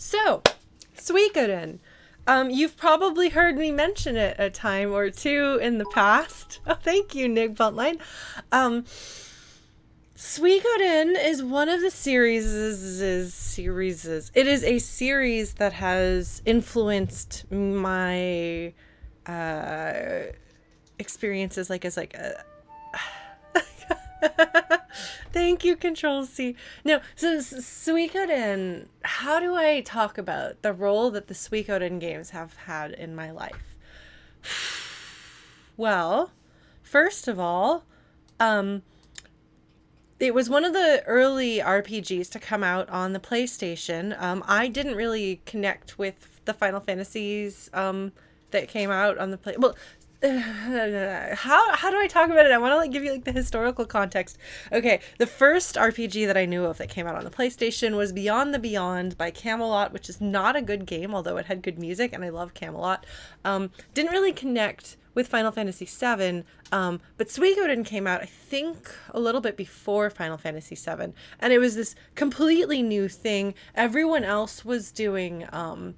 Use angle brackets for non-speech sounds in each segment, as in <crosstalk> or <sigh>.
So, Suikoden. Um, you've probably heard me mention it a time or two in the past. <laughs> Oh, thank you, Nick Buntline. Um, Suikoden is one of the series series. It is a series that has influenced my uh, experiences, like as like a. <laughs> Thank you, Control C. No, so Suikoden, how do I talk about the role that the Suikoden games have had in my life? <sighs> Well, first of all, um, it was one of the early RPGs to come out on the PlayStation. Um, I didn't really connect with the Final Fantasies um, that came out on the play. Well, <sighs> how how do I talk about it? I want to like give you like the historical context. Okay, the first RPG that I knew of that came out on the PlayStation was Beyond the Beyond by Camelot, which is not a good game, although it had good music and I love Camelot. Um, didn't really connect with Final Fantasy VII, um, but Suikoden came out I think a little bit before Final Fantasy VII, and it was this completely new thing. Everyone else was doing. Um,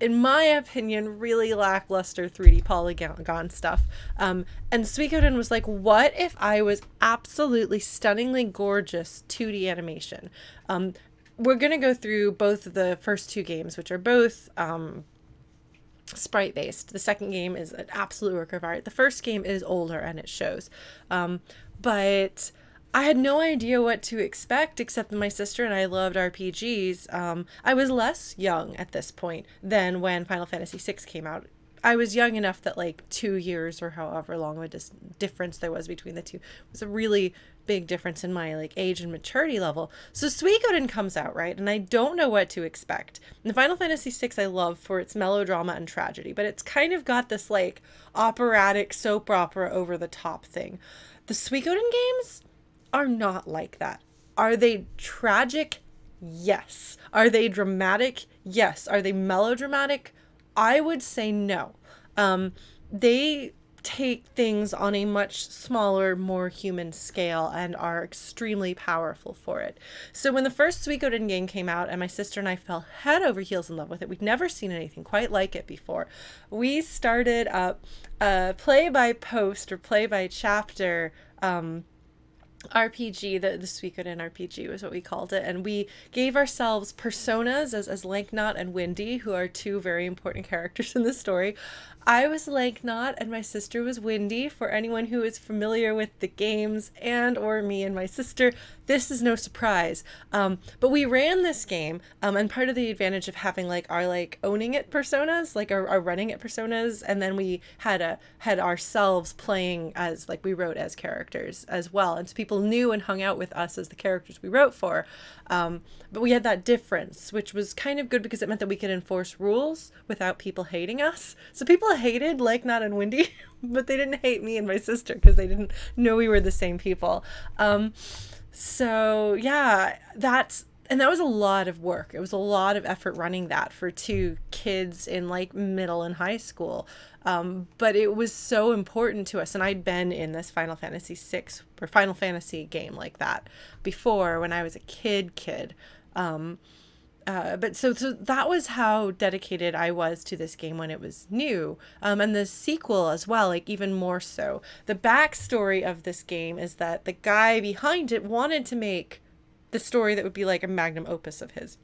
in my opinion, really lackluster 3D polygon stuff. Um, and Suikoden was like, what if I was absolutely stunningly gorgeous 2D animation? Um, we're going to go through both of the first two games, which are both um, sprite based. The second game is an absolute work of art. The first game is older and it shows. Um, but I had no idea what to expect, except that my sister and I loved RPGs. Um, I was less young at this point than when Final Fantasy VI came out. I was young enough that like two years or however long a dis- difference there was between the two was a really big difference in my like age and maturity level. So Suikoden comes out right, and I don't know what to expect. And Final Fantasy VI I love for its melodrama and tragedy, but it's kind of got this like operatic soap opera over the top thing. The Suikoden games are not like that. Are they tragic? Yes. Are they dramatic? Yes. Are they melodramatic? I would say no. Um, they take things on a much smaller, more human scale and are extremely powerful for it. So when the first Suikoden game came out and my sister and I fell head over heels in love with it, we'd never seen anything quite like it before. We started up a play by post or play by chapter um, RPG, the, the Suikoden RPG was what we called it. And we gave ourselves personas as, as Leknaat and Windy, who are two very important characters in the story. I was Leknaat and my sister was Windy. For anyone who is familiar with the games and or me and my sister, this is no surprise. Um, but we ran this game, um, and part of the advantage of having like our like owning it personas, like our, our running it personas, and then we had a had ourselves playing as like we wrote as characters as well, and so people knew and hung out with us as the characters we wrote for. Um, but we had that difference, which was kind of good because it meant that we could enforce rules without people hating us. So people hated Leknaat and Windy, <laughs> but they didn't hate me and my sister because they didn't know we were the same people. Um, so yeah, that's and that was a lot of work. It was a lot of effort running that for two kids in like middle and high school. Um, but it was so important to us. And I'd been in this Final Fantasy VI or Final Fantasy game like that before when I was a kid, kid. Um, uh, but so, so that was how dedicated I was to this game when it was new. Um, and the sequel as well, like even more so. The backstory of this game is that the guy behind it wanted to make the story that would be like a magnum opus of his.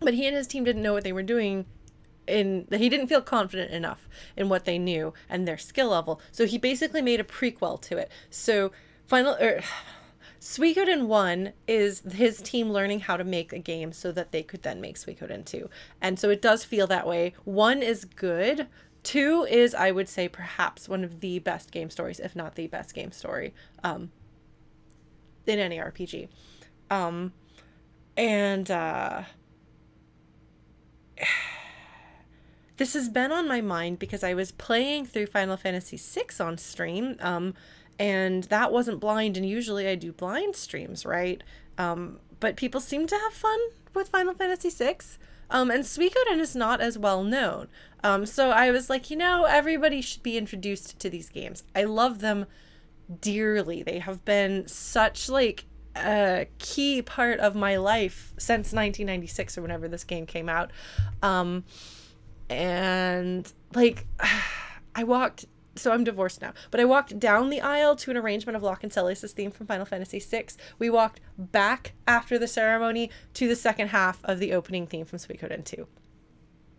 But he and his team didn't know what they were doing in that he didn't feel confident enough in what they knew and their skill level. So he basically made a prequel to it. So final er, <sighs> Suikoden 1 is his team learning how to make a game so that they could then make Suikoden 2. And so it does feel that way. 1 is good. 2 is, I would say, perhaps one of the best game stories, if not the best game story um, in any RPG. Um, and uh, <sighs> <sighs> this has been on my mind because I was playing through Final Fantasy VI on stream, um, and that wasn't blind. And usually I do blind streams, right? Um, but people seem to have fun with Final Fantasy VI. Um, and Suikoden is not as well known. Um, so I was like, you know, everybody should be introduced to these games. I love them dearly. They have been such like a key part of my life since 1996 or whenever this game came out. Um, and like, <sighs> I walked. So I'm divorced now, but I walked down the aisle to an arrangement of Locke and Celes' theme from Final Fantasy VI. We walked back after the ceremony to the second half of the opening theme from Suikoden 2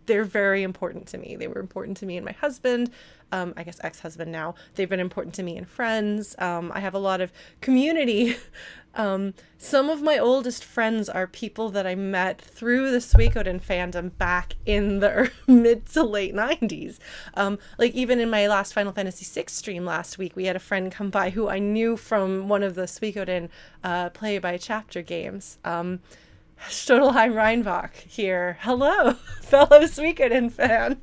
they're very important to me. They were important to me and my husband, um, I guess ex husband now. They've been important to me and friends. Um, I have a lot of community. <laughs> Um, some of my oldest friends are people that I met through the Suikoden fandom back in the <laughs> mid to late 90s. Um, like, even in my last Final Fantasy VI stream last week, we had a friend come by who I knew from one of the Suikoden uh, play by chapter games. Um, Stodelheim Reinbach here. Hello, <laughs> fellow Suikoden fan.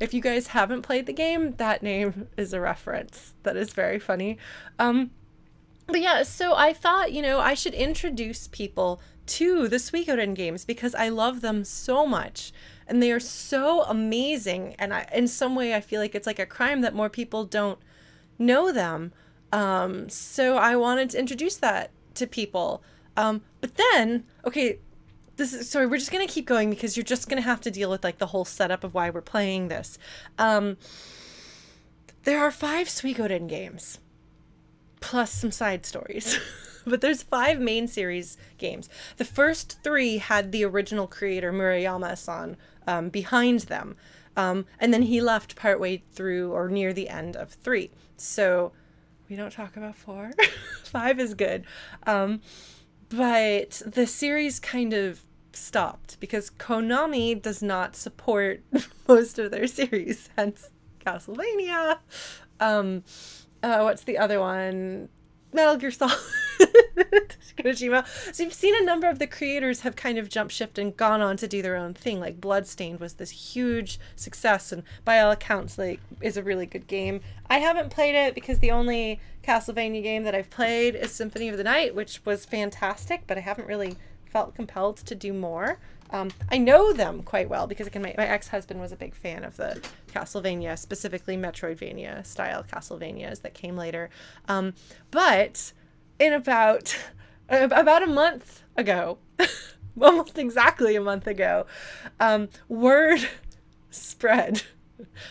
If you guys haven't played the game, that name is a reference. That is very funny. Um, but yeah, so I thought, you know, I should introduce people to the Suikoden games because I love them so much and they are so amazing. And I, in some way, I feel like it's like a crime that more people don't know them. Um, so I wanted to introduce that to people. Um, but then, okay, this is sorry, we're just gonna keep going because you're just gonna have to deal with like the whole setup of why we're playing this. Um, there are five Suikoden games, plus some side stories. <laughs> but there's five main series games. The first three had the original creator Murayama-san um, behind them, um, and then he left partway through or near the end of three. So we don't talk about four. <laughs> five is good. Um, but the series kind of stopped because Konami does not support <laughs> most of their series, hence Castlevania. Uh, what's the other one? Metal Gear Solid. <laughs> Kojima. So you've seen a number of the creators have kind of jump shift and gone on to do their own thing. Like Bloodstained was this huge success, and by all accounts, like is a really good game. I haven't played it because the only Castlevania game that I've played is Symphony of the Night, which was fantastic, but I haven't really felt compelled to do more. Um, I know them quite well because again, my, my ex-husband was a big fan of the Castlevania, specifically Metroidvania style Castlevanias that came later. Um, but in about <laughs> about a month ago, <laughs> almost exactly a month ago, um, word <laughs> spread.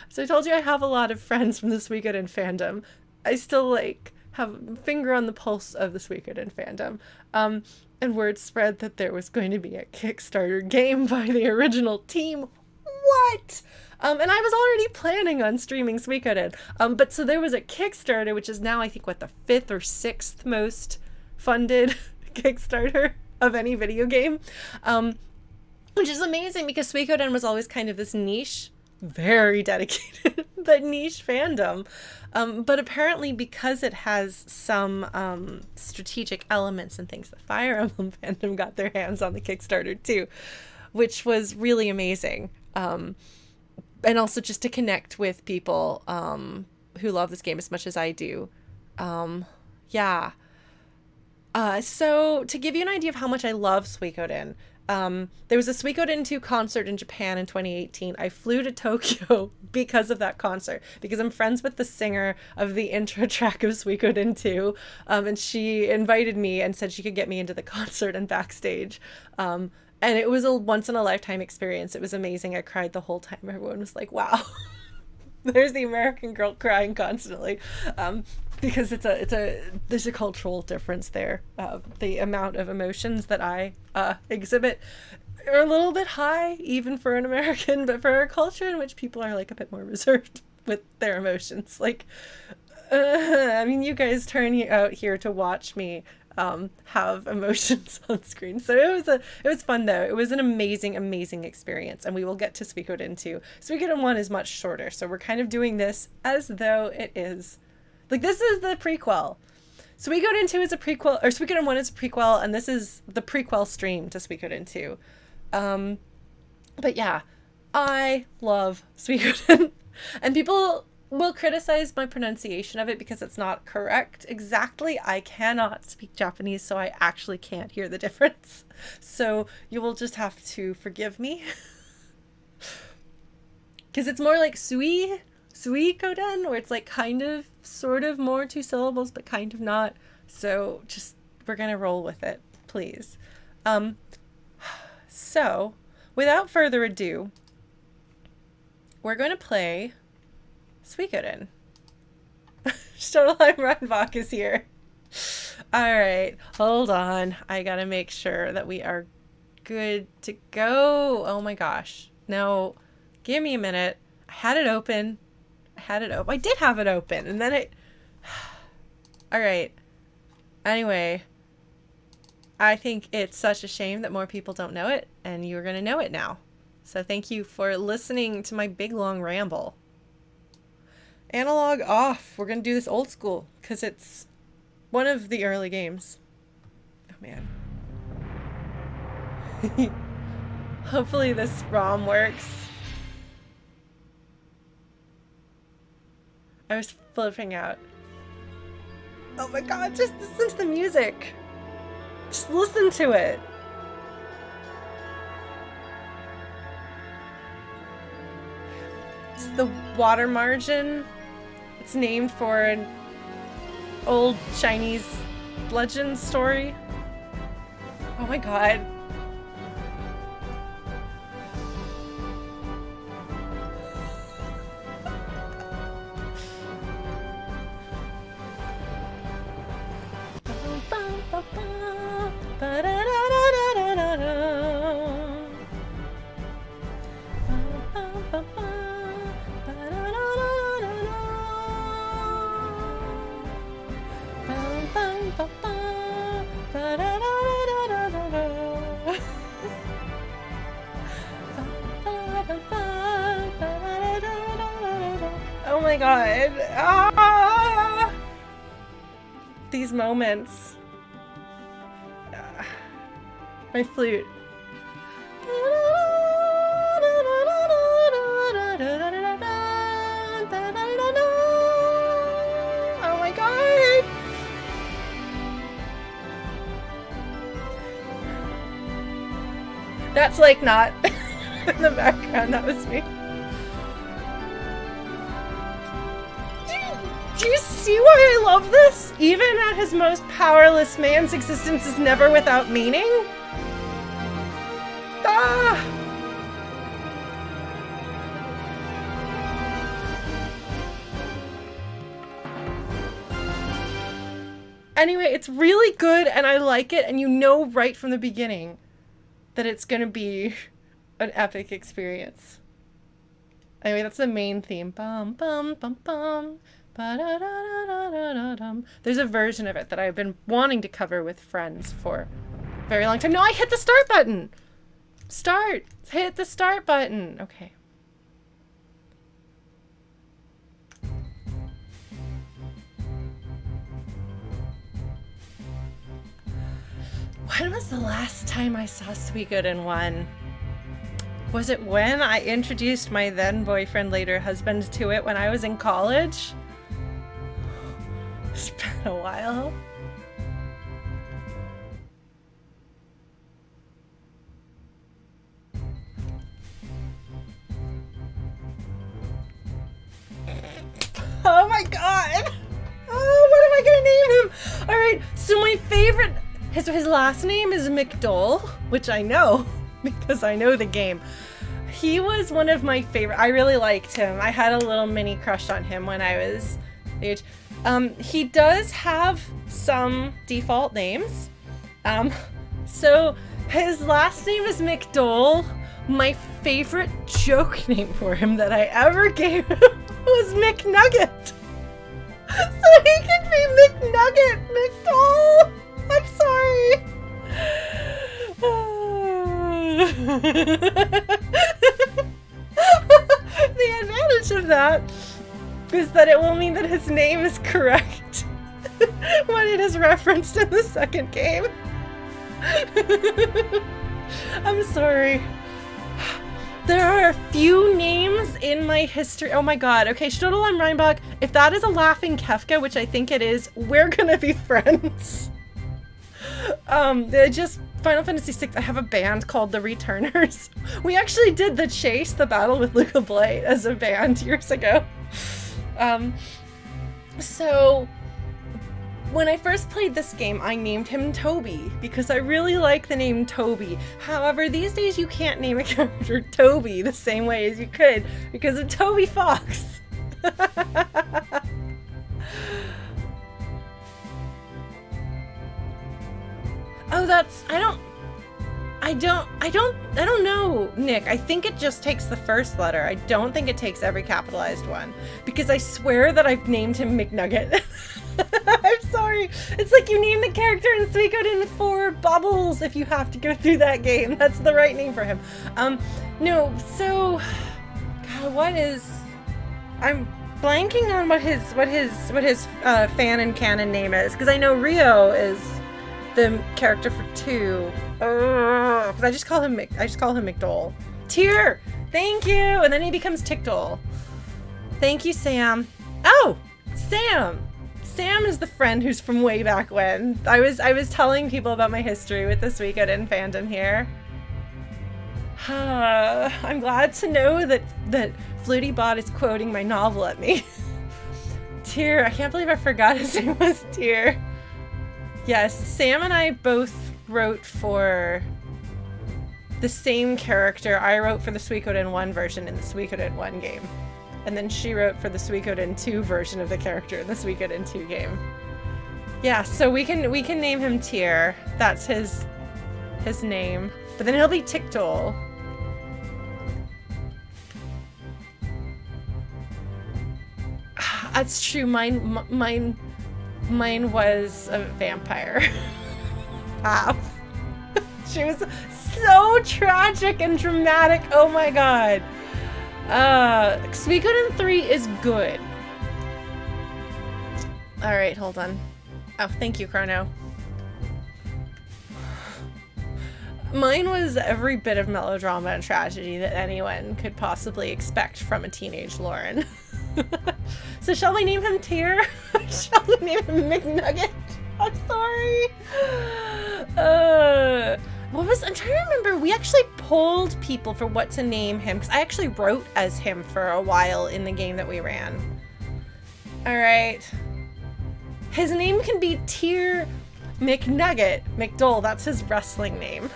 So I told you I have a lot of friends from this Suikoden fandom. I still like have finger on the pulse of this Suikoden fandom. Um, and word spread that there was going to be a Kickstarter game by the original team. What? Um, and I was already planning on streaming Suikoden. Um, but so there was a Kickstarter, which is now I think what the fifth or sixth most funded <laughs> Kickstarter of any video game, um, which is amazing because Suikoden was always kind of this niche, very dedicated, <laughs> but niche fandom. Um, but apparently, because it has some um, strategic elements and things, the Fire Emblem <laughs> fandom got their hands on the Kickstarter too, which was really amazing. Um, and also just to connect with people um, who love this game as much as I do. Um, yeah. Uh, so to give you an idea of how much I love Suikoden, um, there was a Suikoden 2 concert in Japan in 2018. I flew to Tokyo <laughs> because of that concert, because I'm friends with the singer of the intro <laughs> track of Suikoden 2. Um, and she invited me and said she could get me into the <laughs> concert and backstage. Um, and it was a once in a lifetime experience. It was amazing. I cried the whole time. Everyone was like, wow. <laughs> There's the American girl crying constantly. Um, because it's a it's a there's a cultural difference there. Uh, the amount of emotions that I uh, exhibit are a little bit high, even for an American, <laughs> but for a culture in which people are like a bit more <laughs> reserved with their emotions. Like, uh, I mean, you guys turn out here to watch me um, have emotions <laughs> on screen. So it was a it was fun though. It was an amazing, amazing experience, and we will get to Suikoden 2. Suikoden 1 is much shorter, so we're kind of doing this as though it is like this is the prequel. Suikoden 2 is a prequel, or Suikoden 1 is a prequel, and this is the prequel stream to Suikoden 2. Um, but yeah, I love Suikoden. and people will criticize my pronunciation of it because it's not correct exactly. I cannot speak Japanese, so I actually can't hear the difference. <laughs> So you will just have to forgive me. <laughs> Because it's more like Sui sui koden, where it's like kind of, sort of more two syllables, but kind of not. So just we're gonna roll with it, please. Um, <sighs> so, without further ado, we're going to play Suikoden. Stottleheim Reinbach is here. All right, hold on. I gotta make sure that we are good to go. Oh my gosh. No, give me a minute. I had it open. I had it open. I did have it open, and then it. <sighs> All right. Anyway, I think it's such a shame that more people don't know it, and you're going to know it now. So thank you for listening to my big long ramble. Analog off. We're going to do this old school because it's one of the early games. Oh man. <laughs> Hopefully this ROM works. I was flipping out. Oh my god, just listen to the music. Just listen to it. It's the water margin. It's named for an old Chinese legend story. Oh my god. Ah! These moments. Ah. My flute. Oh my god. That's like not <laughs> in the background, that was me. Love this? Even at his most powerless, man's existence is never without meaning? Ah! Anyway, it's really good and I like it, and you know right from the beginning that it's gonna be an epic experience. Anyway, that's the main theme. Bum bum bum bum. There's a version of it that I've been wanting to cover with friends for a very long time. No, I hit the start button. Start. Hit the start button. Okay. When was the last time I saw Suikoden 1? Was it when I introduced my then boyfriend, later husband, to it when I was in college? It's been a while. Oh my god! Oh, what am I gonna name him? Alright, so my favorite his his last name is McDohl, which I know <laughs> because I know the game. He was one of my favorite. I really liked him. I had a little mini crush on him when I was age. Um, he does have some default names. Um, so his last name is McDohl. My favorite joke <laughs> name for him that I ever gave him <laughs> was McNugget. <laughs> So he can be McNugget, McDohl. I'm sorry. the advantage of that is that it will mean that his name is correct <laughs> when it is referenced in the second game. <laughs> I'm sorry. There are a few names in my history. Oh my god. Okay, Stottleheim Reinbach, if that is a laughing Kefka, which I think it is, we're <laughs> gonna be friends. Um, just Final Fantasy VI, I have a band called The Returners. We actually did the Chase, the battle with Luca Blight as a band years ago. Um, so when I first played this game, I named him Toby because I really like the name Toby. However, these days you can't name a <laughs> character Toby the same way as you could because of Toby Fox. <laughs> oh, that's I don't I don't I don't I don't know, Nick. I think it just takes the first letter. I don't think it takes every capitalized one because I swear that I've named him McNugget. <laughs> I'm sorry. It's like you name the character in Suikoden for Bubbles if you have to go through that game. That's the right name for him. Um, no, so, God, what is, I'm blanking on what his, what his, what his uh, fan and canon name is, because I know Riou is the character for two. Because I just call him, I just call him McDohl. Tir! Thank you! And then he becomes Tickdole. Thank you, Sam. Oh! Sam! Sam is the friend who's from way back when. I was I was telling people about my history with this Suikoden fandom here. <sighs> I'm glad to know that that Flutybot is quoting my novel at me. <laughs> Tir, I can't believe I forgot his name was Tir. Yes, Sam and I both wrote for the same character. I wrote for the Suikoden 1 version in the Suikoden 1 game. And then she wrote for the Suikoden 2 version of the character in the Suikoden 2 game. Yeah, so we can we can name him Tir. That's his his name. But then he'll be Tickdole. <sighs> That's true. Mine mine mine was a vampire. <laughs> Half. <laughs> she was so tragic and dramatic. Oh my god. Uh, Suikoden 3 is good. Alright, hold on. Oh, thank you, Chrono. Mine was every bit of melodrama and tragedy that anyone could possibly expect from a teenage Lauren. <laughs> so shall we name him Tir? <laughs> shall we name him McNugget? I'm sorry. Uh, what was I'm trying to remember we actually polled people for what to name him because I actually wrote as him for a while in the game that we ran. All right. His name can be Tir McNugget. McDohl, that's his wrestling name.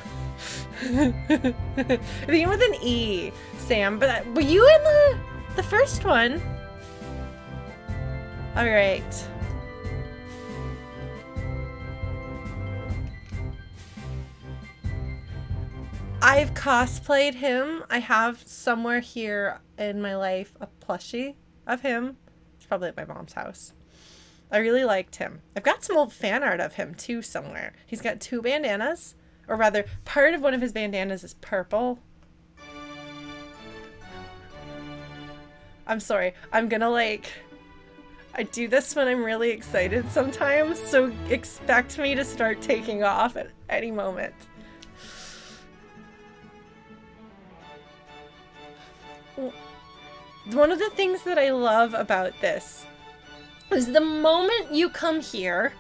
<laughs> Begin with an E, Sam. But were you in the the first one? All right. I've cosplayed him. I have somewhere here in my life a plushie of him. It's probably at my mom's house. I really liked him. I've got some old fan art of him too somewhere. He's got two bandanas, or rather, part of one of his bandanas is purple. I'm sorry. I'm gonna like. I do this when I'm really excited sometimes, so expect me to start taking off at any moment. One of the things that I love about this is the moment you come here,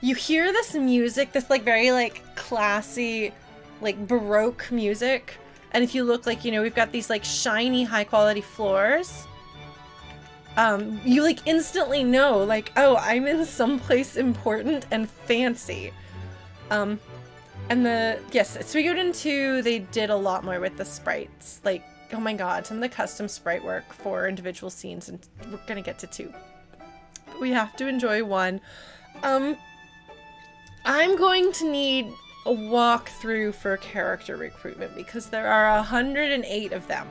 you hear this music, this like very like classy, like baroque music. And if you look like, you know, we've got these like shiny high quality floors. Um, you like instantly know like, oh, I'm in someplace important and fancy. Um, and the, yes, Suikoden 2, they did a lot more with the sprites. Like, oh my god, some of the custom sprite work for individual scenes, and we're gonna get to two. But we have to enjoy one. Um, I'm going to need a walkthrough for character recruitment because there are 108 of them.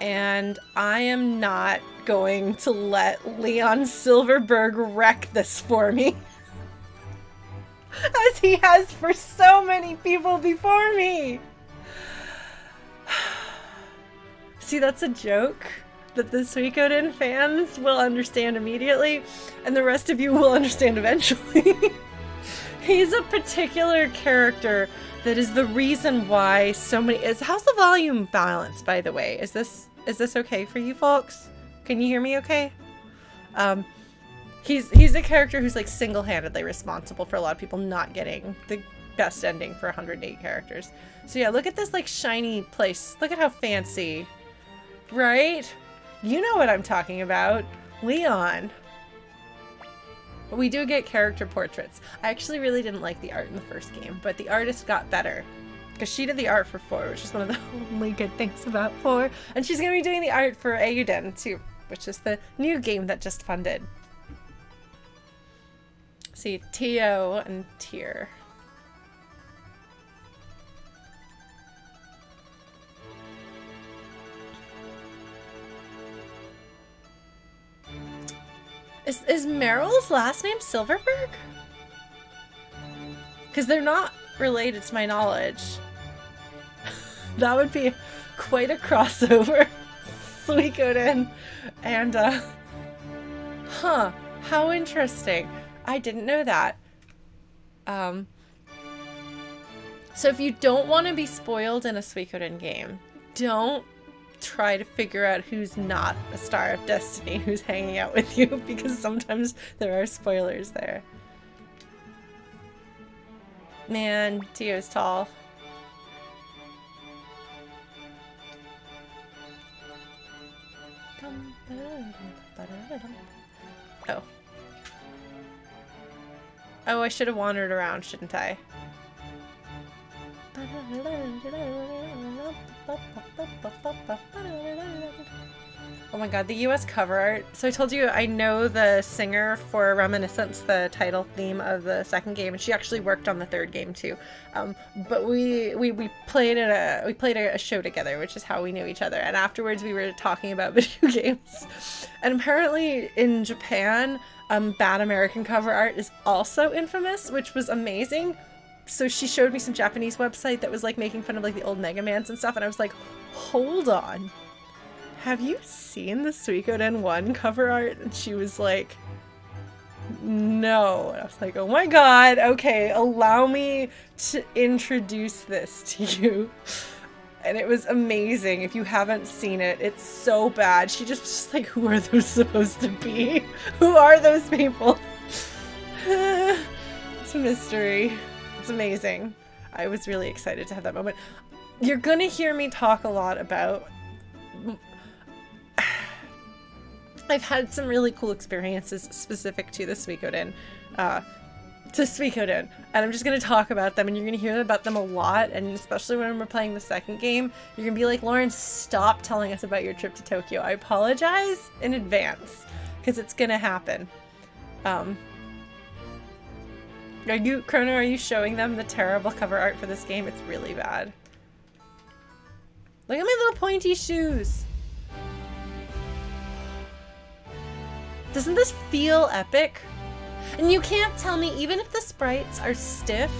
And I am not going to let Leon Silverberg wreck this for me. <laughs> As he has for so many people before me. <sighs> See, that's a joke that the Suikoden fans will understand immediately, and the rest of you will <laughs> understand eventually. <laughs> He's a particular character that is the reason why so many is how's the volume balance by the way? Is this is this okay for you folks? Can you hear me okay? Um he's he's a character who's like single-handedly responsible for a lot of people not getting the best ending for 108 characters. So yeah, look at this like shiny place. Look at how fancy. Right? You know what I'm talking about. Leon. we do get character portraits. I actually really didn't like the art in the first game, but the artist got better. Because she did the art for 4, which is one of the <laughs> only good things about 4. And she's going to be doing the art for Eiyuden too, which is the new game that just funded. See, Teo and Tir. Is, is Meryl's last name Silverberg? Because they're not related to my knowledge. <laughs> that would be quite a crossover. <laughs> Sweet Suikoden and, uh... Huh. How interesting. I didn't know that. Um... So if you don't want to be spoiled in a Suikoden game, don't try to figure out who's not a Star of Destiny who's hanging out with you <laughs> because sometimes there are spoilers there. Man, Teo's tall. Oh. Oh, I should have wandered around, shouldn't I? Oh my god, the US cover art. So I told you I know the singer for Reminiscence, the title theme of the second game, and she actually worked on the third game too. Um, but we, we we played a we played a, a show together, which is how we knew each other. And afterwards we were talking about <laughs> video games. And apparently in Japan, um, bad American cover art is also infamous, which was amazing so she showed me some Japanese website that was like making fun of like the old Mega Mans and stuff, and I was like, hold on. Have you seen the Suikoden 1 cover art? And she was like, no. And I was like, oh my god, okay, allow me to introduce this to you. And it was amazing. If you haven't seen it, it's so bad. She just, just like, who are those <laughs> supposed to be? who are those people? <sighs> it's a mystery. Amazing. I was really excited to have that moment. You're gonna hear me talk a lot about... <sighs> I've had some really cool experiences specific to the Suikoden, uh, to Suikoden, and I'm just gonna talk about them, and you're gonna hear about them a lot, and especially when we're playing the second game, you're gonna be like, Lauren, stop telling us about your trip to Tokyo. I apologize in advance, because it's gonna happen. Um, are you, Chrono, are you showing them the terrible cover art for this game? It's really bad. Look at my little pointy shoes. Doesn't this feel epic? And you can't tell me, even if the sprites are stiff,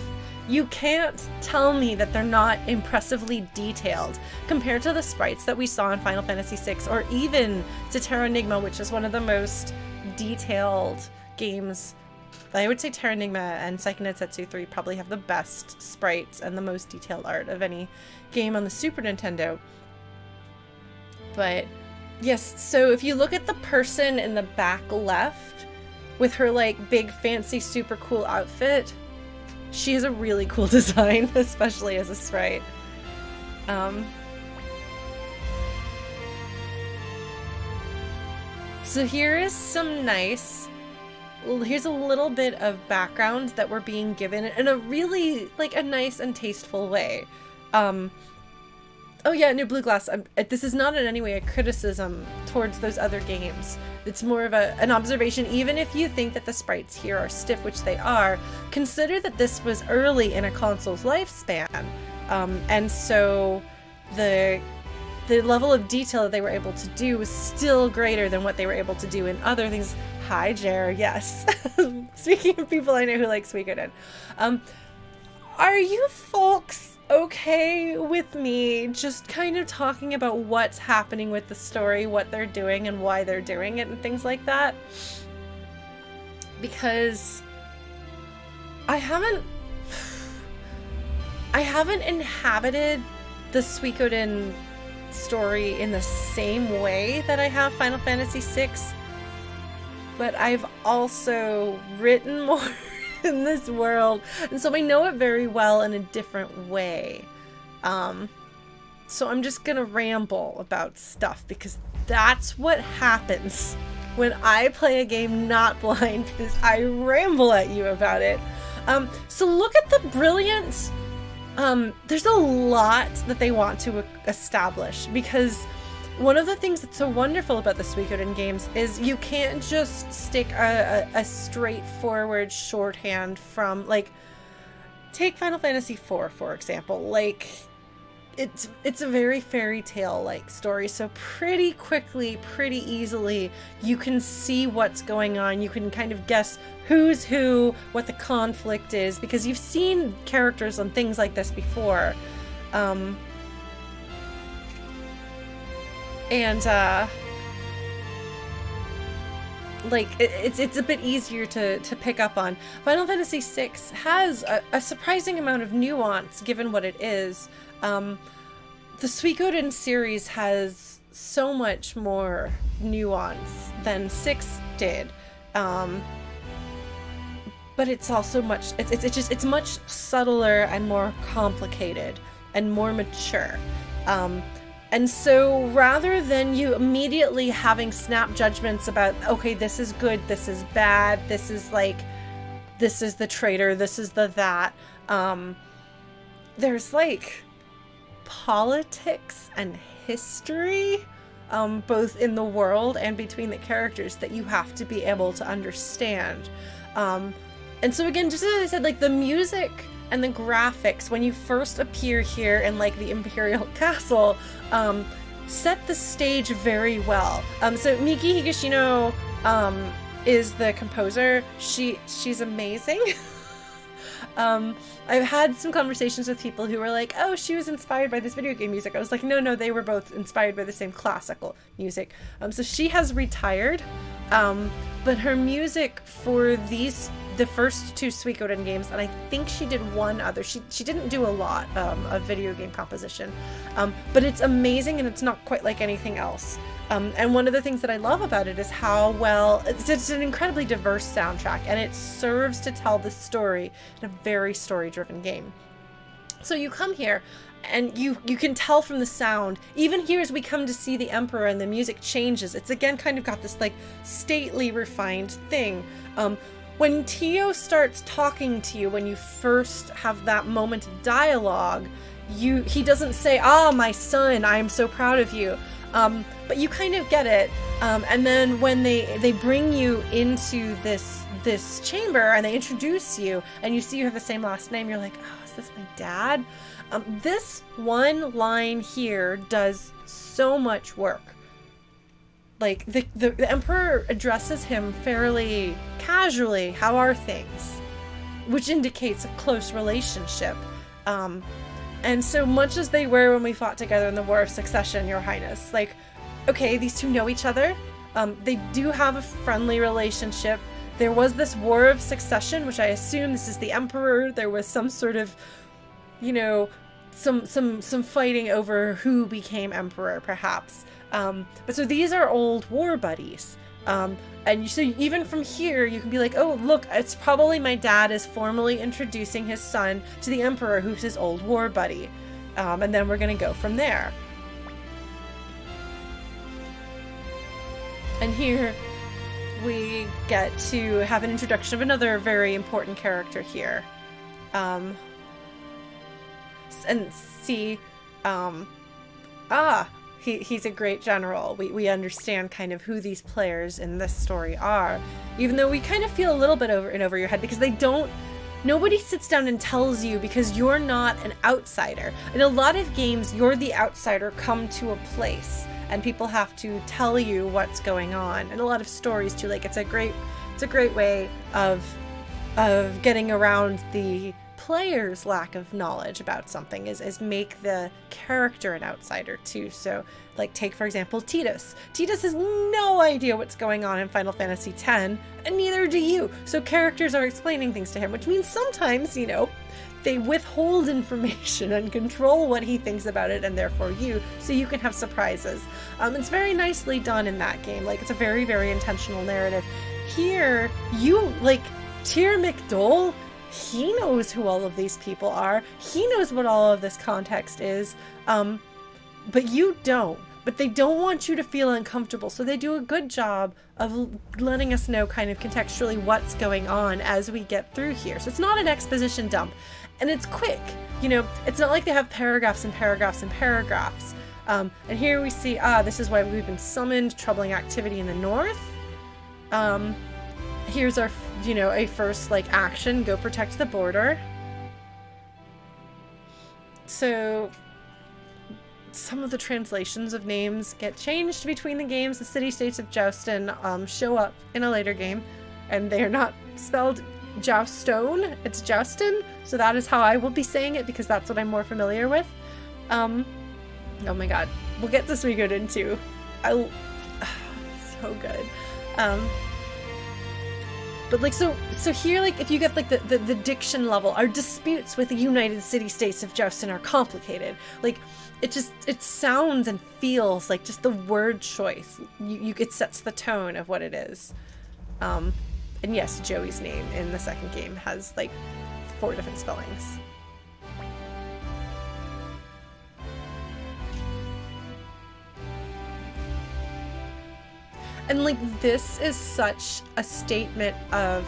you can't tell me that they're not impressively detailed compared to the sprites that we saw in Final Fantasy VI or even to Terranigma, which is one of the most detailed games I would say Terranigma and Seiken Densetsu 3 probably have the best sprites and the most detailed art of any game on the Super Nintendo. But yes, so if you look at the person in the back left with her like big fancy super cool outfit, she has a really cool <laughs> design, especially as a sprite. Um, so here is some nice here's a little bit of background that we're being given in a really like a nice and tasteful way. Um oh yeah new blue glass. I'm, uh, this is not in any way a criticism towards those other games. It's more of a, an observation. Even if you think that the sprites here are stiff which they are consider that this was early in a console's lifespan. Um, and so the the level of detail that they were able to do was still greater than what they were able to do in other things Hi, Jer. Yes. <laughs> Speaking of people I know who like Suikoden. Um, are you folks okay with me just kind of talking about what's happening with the story, what they're doing, and why they're doing it, and things like that? Because I haven't. <sighs> I haven't inhabited the Suikoden story in the same way that I have Final Fantasy VI but I've also written <laughs> more in this world, and so I know it very well in a different way. Um, so I'm just gonna ramble about stuff because that's what happens when I play a game not blind <laughs> is I ramble at you about it. Um, so look at the brilliance. Um, there's a lot that they want to establish because one of the things that's so wonderful about the Suikoden games is you can't just stick a, a, a straightforward shorthand from like take Final Fantasy IV for example. Like it's it's a very fairy tale like story. So pretty quickly pretty easily you can see what's going on. You can kind of guess who's who what the conflict is because you've seen characters on things like this before. Um and uh like it, it's it's a bit easier to to pick up on. Final Fantasy VI has a, a surprising amount of nuance given what it is. Um, the Suikoden series has so much more nuance than six did. Um, but it's also much it's, it's, it's just it's much subtler and more complicated and more mature um, and so rather than you immediately having snap judgments about okay this is good this is bad this is like this is the traitor this is the that um, there's like politics and history, um, both in the world and between the characters, that you have to be able to understand. Um, and so, again, just as I said, like the music and the graphics, when you first appear here in like the Imperial <laughs> Castle, um, set the stage very well. Um, so Miki Higashino um, is the composer. She she's amazing. <laughs> um, I've had some conversations with people who were like, "Oh, she was inspired by this video game music." I was like, "No, no, they were both inspired by the same classical music." Um, so she has retired, um, but her music for these the first two Suikoden games, and I think she did one other. She she didn't do a lot um, of video game composition, um, but it's amazing and it's not quite like anything else. Um, and one of the things that I love about it is how well it's, it's, an incredibly diverse soundtrack, and it serves to tell the story in a very story-driven game. So you come here, and you you can tell from the sound. Even here, as we come to see the Emperor, and the music changes, it's again kind of got this like stately, refined thing. Um, when Teo starts talking to you, when you first have that moment of dialogue, you he doesn't say, "Ah, my son, I am so proud of you." Um, but you kind of get it. Um, and then when they they bring you into this this chamber and they introduce you and you see you have the same last name, you're like, oh, is this my dad? Um, this one line here does so much work. Like the, the the emperor addresses him fairly casually. How are things? Which indicates a close relationship. Um, and so much as they were when we fought together in the War of Succession, Your Highness, like, okay, these two know each other. Um, they do have a friendly relationship. There was this War of Succession, which I assume this is the Emperor. There was some sort of, you know, some some some fighting over who became Emperor, perhaps. Um, but so these are old war buddies. Um, and so even from here, you can be like, oh, look, it's probably my dad is formally introducing his son to the Emperor, who's his old war buddy. Um, and then we're going to go from there. And here we get to have an introduction of another very important character here. Um, and see, um, ah, he, he's a great general. We, we understand kind of who these players in this story are, even though we kind of feel a little bit over and over your head because they don't. Nobody sits down and tells you because you're not an outsider. In a lot of games, you're the outsider come to a place and people have to tell you what's going on. And a lot of stories too. Like it's a great, it's a great way of, of getting around the player's lack of knowledge about something is, is make the character an outsider too. So, like, take for example Tidus. Tidus has no idea what's going on in Final Fantasy X, and neither do you. So, characters are explaining things to him, which means sometimes, you know, they withhold information <laughs> and control what he thinks about it and therefore you so you can have surprises um, it's very nicely done in that game like it's a very very intentional narrative here you like Tir McDohl he knows who all of these people are. He knows what all of this context is. Um, but you don't. but they don't want you to feel uncomfortable. So they do a good job of letting us know kind of contextually what's going on as we get through here. So it's not an exposition dump and it's quick. You know, it's not like they have paragraphs and paragraphs and paragraphs. Um, and here we see, ah, this is why we've been summoned, troubling activity in the north. Um, here's our, you know, a first like action, go protect the border. So some of the translations of names get changed between the games. The city-states of Jouston um, show up in a later game, and they are not spelled Joustone. It's Jouston, so that is how I will be saying it because that's what I'm more familiar with. Um, oh my god, we'll get this Suikoden into. I <sighs> so good. Um, but like so so here like if you get like the, the, the diction level, our disputes with the United City States of Jouston are complicated. Like it just it sounds and feels like just the word choice. You, you it sets the tone of what it is. Um, and yes, Joey's name in the second game has like four different spellings. And like this is such a statement of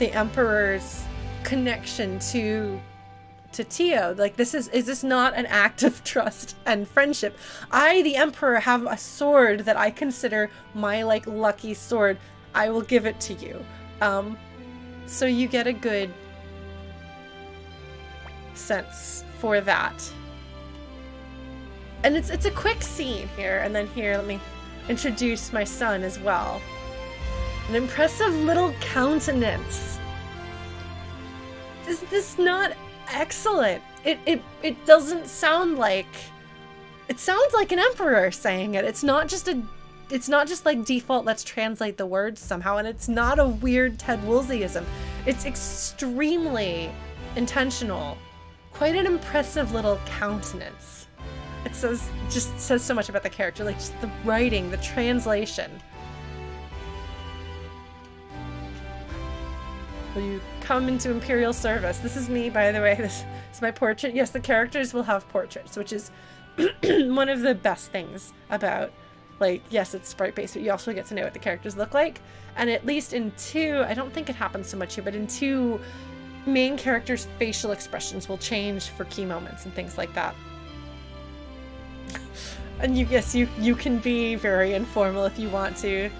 the emperor's connection to to Teo. Like this is is this not an act of trust and friendship? I, the Emperor, have a sword that I consider my like lucky sword. I will give it to you. Um, so you get a good sense for that. And it's it's a quick scene here, and then here let me introduce my son as well. An impressive little countenance. Is this not excellent. It it it doesn't sound like it sounds like an emperor saying it. It's not just a it's not just like default let's translate the words somehow and it's not a weird Ted Woolseyism. It's extremely intentional. Quite an impressive little countenance. It says just says so much about the character, like just the writing, the translation. Will you come into Imperial service? This is me, by the way. <laughs> This is my portrait. Yes, the characters will have portraits, which is <clears throat> one of the best things about, like, yes, it's sprite-based, but you also get to know what the characters look like. And at least in two, I don't think it happens so much here, but in two, main characters' facial expressions will change for key moments and things like that. And you guess you you can be very informal if you want to.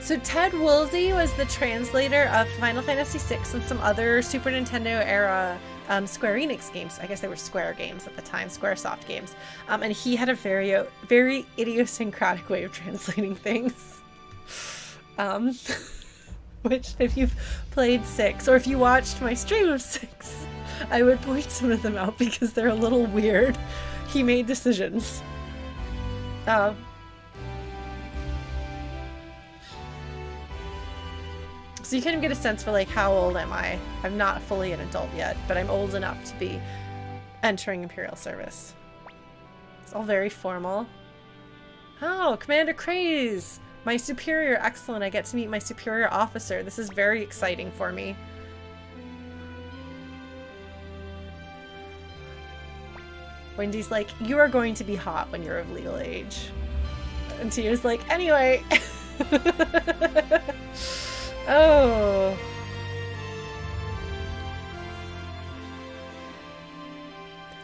So Ted Woolsey was the translator of Final Fantasy VI and some other Super Nintendo era um, Square Enix games. I guess they were Square games at the time, SquareSoft games. Um, and he had a very, very idiosyncratic way of translating <laughs> things. Um, <laughs> which, if you've played six, or if you watched my stream of six, I would point some of them out because they're a little weird. He made decisions. Uh, So you kind of get a sense for like how old am I? I'm not fully an adult yet, but I'm old enough to be entering Imperial service. It's all very formal. Oh, Commander Kraze! My superior, excellent. I get to meet my superior officer. This is very exciting for me. Windy's like, you are going to be hot when you're of legal age. And Tia's like, anyway. <laughs> Oh.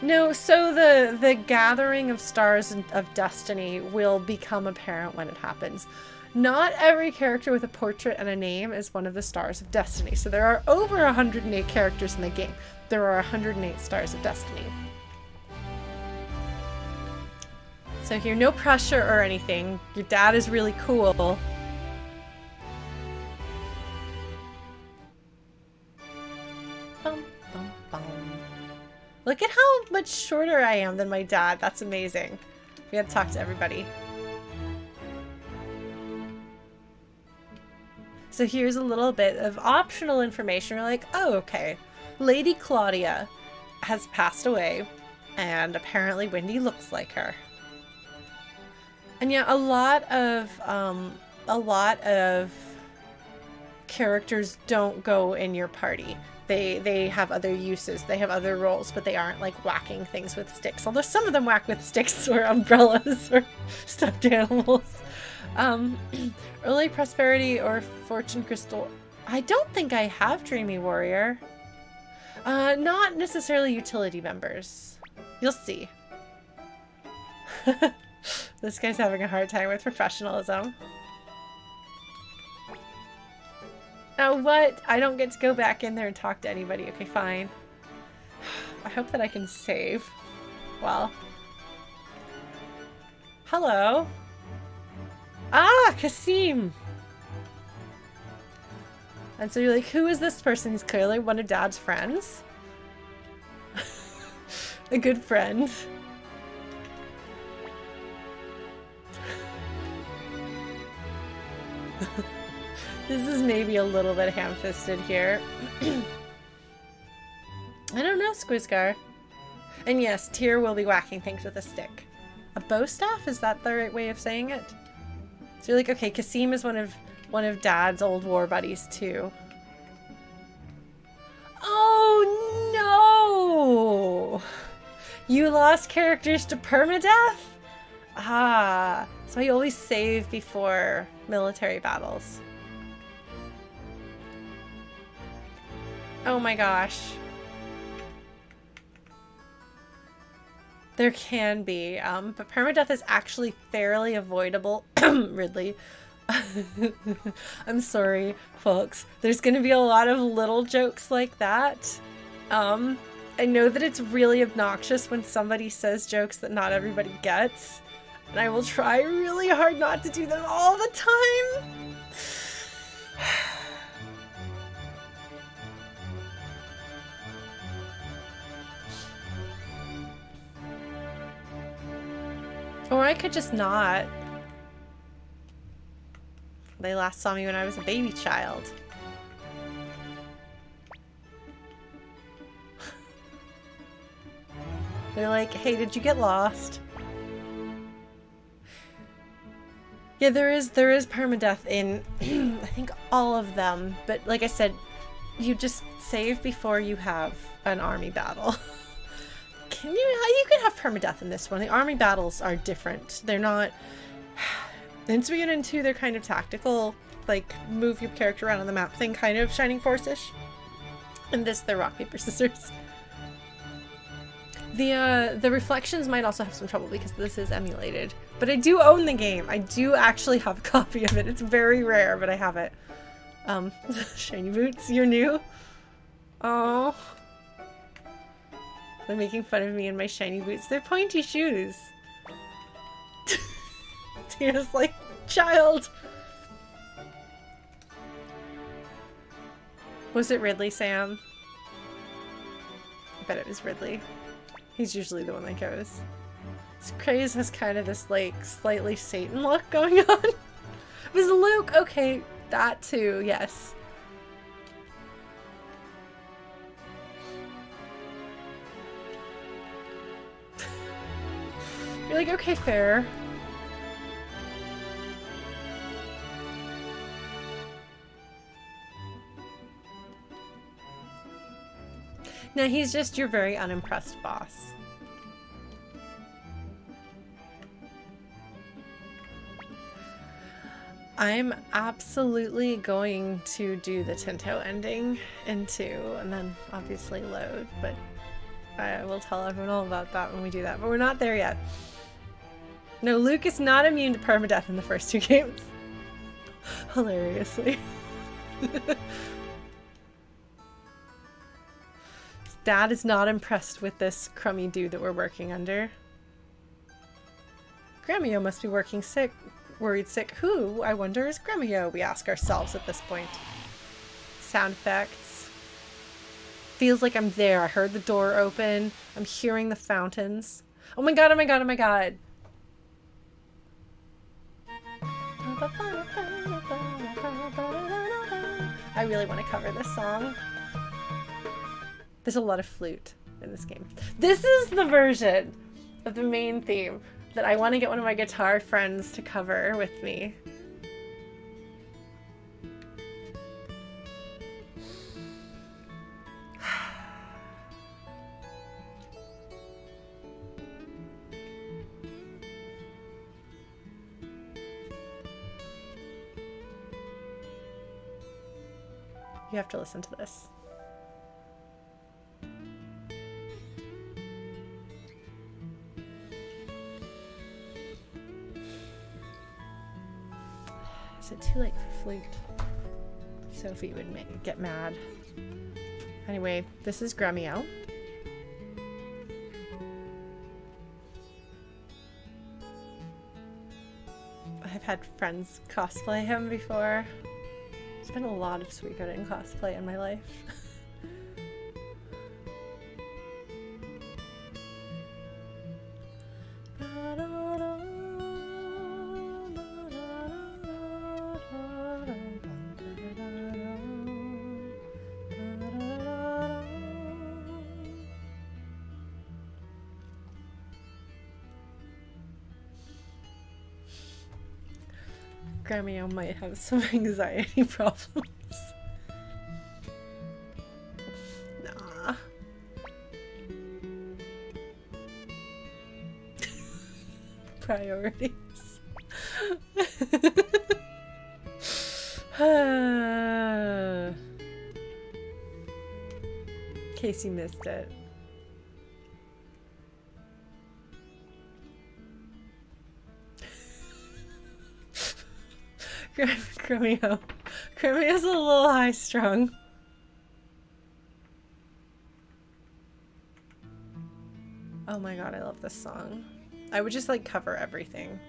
No, so the the gathering of stars of destiny will become apparent when it happens. Not every character with a portrait and a name is one of the stars of destiny. So there are over 108 characters in the game. There are 108 stars of destiny. So here, no pressure or anything. Your dad is really cool. Look at how much shorter I am than my dad. That's amazing. We had to talk to everybody. So here's a little bit of optional information. We're like, oh, okay. Lady Claudia has passed away, and apparently Windy looks like her. And yeah, a lot of, um, a lot of characters don't go in your party. They they have other uses. They have other roles, but they aren't like whacking things with sticks. Although some of them whack with sticks <laughs> or umbrellas <laughs> or stuffed animals. Um, <clears throat> early prosperity or fortune crystal. I don't think I have Dreamy Warrior. Uh, not necessarily utility members. You'll see. <laughs> this guy's having a hard time with professionalism. Oh, what? I don't get to go back in there and talk to anybody. Okay, fine. <sighs> I hope that I can save. Well. Hello. Ah, Kasim! And so you're like, who is this person? He's clearly one of Dad's friends. <laughs> a good friend. <laughs> this is maybe a little bit ham-fisted here. <clears throat> I don't know, Squizgar. And yes, Tir will be whacking things with a stick. A bow staff? Is that the right way of saying it? So you're like, okay, Kasim is one of one of Dad's old war buddies too. Oh no! You lost characters to permadeath? Ah, so I always save before military battles. Oh my gosh. There can be, um, but permadeath is actually fairly avoidable. <clears throat> Ridley. <laughs> I'm sorry, folks. There's going to be a lot of little jokes like that. Um, I know that it's really obnoxious when somebody says jokes that not everybody gets, and I will try really hard not to do them all the time. <sighs> Or I could just not. They last saw me when I was a baby child. <laughs> They're like, hey, did you get lost? Yeah, there is there is permadeath in <clears throat> I think all of them, but like I said, you just save before you have an army battle. <laughs> Can you? You can have permadeath in this one. The army battles are different. They're not. <sighs> In Suikoden 2, they're kind of tactical, like move your character around on the map thing, kind of Shining Force-ish. And this, they're rock paper <laughs> scissors. The uh, the reflections might also have some trouble because this is emulated. But I do own the game. I do actually have a <laughs> copy of it. It's very rare, but I have it. Um, <laughs> shiny boots, you're new. Oh. They're making fun of me in my shiny boots. They're pointy shoes. <laughs> Tina's like, child. Was it Ridley, Sam? I bet it was Ridley. He's usually the one that goes. This Kraze has kind of this, like, slightly Satan look going <laughs> on. was Luke! Okay, that too, yes. <laughs> You're like, okay, fair. Now he's just your very unimpressed boss. I'm absolutely going to do the Tinto ending in two and then obviously load, but I will tell everyone all about that when we do that. But we're not there yet. No, Luke is not immune to permadeath in the first two <laughs> games. Hilariously. <laughs> Dad is not impressed with this crummy dude that we're working under. Gremio must be working sick, worried sick. Who, I wonder, is Gremio? We ask ourselves at this point. Sound effects. Feels like I'm there. I heard the door open. I'm hearing the fountains. Oh my god, oh my god, oh my god. I really want to cover this song. There's a lot of flute in this game. This is the version of the main theme that I want to get one of my guitar friends to cover with me. <sighs> You have to listen to this. Sophie would make, get mad. Anyway, this is Gremio. I've had friends cosplay him before. There's been a lot of Suikoden cosplay in my life. <laughs> Gremio might have some <laughs> anxiety <laughs> problems. Nah. <laughs> Priorities. In case you missed it. Gremio. Gremio's a little high strung. Oh my god, I love this song. I would just like cover everything.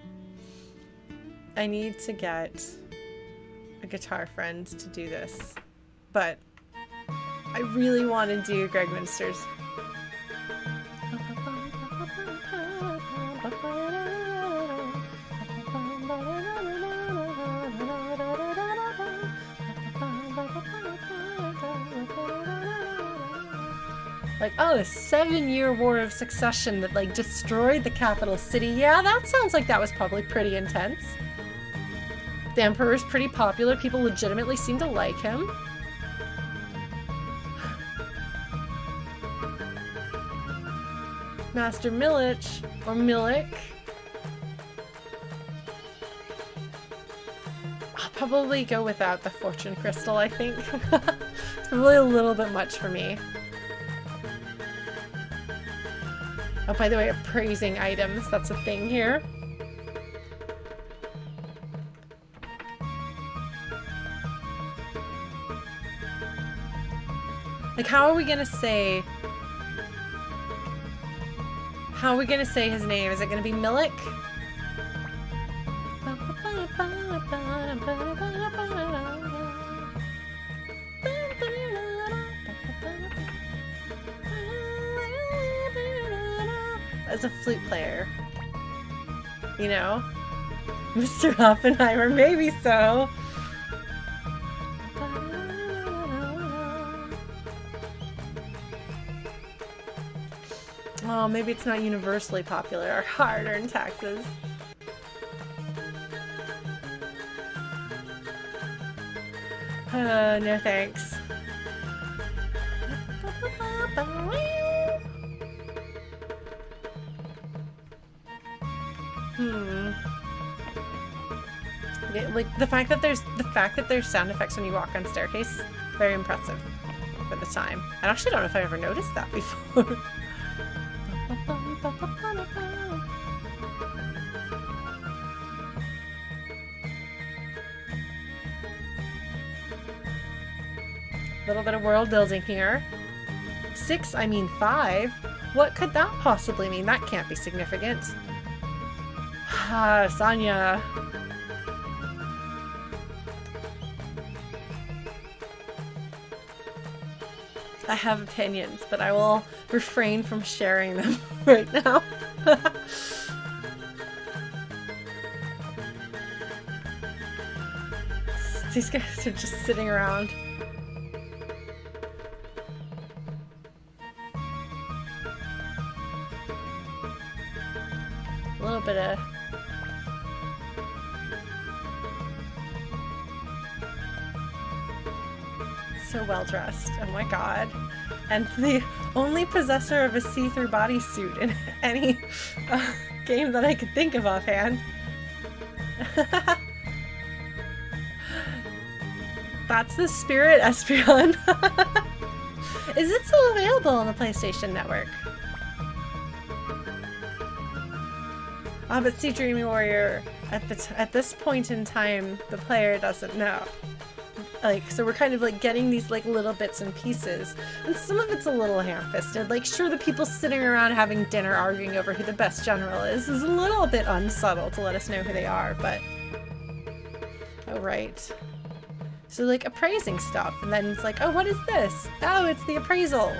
I need to get a guitar friend to do this, but I really want to do Gregminster's. A seven-year war of succession that like destroyed the capital city. Yeah, that sounds like that was probably pretty intense. The Emperor's pretty popular. People legitimately seem to like him. <sighs> Master Milich, or Milik. I'll probably go without the Fortune Crystal, I think. <laughs> probably a little bit much for me. Oh, by the way, appraising items. That's a thing here. Like, how are we gonna say... How are we gonna say his name? Is it gonna be Milik? Flute player. You know? <laughs> Mr. Oppenheimer, maybe so. Oh, maybe it's not universally popular or hard-earned taxes. Uh, no thanks. Like the fact that there's the fact that there's sound effects when you walk on staircase, very impressive for the time. I actually don't know if I ever noticed that before. <laughs> Little bit of world building here. Six, I mean five. What could that possibly mean? That can't be significant. Ah, <sighs> Sonya. I have opinions, but I will refrain from sharing them <laughs> right now. <laughs> These guys are just sitting around. And the only possessor of a see through bodysuit in <laughs> any uh, game that I could think of offhand. <laughs> That's the Spirit Espeon. <laughs> Is it still available on the PlayStation Network? Ah, but see, Dreamy Warrior, at the at this point in time, the player doesn't know. Like, so we're kind of like getting these like little bits and pieces, and some of it's a little ham-fisted. Like, sure, the people sitting around having dinner arguing over who the best general is is a little bit unsubtle to let us know who they are, but oh right. So like appraising stuff, and then it's like, oh, what is this? Oh, it's the appraisal.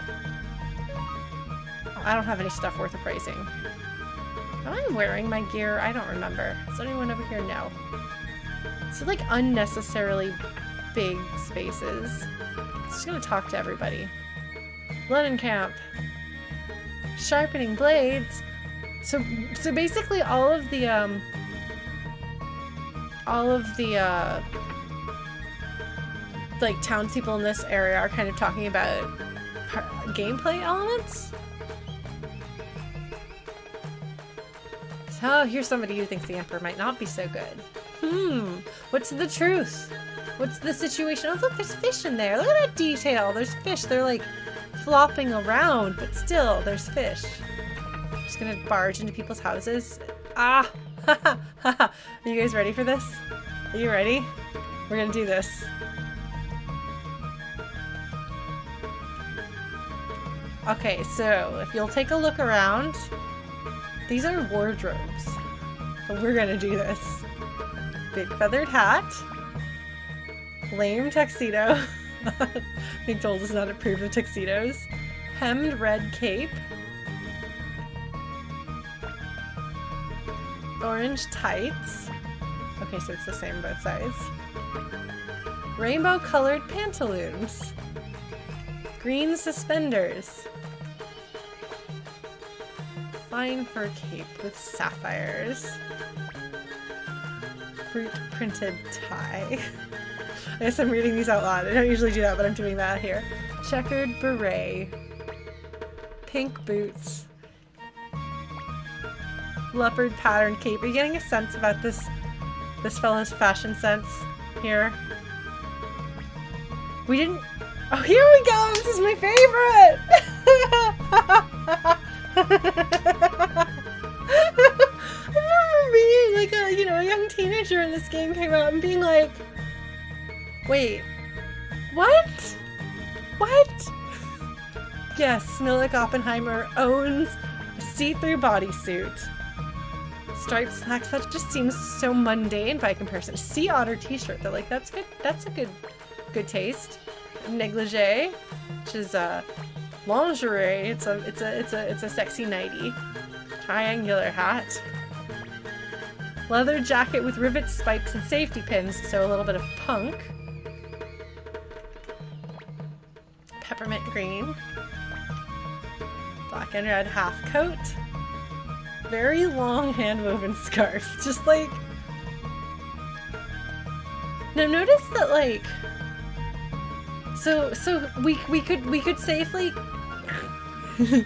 I don't have any stuff worth appraising. Am I wearing my gear? I don't remember. Is anyone over here? No. So like unnecessarily big spaces. Just gonna talk to everybody. Lennon camp. Sharpening blades. So so basically all of the um all of the uh like townspeople in this area are kind of talking about gameplay elements. So here's somebody who thinks the Emperor might not be so good. Hmm, what's the truth? What's the situation? Oh look, there's fish in there. Look at that detail. There's fish. They're like flopping around, but still, there's fish. I'm just gonna barge into people's houses. Ah! <laughs> Are you guys ready for this? Are you ready? We're gonna do this. Okay, so if you'll take a look around, these are wardrobes. But we're gonna do this. Big feathered hat. Lame tuxedo. <laughs> Nicole does not approve of tuxedos. Hemmed red cape. Orange tights. Okay, so it's the same both sides. Rainbow colored pantaloons. Green suspenders fine fur cape with sapphires. Fruit printed tie. <laughs> I guess I'm reading these out loud. I don't usually do that, but I'm doing that here. Checkered beret. Pink boots. Leopard pattern cape. Are you getting a sense about this this fellow's fashion sense here? We didn't Oh, here we go! This is my favorite! <laughs> I remember being like a, you know, a young teenager and this game came out and being like, wait, what? What? Yes, Milik Oppenheimer owns a see-through bodysuit. Striped slacks, that just seems so mundane by comparison. Sea otter t-shirt, though, like that's good, that's a good, good taste. Negligee, which is uh, lingerie. It's a it's a it's a it's a sexy nighty. Triangular hat. Leather jacket with rivets, spikes, and safety pins, so a little bit of punk. Peppermint green. Black and red half coat. Very long hand-woven scarf. <laughs> Just like... Now notice that like... So, so we, we could we could safely <laughs>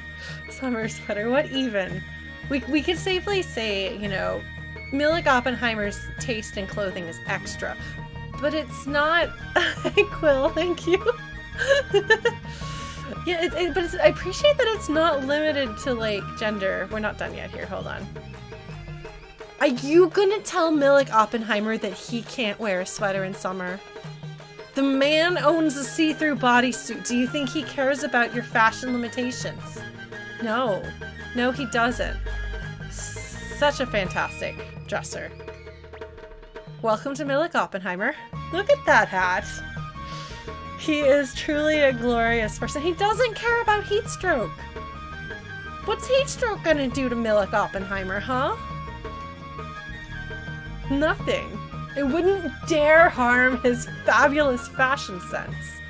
Summer sweater, what even? We, we could safely say, you know, Milik Oppenheimer's taste in clothing is extra, but it's not. <laughs> a Quill, thank you. <laughs> yeah, it, it, but it's, I appreciate that it's not limited to like gender. We're not done yet here. Hold on. Are you gonna tell Milik Oppenheimer that he can't wear a sweater in summer? The man owns a see-through bodysuit. Do you think he cares about your fashion limitations? No. No, he doesn't. Such a fantastic dresser. Welcome to Milik Oppenheimer. Look at that hat. He is truly a glorious person. He doesn't care about heat stroke. What's heat stroke gonna do to Milik Oppenheimer, huh? Nothing. It wouldn't dare harm his fabulous fashion sense.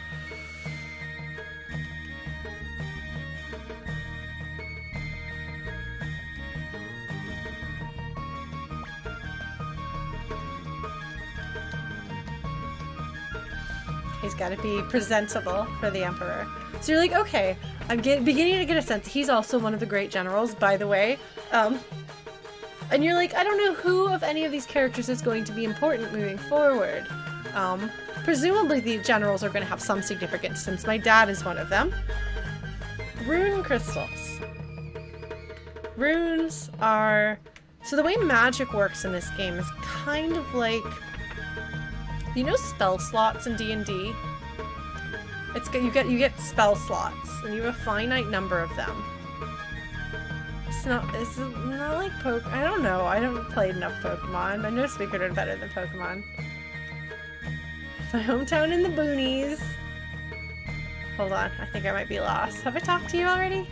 He's got to be presentable for the Emperor. So you're like, okay, I'm get, beginning to get a sense. He's also one of the great generals, by the way. Um, and you're like, I don't know who of any of these characters is going to be important moving forward. Um, presumably the generals are going to have some significance since my dad is one of them. Rune crystals. Runes are... So the way magic works in this game is kind of like... You know spell slots in D&D? It's you get you get spell slots, and you have a finite number of them. It's not it's not like Poke. I don't know. I don't play enough Pokemon. I know Suikoden better than Pokemon. My hometown in the boonies. Hold on, I think I might be lost. Have I talked to you already?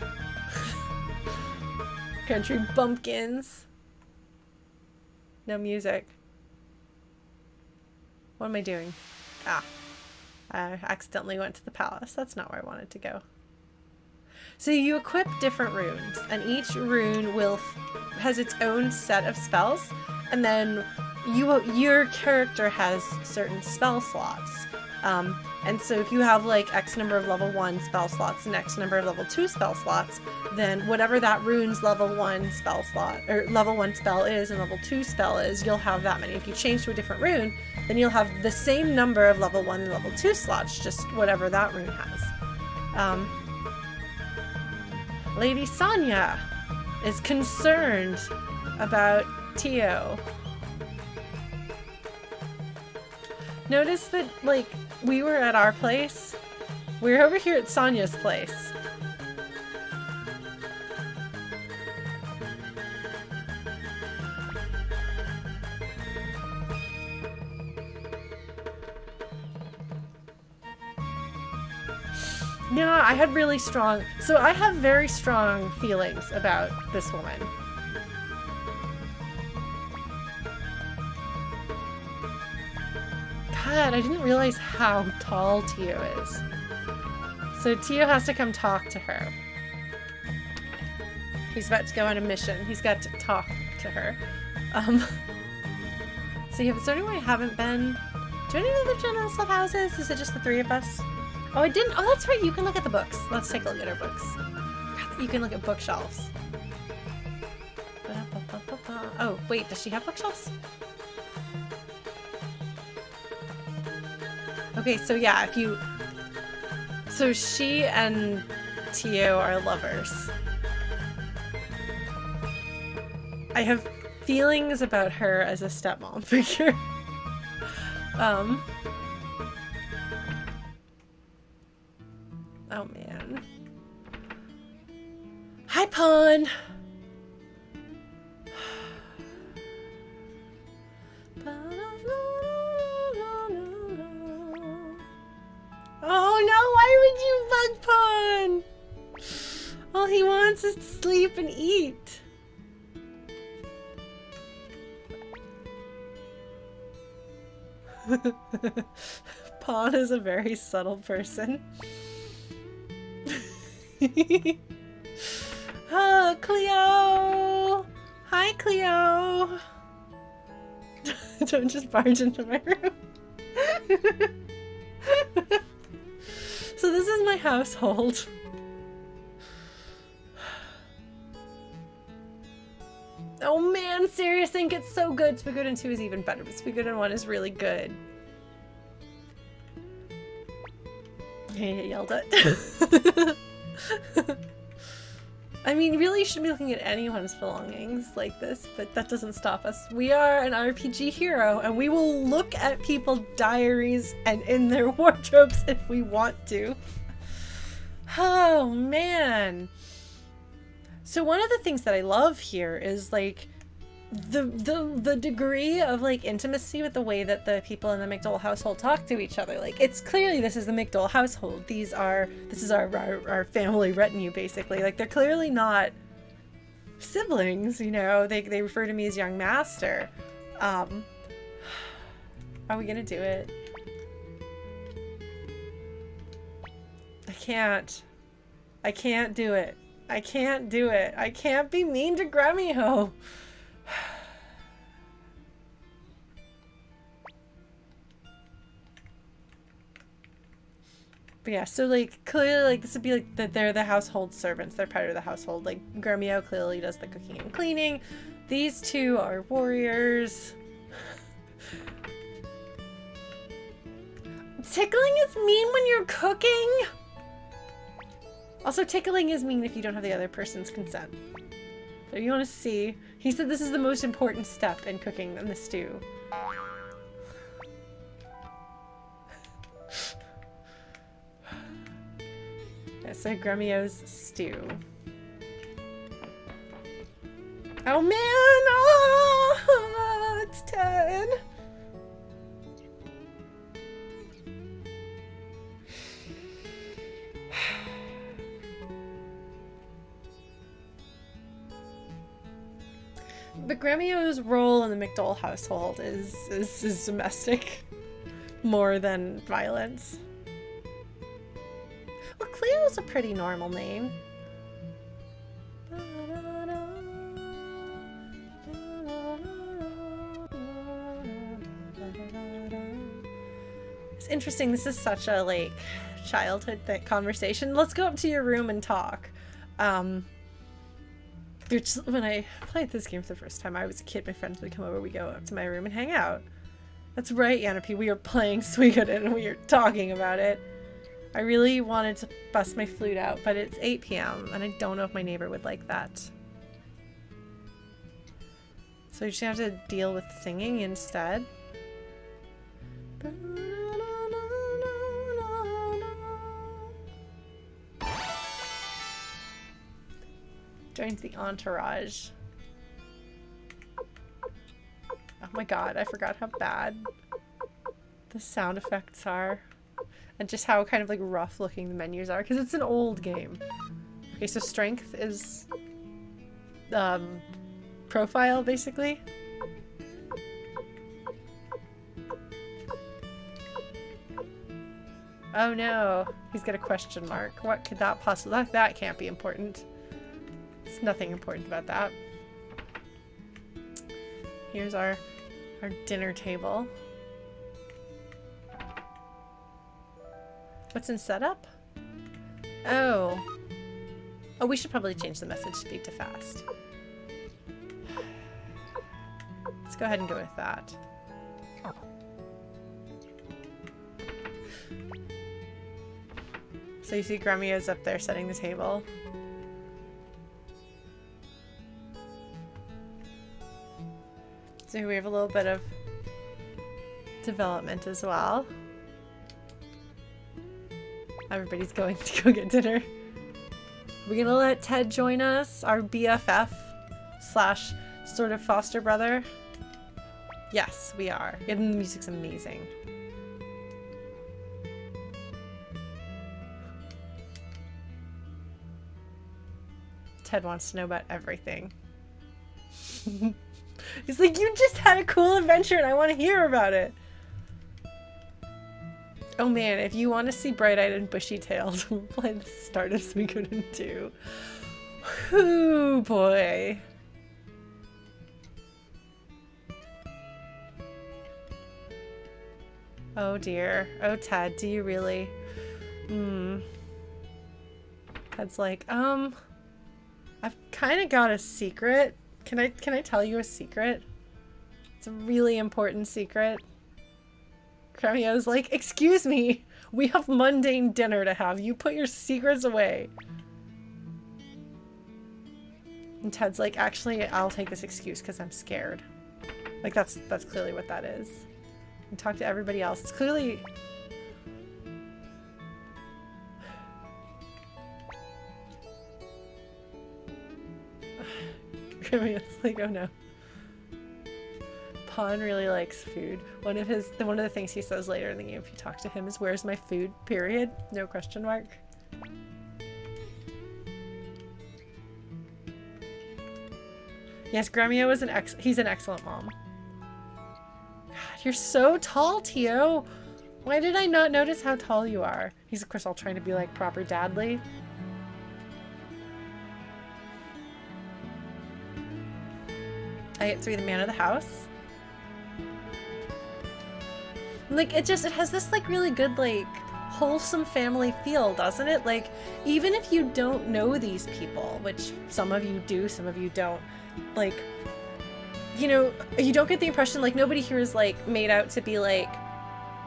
<laughs> Country bumpkins. No music. What am I doing? Ah. I accidentally went to the palace. That's not where I wanted to go. So you equip different runes, and each rune will has its own set of spells, and then you your character has certain spell slots. Um, and so if you have like X number of level 1 spell slots and X number of level 2 spell slots, then whatever that rune's level 1 spell slot, or level 1 spell is and level 2 spell is, you'll have that many. If you change to a different rune, then you'll have the same number of level 1 and level 2 slots, just whatever that rune has. Um, Lady Sonya is concerned about Teo. Notice that, like, we were at our place. We are over here at Sonya's place. No, I had really strong... So I have very strong feelings about this woman. God, I didn't realize how tall Teo is. So Teo has to come talk to her. He's about to go on a mission. He's got to talk to her. Um, <laughs> so yeah, there anyone I haven't been? Do any of the generals have houses? Is it just the three of us? Oh, I didn't. Oh, that's right. You can look at the books. Let's take a look at our books. You can look at bookshelves. Oh, wait. Does she have bookshelves? Okay, so yeah, if you... So she and Teo are lovers. I have feelings about her as a stepmom <laughs> figure. um... Oh man. Hi, Pahn! Oh no, why would you bug Pahn? All he wants is to sleep and eat. <laughs> Pahn is a very subtle person. <laughs> oh, Cleo! Hi, Cleo! <laughs> Don't just barge into my room. So this is my household. Oh man, Serious Ink, it's so good. Suikoden 2 is even better, but Suikoden 1 is really good. Hey, yelled it. I mean, really you shouldn't be looking at anyone's belongings like this, but that doesn't stop us. We are an RPG hero, and we will look at people's diaries and in their <laughs> wardrobes if we want to. <sighs> Oh, man. So one of the things that I love here is, like, the the the degree of like intimacy with the way that the people in the McDohl household talk to each other. Like it's clearly this is the McDohl household. These are this is our, our our, family retinue basically. Like they're clearly not siblings, you know. They they refer to me as young master. Um Are we gonna do it? I can't. I can't do it. I can't do it. I can't be mean to Gremio. <laughs> But yeah, so like clearly like this would be like that they're the household servants, they're part of the household. Like Gremio clearly does the cooking and cleaning. These two are warriors. tickling is mean when you're cooking. Also, tickling is mean if you don't have the other person's consent. So you want to see. He said this is the most important step in cooking in the stew. So Gremio's stew. Oh man! Oh, it's 10! But Gremio's role in the McDohl household is, is, is domestic more than violence. Well, Cleo's a pretty normal name. It's interesting. This is such a like childhood conversation. Let's go up to your room and talk. Um, which, when I played this game for the first time, I was a kid. My friends would come over. We go up to my room and hang out. That's right, Yanapie. We are playing Suikoden and we are talking about it. I really wanted to bust my flute out, but it's 8 p.m. and I don't know if my neighbor would like that. So you just have to deal with singing instead. Joins the entourage. Oh my god, I forgot how bad the sound effects are. And just how kind of like rough looking the menus are, because it's an old game. Okay, so strength is um, profile, basically. Oh no, he's got a question mark. What could that possibly- that, that can't be important. It's nothing important about that. Here's our, our dinner table. What's in setup? Oh. Oh, we should probably change the message speed to fast. Let's go ahead and go with that. So you see Gremio's up there setting the table. So we have a little bit of development as well. Everybody's going to go get dinner. We're gonna let Ted join us? Our BFF slash sort of foster brother? Yes, we are. And the music's amazing. Ted wants to know about everything. <laughs> He's like, you just had a cool adventure and I want to hear about it. Oh man, if you want to see Bright-Eyed and Bushy-Tailed, <laughs> play the start Suikoden 2. Ooh boy. Oh dear. Oh Ted, do you really? Hmm. Ted's like, um, I've kind of got a secret can I can I tell you a secret? It's a really important secret. Gremio's like, excuse me, we have mundane dinner to have. You put your secrets away. And Ted's like, actually, I'll take this excuse because I'm scared. Like that's that's clearly what that is. And talk to everybody else. It's clearly <sighs> It's like, oh no. Pahn really likes food. One of his one of the things he says later in the game if you talk to him is where's my food? Period. No question mark. Yes, Gremio is an ex he's an excellent mom. God, you're so tall, Teo. Why did I not notice how tall you are? He's of course all trying to be like proper dadly. I get to be the man of the house. Like, it just, it has this, like, really good, like, wholesome family feel, doesn't it? Like, even if you don't know these people, which some of you do, some of you don't, like, you know, you don't get the impression, like, nobody here is, like, made out to be, like,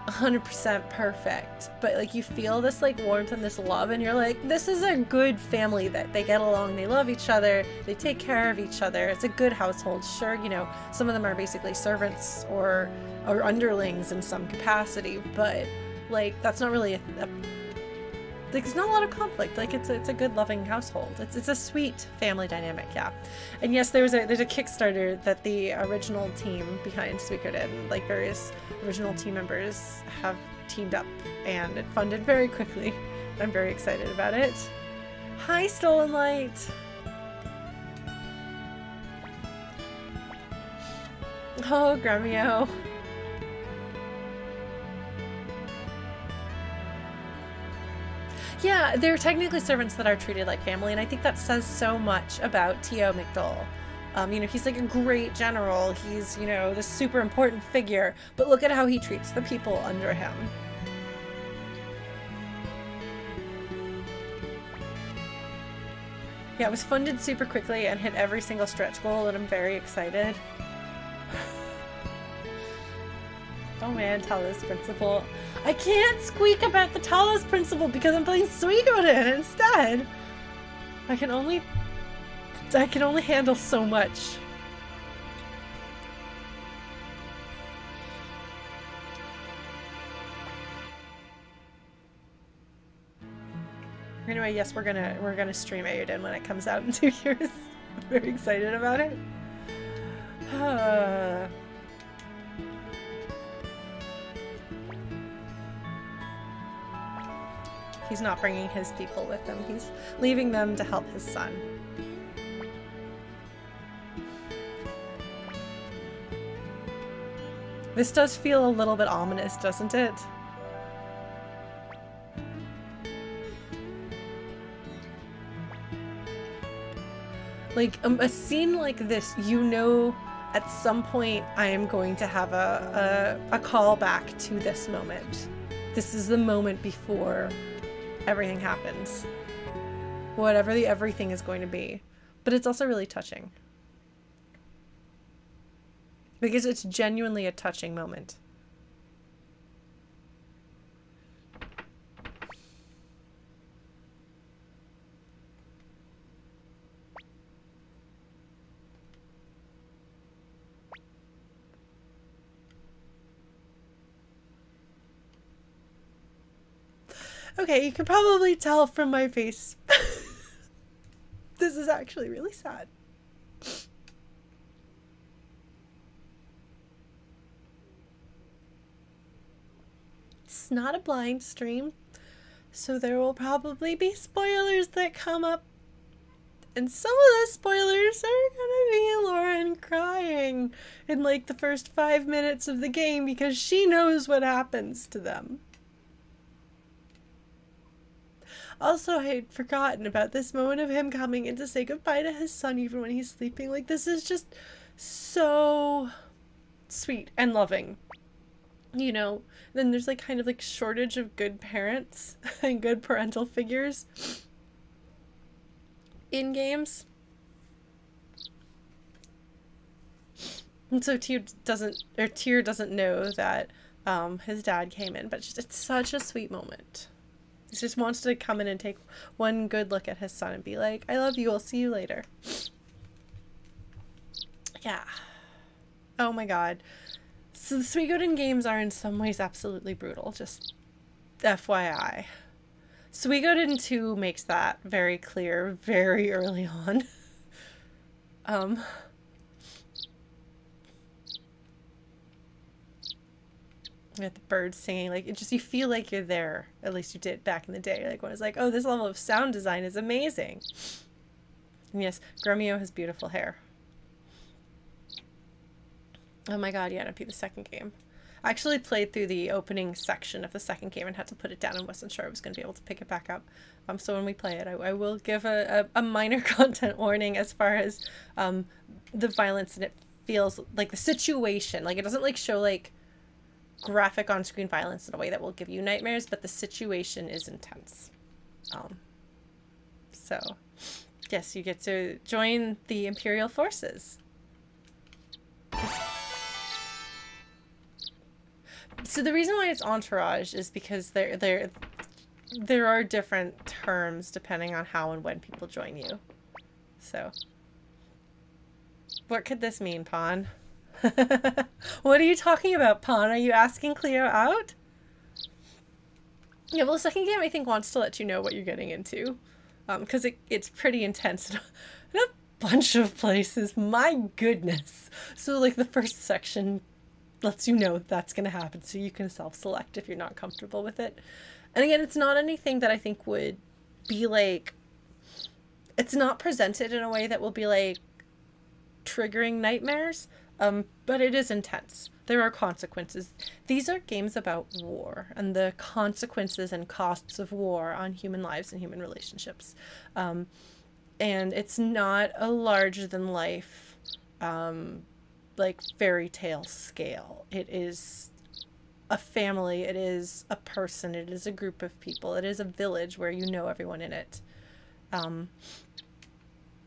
100% perfect but like you feel this like warmth and this love and you're like this is a good family that they get along they love each other they take care of each other it's a good household. Sure you know some of them are basically servants or or underlings in some capacity but like that's not really a, a like there's not a lot of conflict. Like it's a, it's a good loving household. It's, it's a sweet family dynamic yeah. And yes there's a there's a kickstarter that the original team behind Suiko did and like various original team members have teamed up and it funded very quickly. <laughs> I'm very excited about it. Hi stolen light! Oh gremio Yeah, they're technically servants that are treated like family, and I think that says so much about Teo McDohl. Um, you know, he's like a great general. He's, you know, this super important figure, but look at how he treats the people under him. Yeah, it was funded super quickly and hit every single stretch goal, and I'm very excited. Oh man, Talos Principle. I can't squeak about the Talos Principle because I'm playing Suikoden instead. I can only... I can only handle so much. Anyway, yes, we're gonna we're gonna stream Eiyuden when it comes out in two <laughs> years. I'm very excited about it. <sighs> Uh... He's not bringing his people with him. He's leaving them to help his son. This does feel a little bit ominous, doesn't it? Like, um, a scene like this, you know at some point I am going to have a, a, a callback to this moment. This is the moment before everything happens. Whatever the everything is going to be. But it's also really touching. Because it's genuinely a touching moment. Okay, you can probably tell from my face. <laughs> this is actually really sad. It's not a blind stream, so there will probably be spoilers that come up. And some of those spoilers are gonna be Lauren crying in like the first five minutes of the game because she knows what happens to them. Also, I had forgotten about this moment of him coming in to say goodbye to his son even when he's sleeping. Like, this is just so sweet and loving. You know, then there's like kind of like shortage of good parents <laughs> and good parental figures in games. And so Tir doesn't, or Tir doesn't know that um, his dad came in, but it's such a sweet moment. He just wants to come in and take one good look at his son and be like, I love you, I'll see you later. Yeah. Oh my god. So the Suikoden games are in some ways absolutely brutal, just FYI. Suikoden 2 makes that very clear very early on. <laughs> um, with the birds singing like it just you feel like you're there. At least you did back in the day. Like when it's like oh this level of sound design is amazing. And yes gremio has beautiful hair. Oh my god yeah be the second game. I actually played through the opening section of the second game and had to put it down. And wasn't sure I was going to be able to pick it back up. Um, so when we play it, I, I will give a, a, a, minor <laughs> content warning as far as um, the violence and it feels like the situation. Like it doesn't like show like graphic on-screen violence in a way that will give you nightmares, but the situation is intense. Um, so, yes, you get to join the Imperial forces. So the reason why it's entourage is because there there there are different terms depending on how and when people join you. So what could this mean, Pahn? <laughs> what are you talking about, Pahn? Are you asking Cleo out? Yeah, well, the second game I think wants to let you know what you're getting into, because um, it, it's pretty intense in a, in a bunch of places. My goodness! So like the first section lets you know that's going to happen, so you can self-select if you're not comfortable with it. And again, it's not anything that I think would be like. It's not presented in a way that will be like triggering nightmares, um, but it is intense. There are consequences. These are games about war and the consequences and costs of war on human lives and human relationships. Um, and it's not a larger than life, um, like fairy tale scale. It is a family, it is a person, it is a group of people, it is a village where you know everyone in it. Um,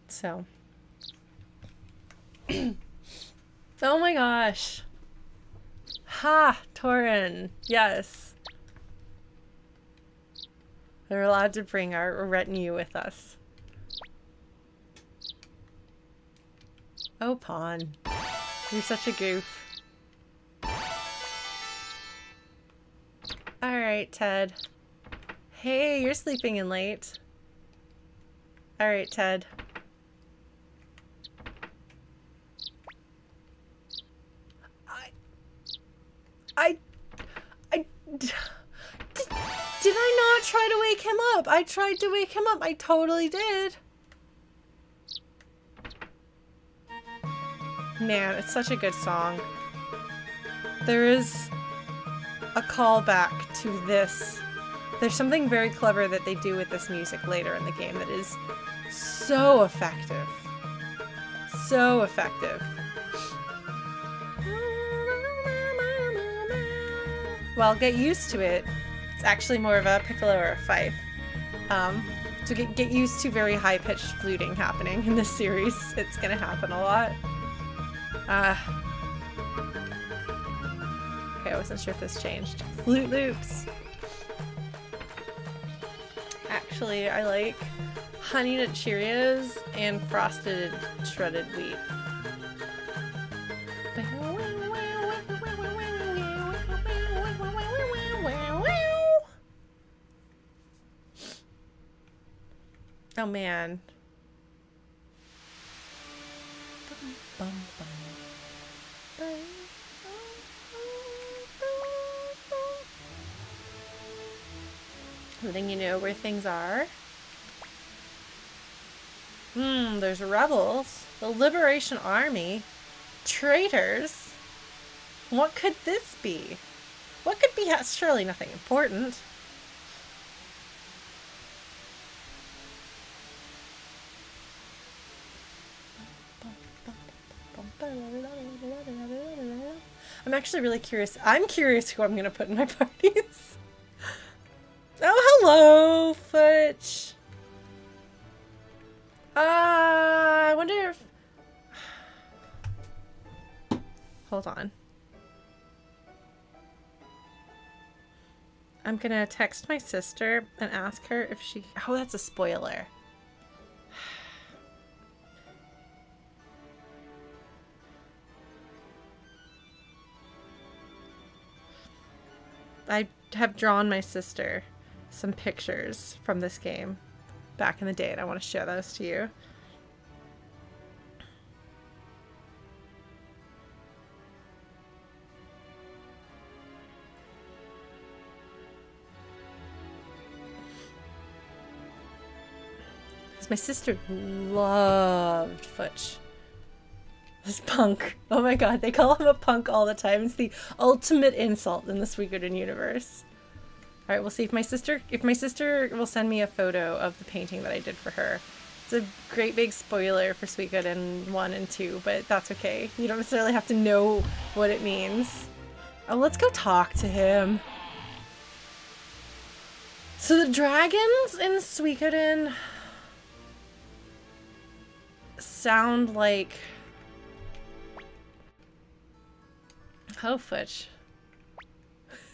so. <clears throat> oh my gosh. Ha, Torin. Yes. We're allowed to bring our retinue with us. Oh, Pahn. You're such a goof. Alright, Ted. Hey, you're sleeping in late. Alright, Ted. I... I... Did, did I not try to wake him up? I tried to wake him up. I totally did. Man, it's such a good song. There is a callback to this. There's something very clever that they do with this music later in the game that is so effective. So effective. Well, get used to it. It's actually more of a piccolo or a fife. Um, so get, get used to very high-pitched fluting happening in this series. It's gonna happen a lot. Uh, Okay, I wasn't sure if this changed. Flute loops. Actually, I like honey nut Cheerios and frosted shredded wheat. Oh man. Letting you know where things are. Hmm, there's rebels, the Liberation Army, traitors. What could this be? What could be? Surely nothing important. I'm actually really curious. I'm curious who I'm going to put in my <laughs> parties. Oh, hello, Futch. Uh, I wonder if... <sighs> Hold on. I'm gonna text my sister and ask her if she... Oh, that's a spoiler. I have drawn my sister some pictures from this game back in the day and I want to show those to you. my sister loved Futch. This punk. Oh my god, they call him a punk all the time. It's the ultimate insult in the Suikoden universe. All right, we'll see if my sister if my sister will send me a photo of the painting that I did for her. It's a great big spoiler for Suikoden 1 and 2, but that's okay. You don't necessarily have to know what it means. Oh, let's go talk to him. So the dragons in Suikoden sound like Futch.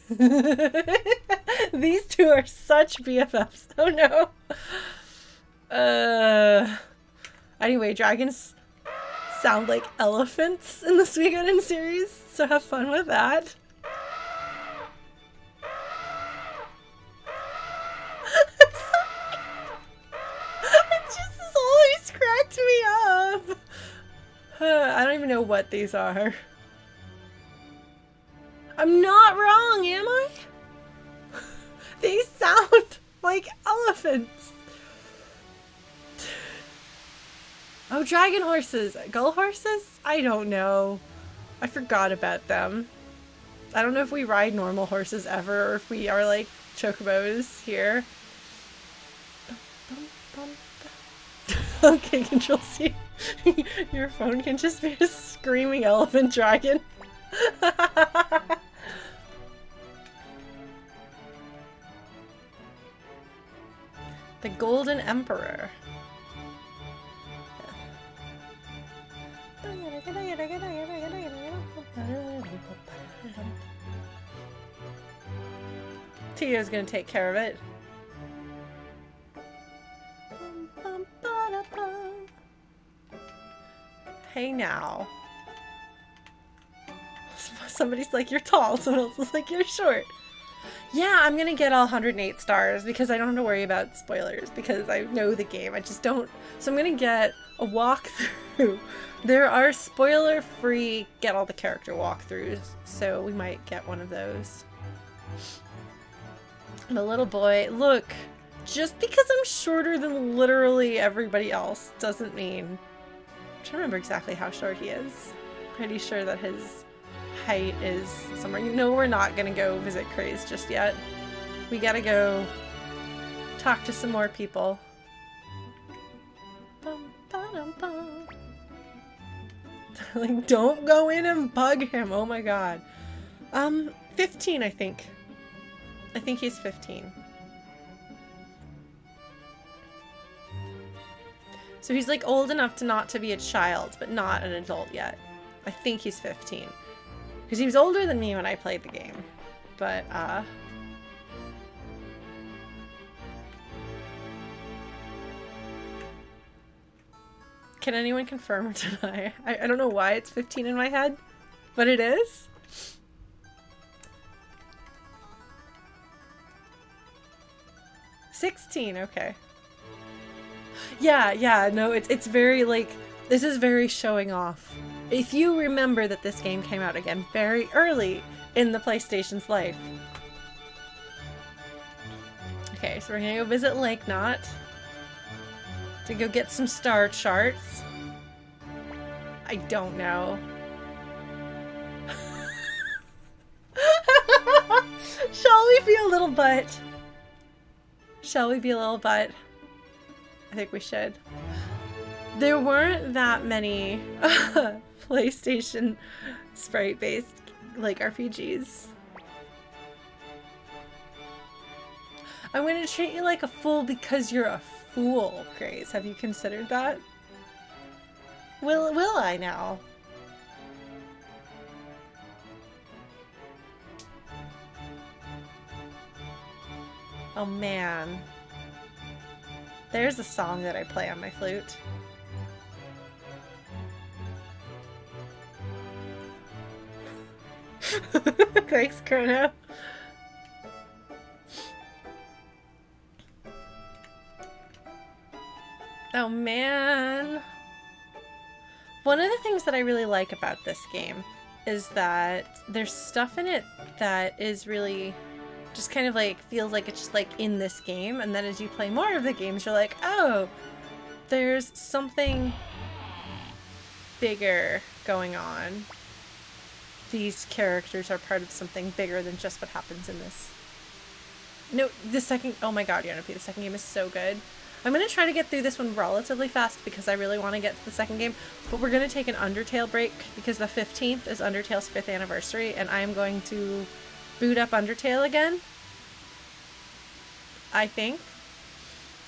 <laughs> These two are such BFFs. <laughs> Oh no. Uh. Anyway, dragons sound like elephants in the Suikoden series, so have fun with that. <laughs> it just always me up. <sighs> I don't even know what these are. I'm not wrong, am I? <laughs> they sound like elephants. Oh, dragon horses. Gull horses? I don't know. I forgot about them. I don't know if we ride normal horses ever or if we are like chocobos here. <laughs> okay, control C. <laughs> Your phone can just be a screaming elephant dragon. The Golden Emperor. Teo's gonna take care of it. Hey now. <laughs> Somebody's like, you're tall. <laughs> Someone else is like, you're short. Yeah, I'm gonna get all 108 stars because I don't have to worry about spoilers because I know the game. I just don't. So I'm gonna get a walkthrough. <laughs> There are spoiler free get all the character walkthroughs, so we might get one of those. A little boy. Look, just because I'm shorter than literally everybody else doesn't mean. I'm trying to remember exactly how short he is. Pretty sure that his height is somewhere. You know, we're not gonna go visit Kraze just yet. We gotta go talk to some more people. <laughs> like, don't go in and bug him. Oh my god. Um, 15, I think. I think he's 15. So he's like old enough to not to be a child, but not an adult yet. I think he's 15. Because he was older than me when I played the game. But, uh... Can anyone confirm or <laughs> deny? I, I don't know why it's 15 in my head, but it is. Sixteen, okay. Yeah, yeah, no, it's it's very like this is very showing off. If you remember that this game came out again very early in the PlayStation's life. Okay, so we're gonna go visit Leknaat to go get some star charts. I don't know. <laughs> Shall we be a little butt? Shall we be a little butt? I think we should. There weren't that many <laughs> PlayStation sprite-based like RPGs. I'm going to treat you like a fool because you're a fool, Grace. Have you considered that? Will will I now? Oh man. There's a song that I play on my flute. <laughs> Thanks, Chrono. Oh man. One of the things that I really like about this game is that there's stuff in it that is really just kind of like feels like it's just like in this game and then as you play more of the games you're like oh there's something bigger going on these characters are part of something bigger than just what happens in this no the second oh my god Yonopi the second game is so good I'm gonna try to get through this one relatively fast because I really want to get to the second game but we're gonna take an Undertale break because the 15th is Undertale's 5th anniversary and I am going to boot up Undertale again. I think.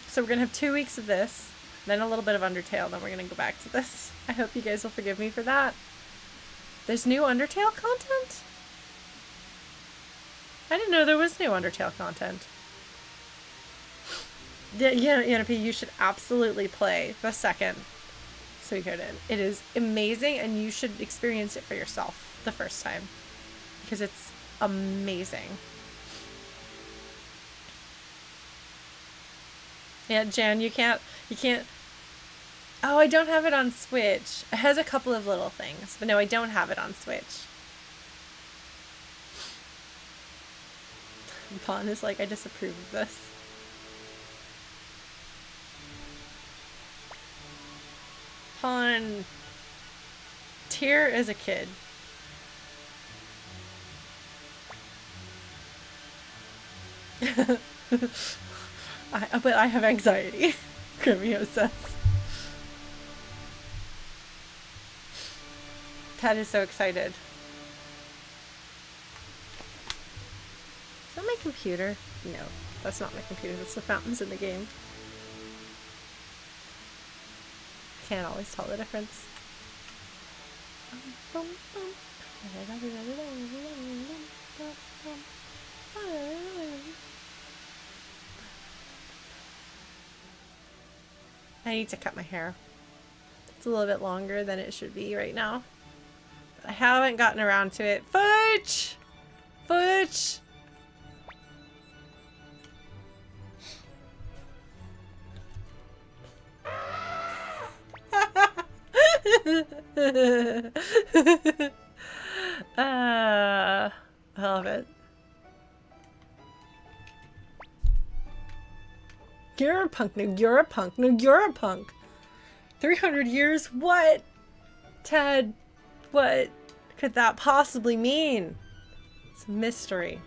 So we're going to have two weeks of this, then a little bit of Undertale, then we're going to go back to this. I hope you guys will forgive me for that. There's new Undertale content? I didn't know there was new Undertale content. Yeah, Yanapi, you should absolutely play the second Suikoden. It is amazing, and you should experience it for yourself the first time because it's amazing. Yeah, Jan, you can't, you can't. Oh, I don't have it on Switch. It has a couple of little things, but no, I don't have it on Switch. Vaughn is like, I disapprove of this. Pahn. Tir as a kid. <laughs> I, but I have anxiety, <laughs> Gremio says. Ted is so excited. Is that my computer? No, that's not my computer. That's the fountains in the game. Can't always tell the difference. I need to cut my hair. It's a little bit longer than it should be right now. I haven't gotten around to it. Fudge! Fudge! <laughs> uh, I love it. You're a punk. No, you're a punk. No, you're a punk. 300 years? What? Ted, what could that possibly mean? It's a mystery.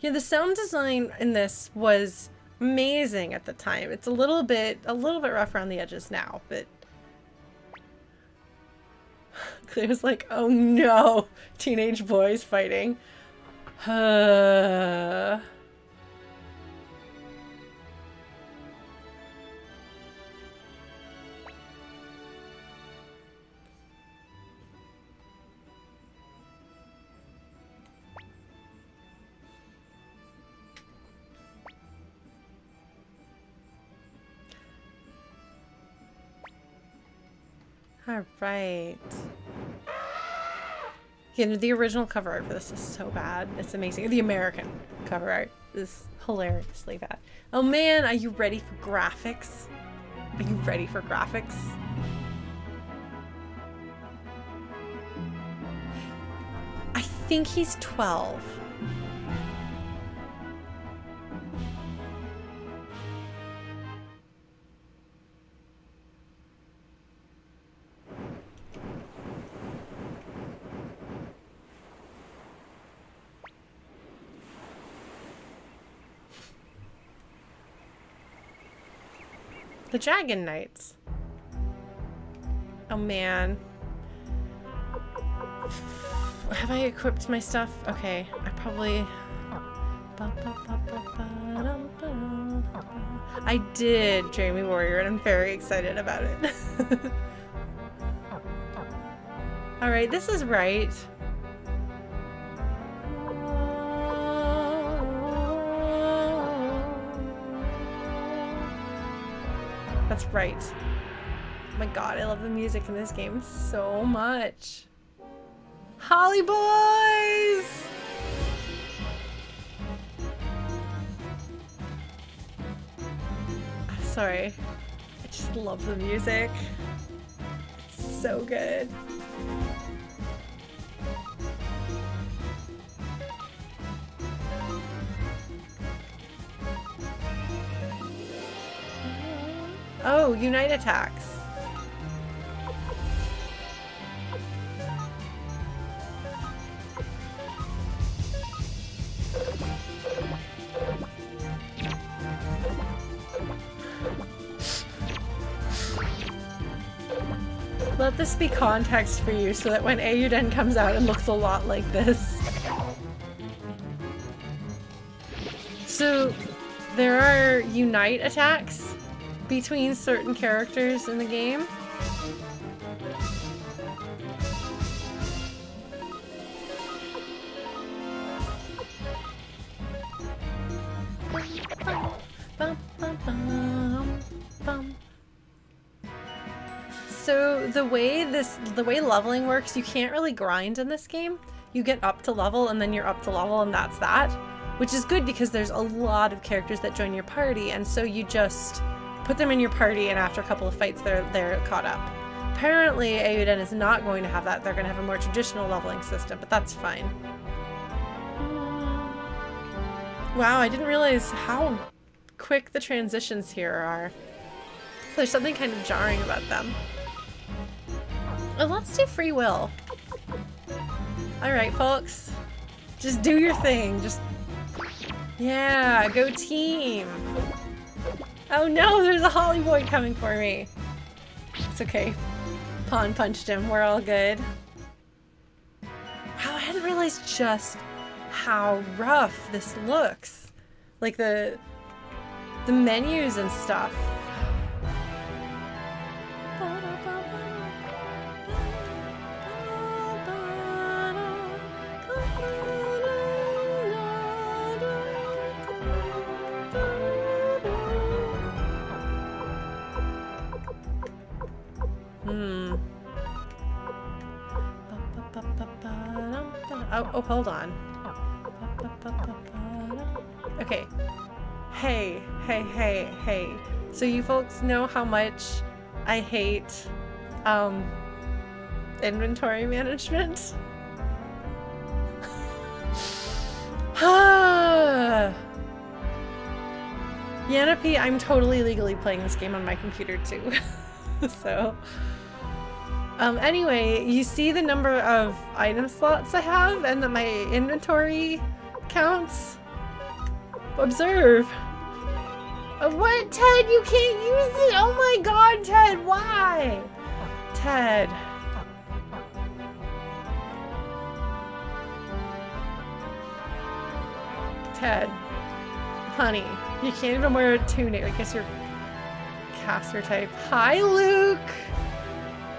Yeah, the sound design in this was amazing at the time. It's a little bit a little bit rough around the edges now, but <sighs> Claire's like, oh no, teenage boys fighting. <sighs> Uh... <laughs> All right. Know, the original cover art for this is so bad. It's amazing. The American cover art is hilariously bad. Oh man, are you ready for graphics? Are you ready for graphics? I think he's 12. Dragon Knights. Oh man. Have I equipped my stuff? Okay, I probably... I did Dreamy Warrior and I'm very excited about it. <laughs> Alright, this is right. That's right. Oh my god, I love the music in this game so much. Holly Boys! Sorry. I just love the music. It's so good. Oh, unite attacks. Let this be context for you so that when Eiyuden comes out it looks a lot like this. So, there are unite attacks between certain characters in the game. So the way this the way leveling works, you can't really grind in this game. You get up to level and then you're up to level and that's that. Which is good because there's a lot of characters that join your party and so you just put them in your party and after a couple of fights they're they're caught up. Apparently Eiyuden is not going to have that. They're going to have a more traditional leveling system, but that's fine. Wow, I didn't realize how quick the transitions here are. There's something kind of jarring about them. Let's do free will. Alright, folks. Just do your thing. Just... Yeah, go team. Oh no, there's a Holly Boy coming for me. It's okay. Pahn punched him. We're all good. Wow, I hadn't realized just how rough this looks. Like the the menus and stuff. Oh, oh, hold on. Okay. Hey, hey, hey, hey. So you folks know how much I hate um inventory management? <sighs> Yanapie, I'm totally legally playing this game on my computer too. <laughs> so um, anyway, you see the number of item slots I have and that my inventory counts? Observe. Uh, what, Ted? You can't use it? Oh my god, Ted, why? Ted. Ted. Honey, you can't even wear a tunic. I guess you're caster type. Hi, Luc!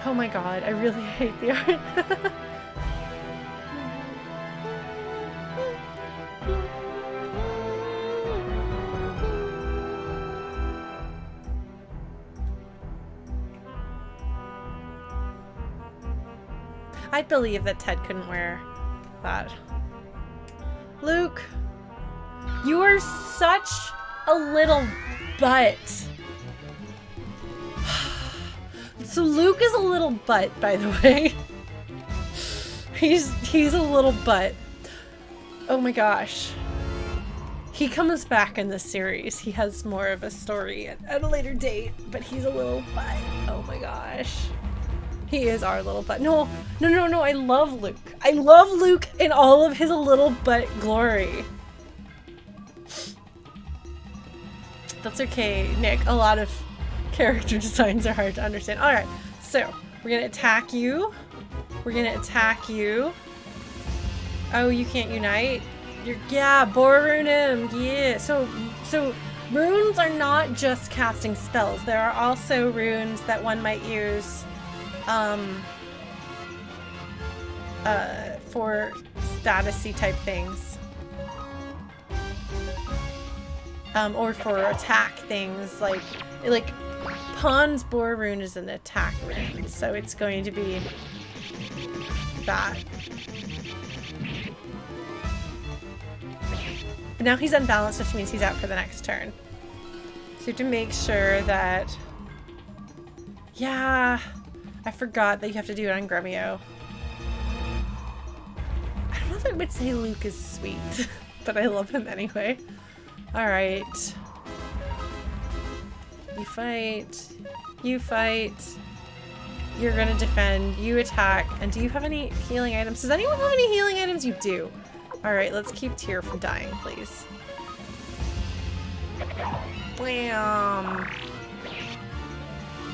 Oh my god, I really hate the art. <laughs> I'd believe that Ted couldn't wear that. Luc, you are such a little butt. <sighs> <sighs> So Luc is a little butt, by the way. he's he's a little butt. Oh my gosh. He comes back in this series. He has more of a story at, at a later date, but he's a little butt. Oh my gosh. He is our little butt. No, no, no, no. I love Luc. I love Luc in all of his little butt glory. That's okay, Nick. A lot of character <laughs> designs are hard to understand. Alright, so we're gonna attack you. We're gonna attack you. Oh, you can't unite? You're yeah, Boar Rune him. Yeah. So so runes are not just casting spells. There are also runes that one might use um uh for statusy type things. Um, or for attack things like like Pahn's Boar Rune is an attack rune, so it's going to be that. But now he's unbalanced, which means he's out for the next turn. So you have to make sure that... Yeah, I forgot that you have to do it on Gremio. I don't know if I would say Luc is sweet, <laughs> but I love him anyway. Alright. You fight. You fight. You're gonna defend. You attack. And do you have any healing items? Does anyone have any healing items? You do. Alright, let's keep Tir from dying, please. Blam!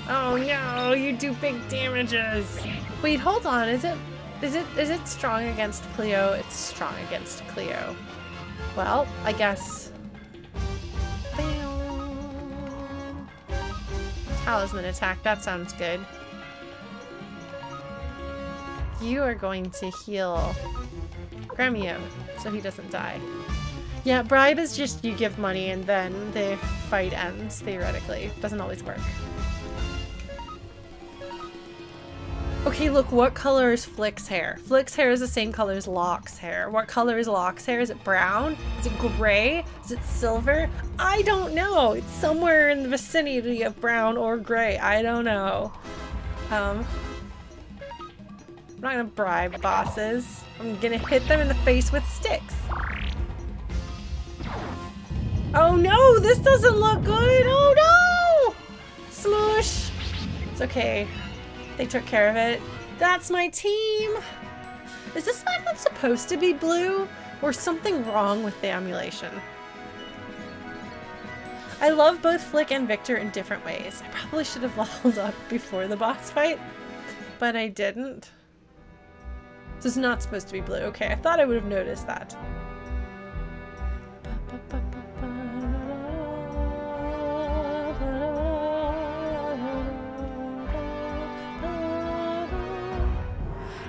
Oh no, you do big damages! Wait, hold on, is it is it is it strong against Cleo? It's strong against Cleo. Well, I guess Talisman attack. That sounds good. You are going to heal Gremio so he doesn't die. Yeah, bribe is just you give money and then the fight ends, theoretically. Doesn't always work. Okay, look, what color is Flik's hair? Flik's hair is the same color as Locke's hair. What color is Locke's hair? Is it brown? Is it gray? Is it silver? I don't know. It's somewhere in the vicinity of brown or gray. I don't know. Um, I'm not gonna bribe bosses. I'm gonna hit them in the face with sticks. Oh no, this doesn't look good. Oh no! Smoosh. It's okay. They took care of it. That's my team. Is this not supposed to be blue? Or something wrong with the emulation? I love both Flik and Viktor in different ways. I probably should have <laughs> leveled up before the boss fight, but I didn't. So it's not supposed to be blue. Okay, I thought I would have noticed that.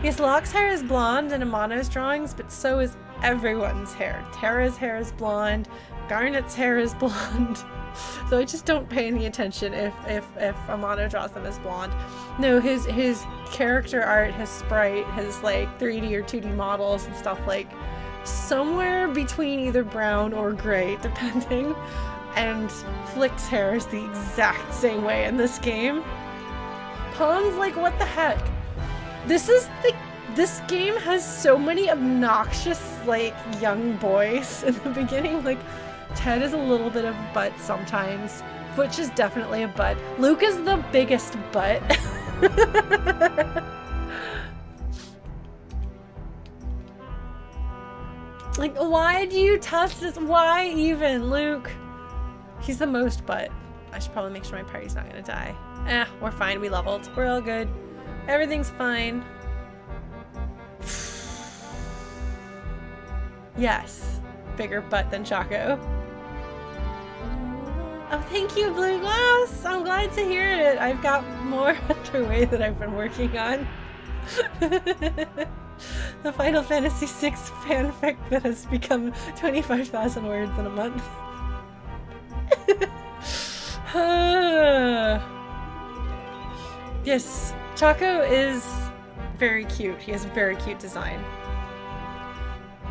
Yes, Locke's hair is blonde in Amano's drawings, but so is everyone's hair. Terra's hair is blonde, Garnet's hair is <laughs> blonde. so I just don't pay any attention if if if Amano draws them as blonde. No, his his character art, his sprite, his like 3D or 2D models and stuff like somewhere between either brown or gray, <laughs> depending. And Flik's hair is the exact same way in this game. Pong's like, what the heck? This is the this game has so many obnoxious like young boys <laughs> in the beginning. Like Ted is a little bit of a butt sometimes. Futch is definitely a butt. Luc is the biggest butt. <laughs> like why do you test this? Why even, Luc? He's the most butt. I should probably make sure my party's not gonna die. Eh, we're fine. We leveled. We're all good. Everything's fine. yes. Bigger butt than Choco. Oh, thank you, Blue Glass! I'm glad to hear it. I've got more <laughs> underway that I've been working on. <laughs> the Final Fantasy VI fanfic that has become 25,000 words in a month. <laughs> <sighs> yes, Choco is very cute. He has a very cute design.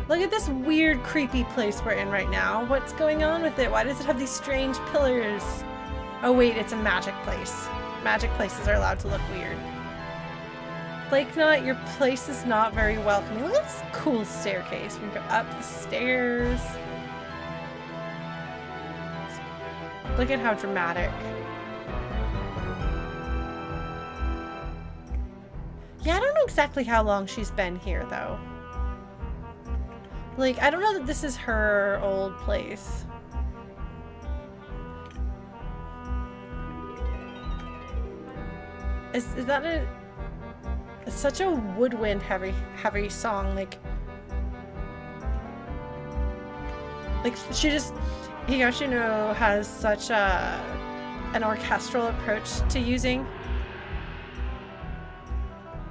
Look at this weird, creepy place we're in right now. What's going on with it? Why does it have these strange pillars? Oh wait, it's a magic place. Magic places are allowed to look weird. Leknaat, your place is not very welcoming. Look at this cool staircase. We go up the stairs. Look at how dramatic. Yeah, I don't know exactly how long she's been here, though. Like, I don't know that this is her old place. Is, is that a... It's such a woodwind heavy, heavy song, like... Like, she just... Higashino has such a... an orchestral approach to using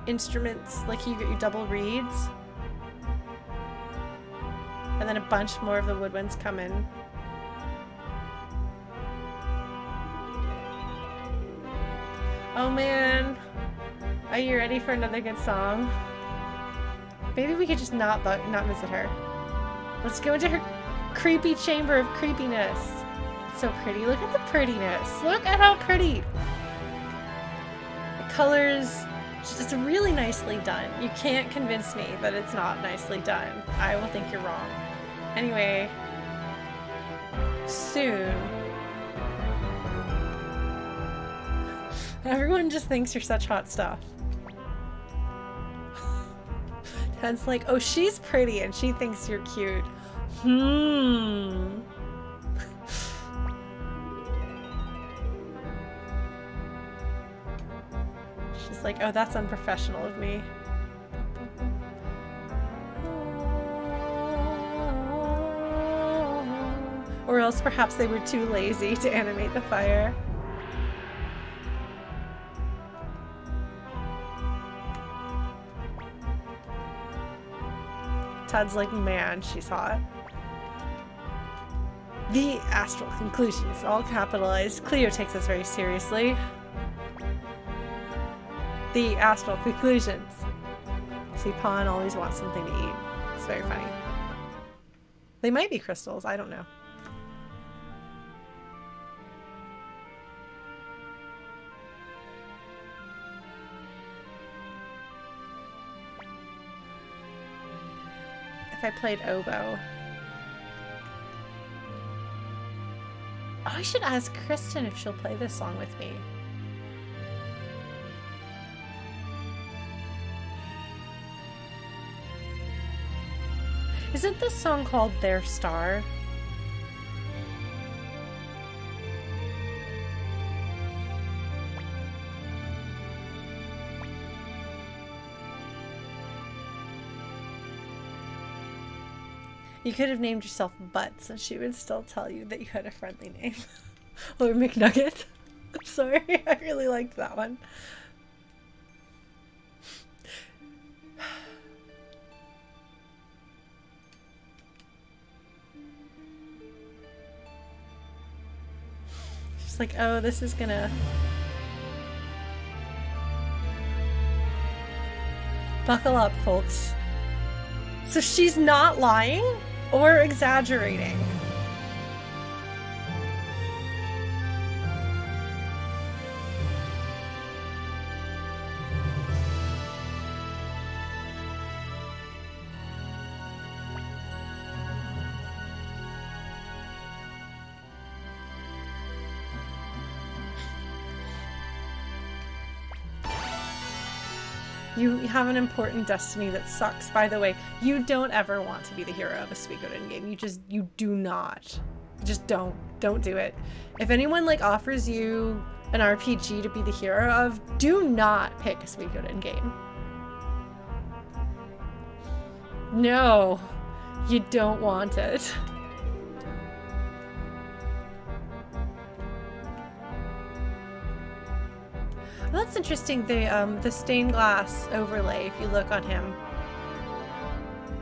instruments, like you get your double reeds. And then a bunch more of the woodwinds come in. Oh man. Are you ready for another good song? Maybe we could just not not visit her. Let's go into her creepy chamber of creepiness. It's so pretty. Look at the prettiness. Look at how pretty. The colors it's really nicely done. You can't convince me that it's not nicely done. I will think you're wrong. Anyway, soon. Everyone just thinks you're such hot stuff. Ted's like, oh, she's pretty and she thinks you're cute. Hmm. She's like, oh, that's unprofessional of me. Or else perhaps they were too lazy to animate the fire. Todd's like, man, she's hot. The astral conclusions, all capitalized. Cleo takes us very seriously. The astral conclusions. See, Pahn always wants something to eat. It's very funny. They might be crystals, I don't know. If I played oboe. I should ask Kristen if she'll play this song with me. Isn't this song called Their Star? You could have named yourself Butts and she would still tell you that you had a friendly name. <laughs> or McNugget. <laughs> I'm sorry, <laughs> I really liked that one. Like, oh, this is gonna... Buckle up, folks. So she's not lying? or exaggerating. Have an important destiny that sucks. By the way, you don't ever want to be the hero of a Suikoden game. You just, you do not. Just don't. Don't do it. If anyone like offers you an RPG to be the hero of, do not pick a Suikoden game. No, you don't want it. Well, that's interesting. The um, the stained glass overlay. If you look on him,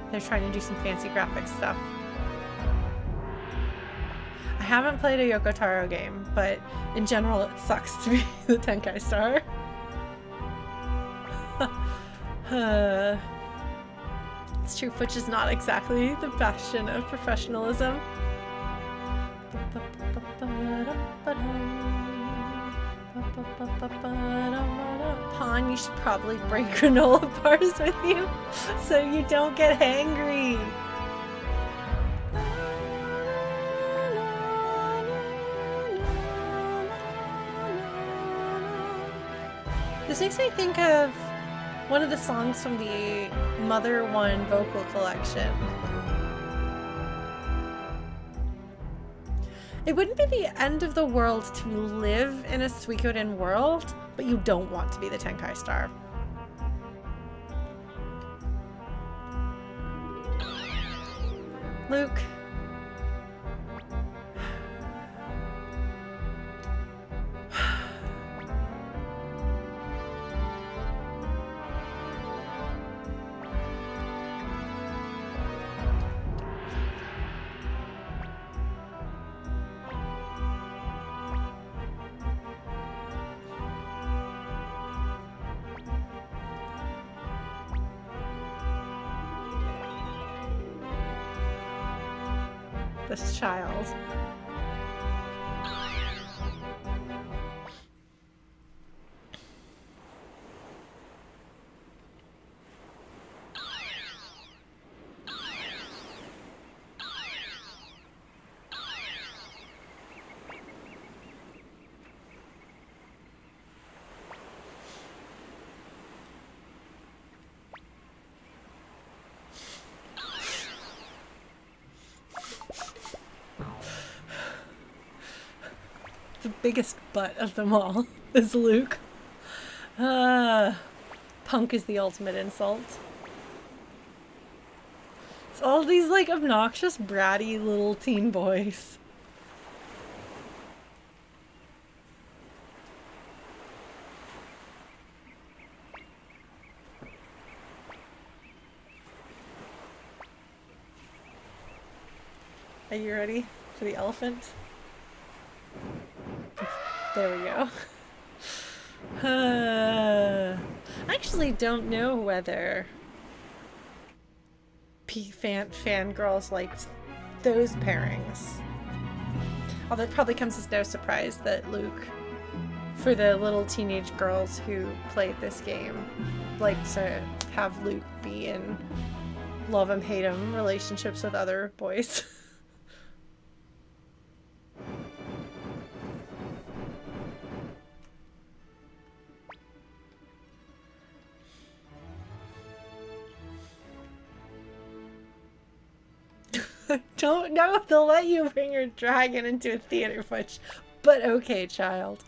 they're trying to do some fancy graphic stuff. I haven't played a Yoko Taro game, but in general, it sucks to be <laughs> the Tenkai star. uh, <laughs> it's true, Futch is not exactly the bastion of professionalism. Pahn, you should probably bring <laughs> granola bars with you so you don't get hangry. This makes me think of one of the songs from the Mother One vocal collection. It wouldn't be the end of the world to live in a Suikoden world, but you don't want to be the Tenkai star. Luc, biggest butt of them all <laughs> is Luc. Uh, punk is the ultimate insult. It's all these like obnoxious, bratty little teen boys. Are you ready for the elephant? There we go. <laughs> <sighs> I actually don't know whether P fan fangirls liked those pairings. Although it probably comes as no surprise that Luc, for the little teenage girls who played this game, like to have Luc be in love him, hate him relationships with other boys. <laughs> Don't know if they'll let you bring your dragon into a theater, Futch. But okay, child.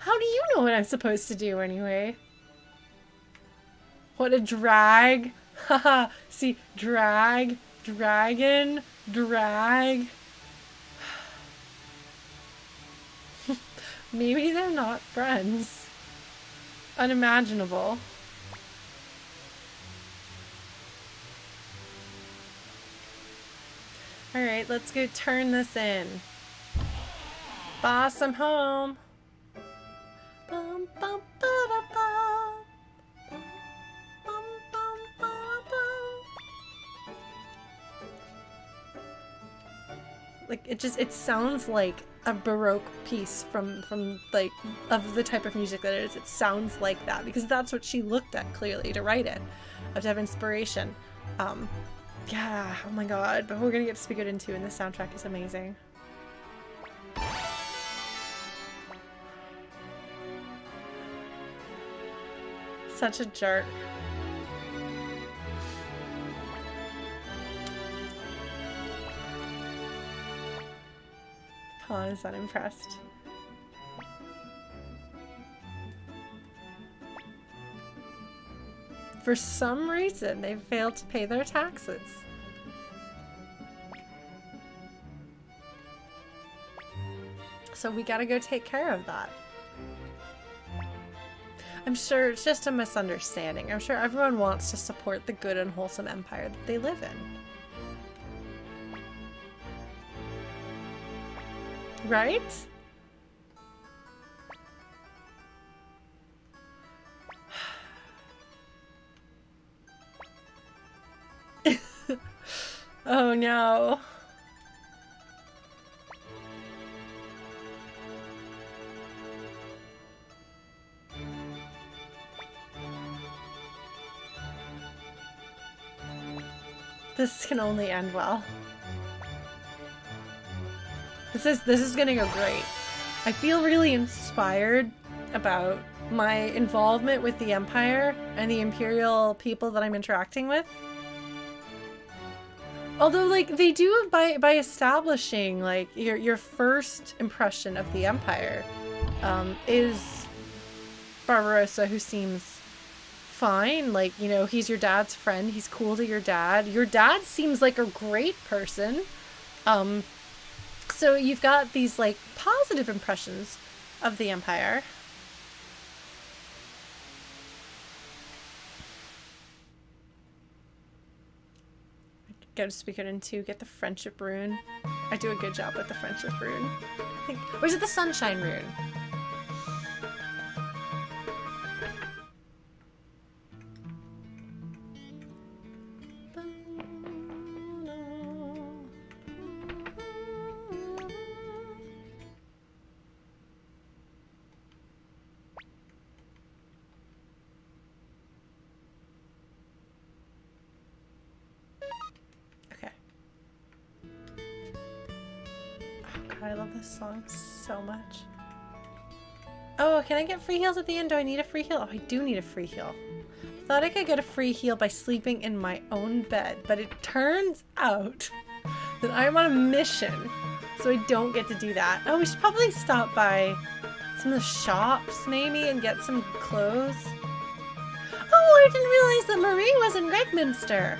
How do you know what I'm supposed to do anyway? What a drag. <laughs> Haha. See, drag, dragon, drag. <sighs> Maybe they're not friends. Unimaginable. Alright, let's go turn this in. Boss, I'm home. Like it just it sounds like a baroque piece from from like of the type of music that it is it sounds like that because that's what she looked at clearly to write it to have inspiration um yeah, oh my god. But we're gonna get to Suikoden II and the soundtrack is amazing. Such a jerk. Pahn is unimpressed. For some reason, they failed to pay their taxes. So we gotta go take care of that. I'm sure it's just a misunderstanding. I'm sure everyone wants to support the good and wholesome empire that they live in. Right? Oh no. This can only end well. This is this is gonna go great. I feel really inspired about my involvement with the Empire and the Imperial people that I'm interacting with. Although, like, they do by by establishing like your your first impression of the Empire um, is Barbarossa, who seems fine. Like, you know, he's your dad's friend. He's cool to your dad. Your dad seems like a great person. Um, so you've got these like positive impressions of the Empire. Go to speak it into, get the friendship rune. I do a good job with the friendship rune. I think, or is it the sunshine rune? I get free heals at the end? Do I need a free heal? Oh, I do need a free heal. I thought I could get a free heal by sleeping in my own bed, but it turns out that I'm on a mission, so I don't get to do that. Oh, we should probably stop by some of the shops, maybe, and get some clothes. Oh, I didn't realize that Marie was in Gregminster.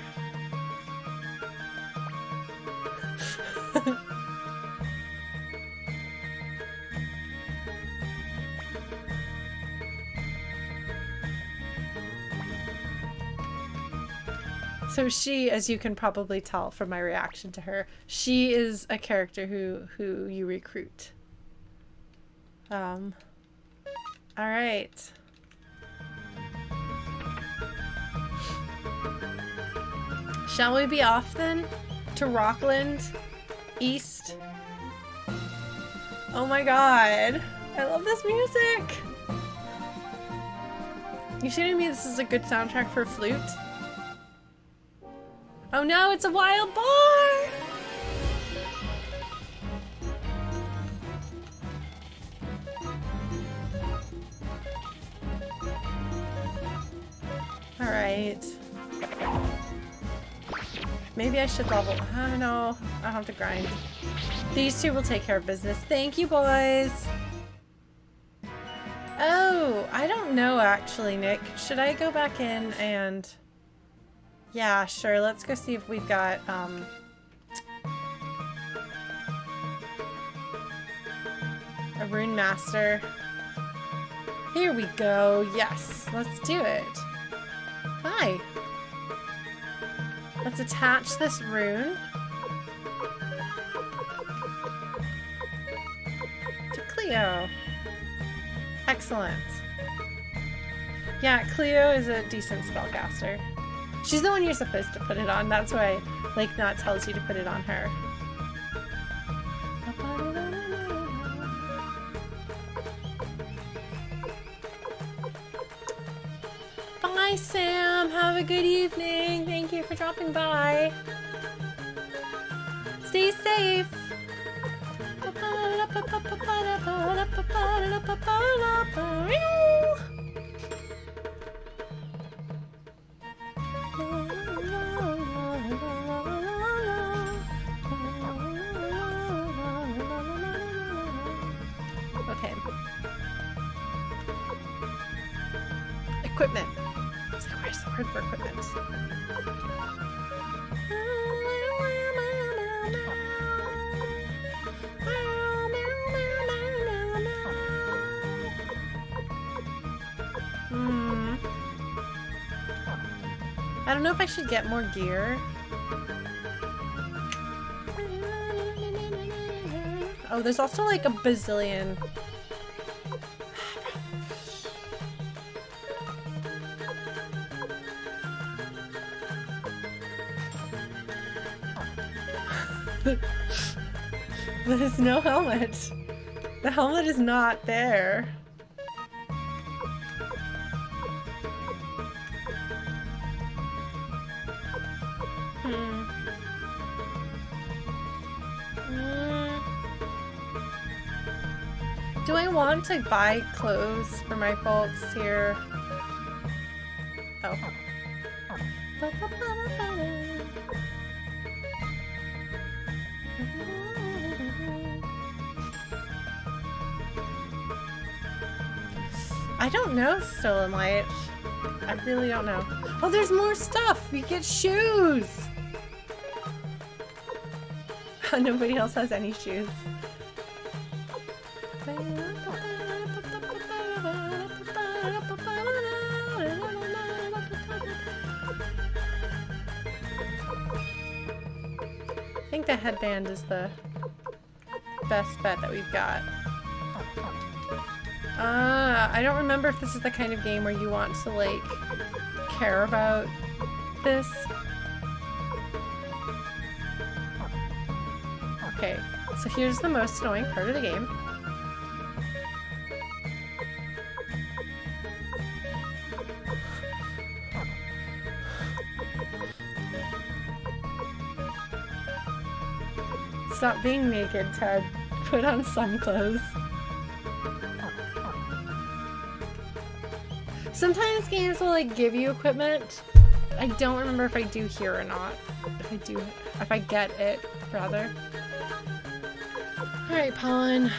so she, as you can probably tell from my reaction to her, she is a character who who you recruit. Um. All right. Shall we be off then? To Rockland? East? Oh my god. I love this music! You kidding me this is a good soundtrack for flute? Oh no, it's a wild boar! Alright. Maybe I should level. I don't know. I'll have to grind. These two will take care of business. Thank you, boys! Oh, I don't know actually, Nick. Should I go back in and... Yeah, sure. Let's go see if we've got, um... A rune master. Here we go. Yes, let's do it. Hi. Let's attach this rune. To Cleo. Excellent. Yeah, Cleo is a decent spellcaster. She's the one you're supposed to put it on. That's why Leknaat tells you to put it on her. Bye, Sam. Have a good evening. Thank you for dropping by. Stay safe. For equipment? Hmm. I don't know if I should get more gear. Oh, there's also like a bazillion. There's no helmet. The helmet is not there. Hmm. Mm. Do I want to buy clothes for my folks here? Don't know, Stolen Light. I really don't know. Oh, there's more stuff! We get shoes! <laughs> Nobody else has any shoes. I think the headband is the best bet that we've got. Ah, I don't remember if this is the kind of game where you want to, like, care about this. Okay, so here's the most annoying part of the game. Stop being naked, Ted. Put on some clothes. Sometimes games will like give you equipment. I don't remember if I do here or not. If I do, if I get it, rather. Alright, Pollen.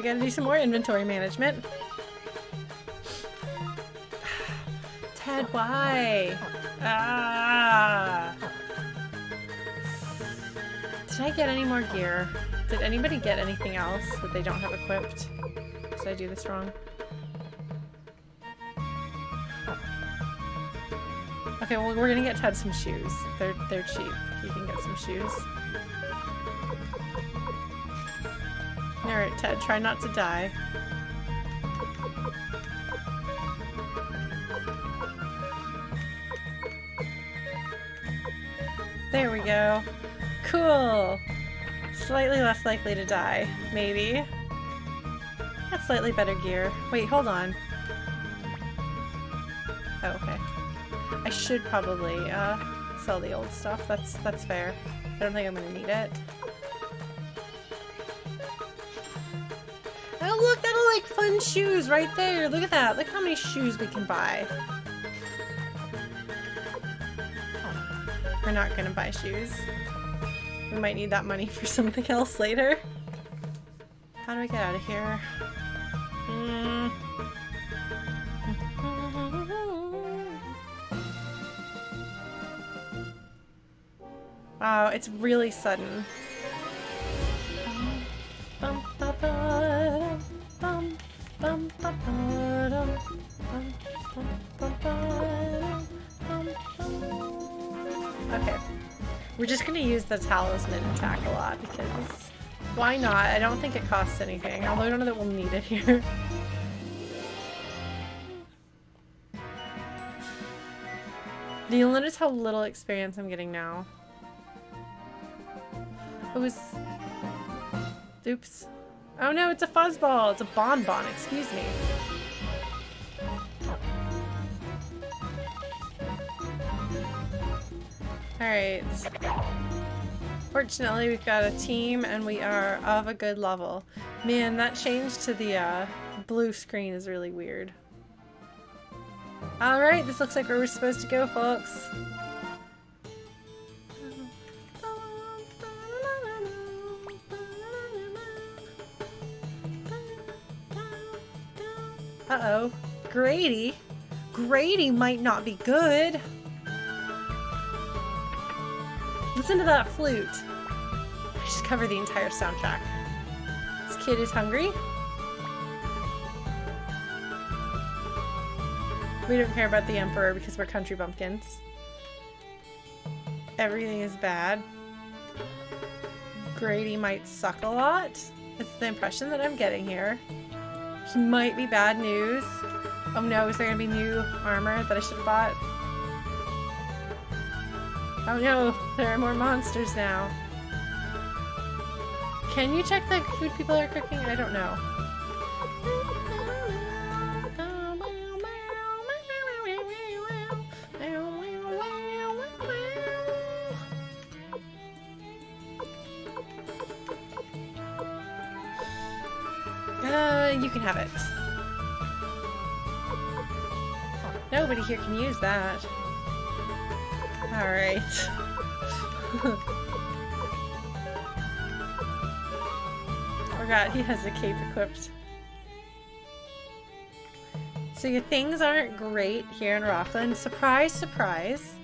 We gotta do some more inventory management. Ted, why? Ah. Did I get any more gear? Did anybody get anything else that they don't have equipped? Did I do this wrong? Okay, well we're gonna get Ted some shoes. They're they're cheap. You can get some shoes. Ted, try not to die. There we go. Cool. Slightly less likely to die, maybe. That's slightly better gear. Wait, hold on. Oh, okay. I should probably uh, sell the old stuff. That's that's fair. I don't think I'm gonna need it. 10 shoes right there. Look at that. Look how many shoes we can buy. We're not going to buy shoes. We might need that money for <laughs> something else later. How do I get out of here? Hmm. <laughs> Wow, it's really sudden. Gonna use the talisman attack a lot because why not? I don't think it costs anything, although I don't know that we'll need it here. Do You'll notice how little experience I'm getting now. It was... Oops. Oh no, it's a fuzzball! It's a bonbon, excuse me. Alright. Fortunately, we've got a team and we are of a good level. Man, that change to the uh, blue screen is really weird. Alright, this looks like where we're supposed to go, folks. Uh-oh. Grady? Grady might not be good. Listen to that flute. I just cover the entire soundtrack. This kid is hungry. We don't care about the Emperor because we're country bumpkins. Everything is bad. Grady might suck a lot. It's the impression that I'm getting here. He might be bad news. Oh no, is there gonna be new armor that I should have bought? Oh no, there are more monsters now. Can you check the food people are cooking? I don't know. Uh, you can have it. Nobody here can use that. Alright. <laughs> Oh Forgot he has a cape equipped. So your things aren't great here in Rockland. Surprise, surprise.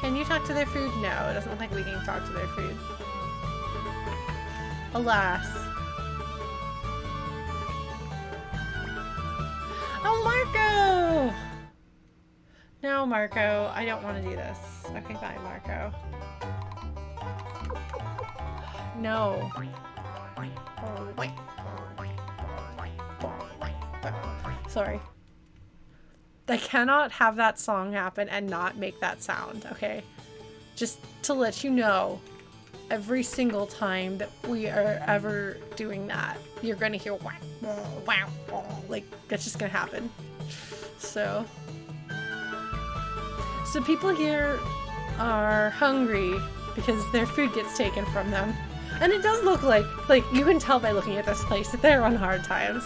Can you talk to their food? No, it doesn't look like we can talk to their food. Alas. Oh, Marco! No, Marco, I don't want to do this. Okay, bye, Marco. No. Sorry. I cannot have that song happen and not make that sound, okay? Just to let you know, every single time that we are ever doing that, you're gonna hear wow, wow, like that's just gonna happen. So, so people here are hungry because their food gets taken from them, and it does look like like you can tell by looking at this place that they're on hard times.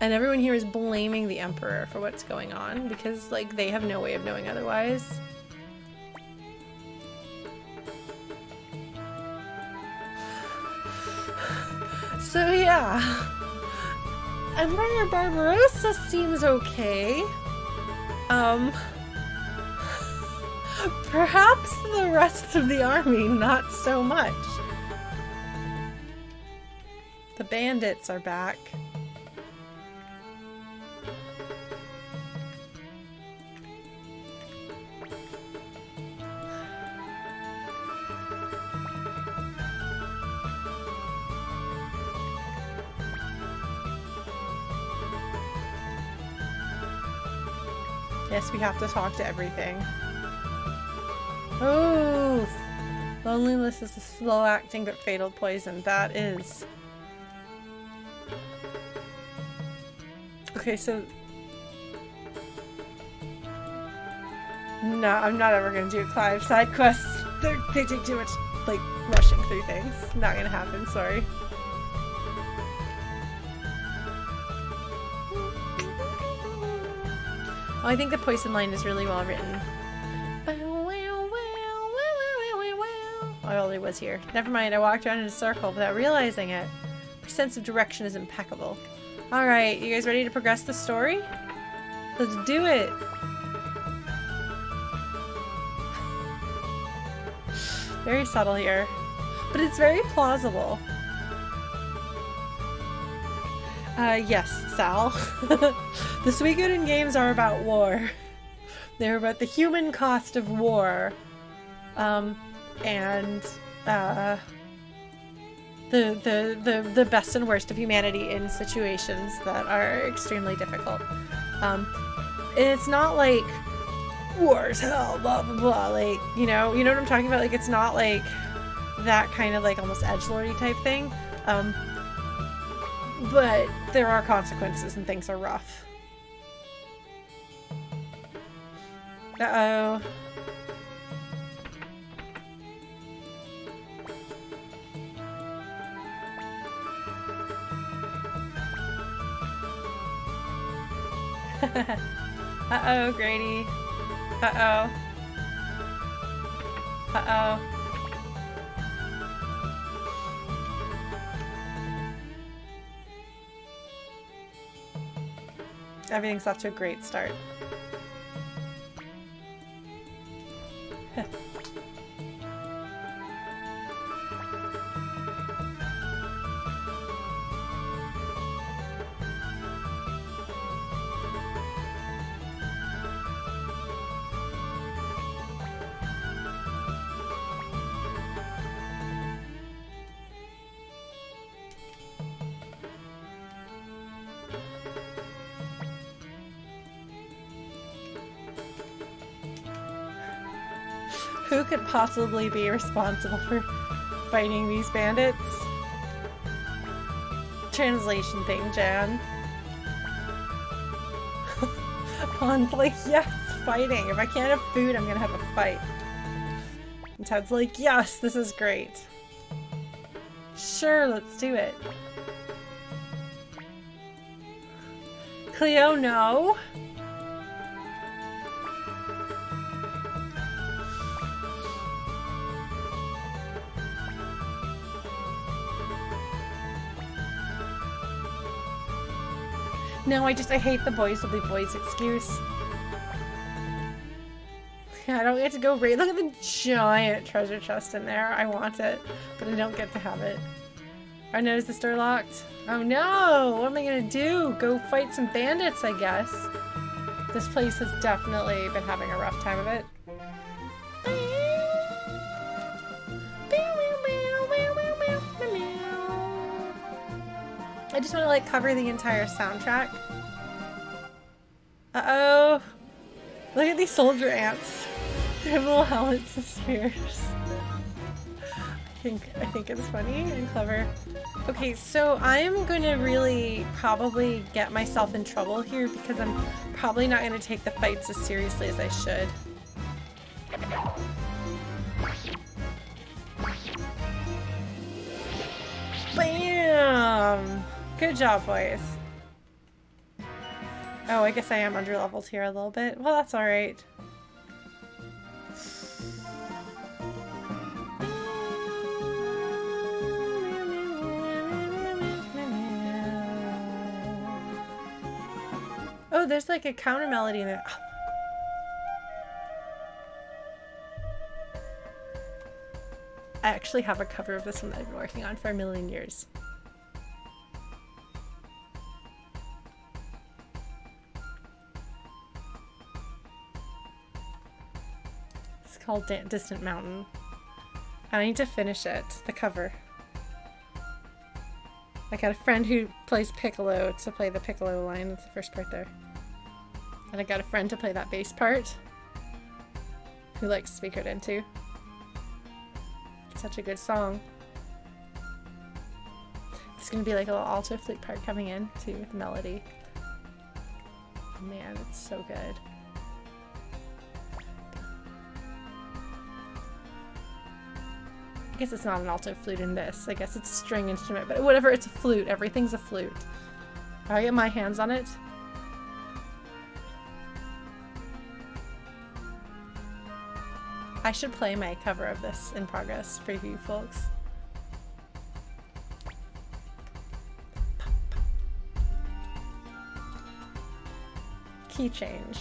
And everyone here is blaming the Emperor for what's going on because, like, they have no way of knowing otherwise. So, yeah. Emperor Barbarossa seems okay. Um, perhaps the rest of the army, not so much. The bandits are back. Yes, we have to talk to everything. Oh, loneliness is a slow acting but fatal poison. That is. Okay, so. No, I'm not ever gonna do Clive side quests. They're, they take too much, like, rushing through things. Not gonna happen, sorry. Oh, I think the poison line is really well written. All oh, there was here. Never mind, I walked around in a circle without realizing it. My sense of direction is impeccable. Alright, you guys ready to progress the story? Let's do it! <sighs> very subtle here. But it's very plausible. Uh, yes, Sal. <laughs> the Suikoden games are about war. They're about the human cost of war. Um, and, uh, the, the, the, the best and worst of humanity in situations that are extremely difficult. Um, it's not like war's hell, blah, blah, blah. Like, you know, you know what I'm talking about? Like, it's not like that kind of like almost edge edgelordy type thing. Um, but there are consequences and things are rough. Uh-oh. <laughs> Uh-oh, Grady. Uh-oh. Uh-oh. Everything's off to a great start. Possibly be responsible for fighting these bandits? Translation thing, Jan. <laughs> Han's like, yes, fighting. If I can't have food, I'm gonna have a fight. And Ted's like, yes, this is great. Sure, let's do it. Cleo, no. I just, I hate the boys will be boys excuse. I don't get to go raid. Look at the giant treasure chest in there. I want it, but I don't get to have it. I noticed the store locked. Oh no! What am I gonna do? Go fight some bandits, I guess. This place has definitely been having a rough time of it. I just want to like cover the entire soundtrack. Uh-oh. Look at these soldier ants. <laughs> They have little helmets and spears. I think I think it's funny and clever. Okay, so I'm going to really probably get myself in trouble here because I'm probably not going to take the fights as seriously as I should. Bam! Good job, boys. Oh, I guess I am under leveled here a little bit. Well, that's alright. Oh, there's like a counter melody in there. Oh. I actually have a cover of this one that I've been working on for a million years. Called Distant Mountain. I need to finish it, the cover. I got a friend who plays piccolo to play the piccolo line. That's the first part there. And I got a friend to play that bass part. Who likes to Suikoden II. Such a good song. It's gonna be like a little alto flute part coming in too with the melody. Man, it's so good. Guess it's not an alto flute in this. I guess it's a string instrument, but whatever, it's a flute. Everything's a flute. I get my hands on it. I should play my cover of this in progress for you folks. Key change.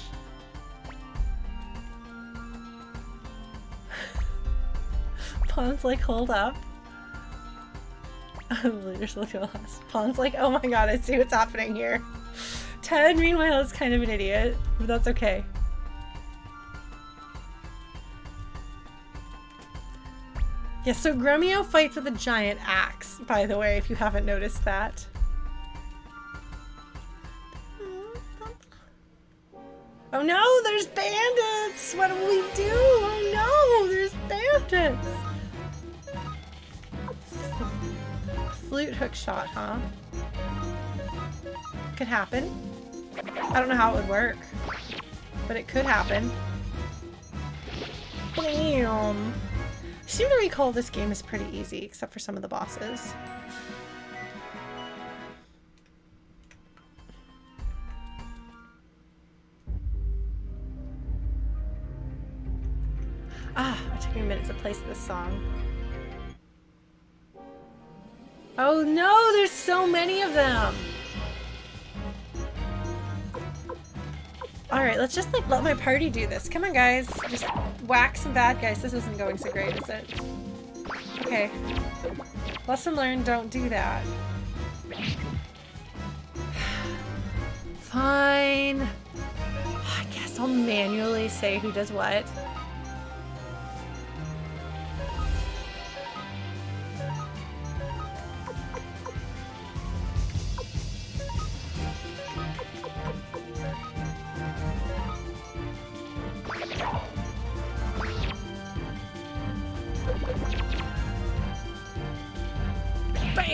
Pahn's like, hold up. Leaders look lost. Pahn's like, oh my god, I see what's happening here. Ted, meanwhile, is kind of an idiot, but that's okay. Yeah, so Gremio fights with a giant axe, by the way, if you haven't noticed that. Oh no, there's bandits! What do we do? Oh no, there's bandits! Flute hook shot, huh? Could happen. I don't know how it would work, but it could happen. Bam! I seem to recall this game is pretty easy, except for some of the bosses. Ah, it took me a minute to place this song. Oh no, there's so many of them! Alright, let's just like let my party do this. Come on guys, just whack some bad guys. This isn't going so great, is it? Okay. Lesson learned, don't do that. <sighs> Fine. <sighs> I guess I'll manually say who does what.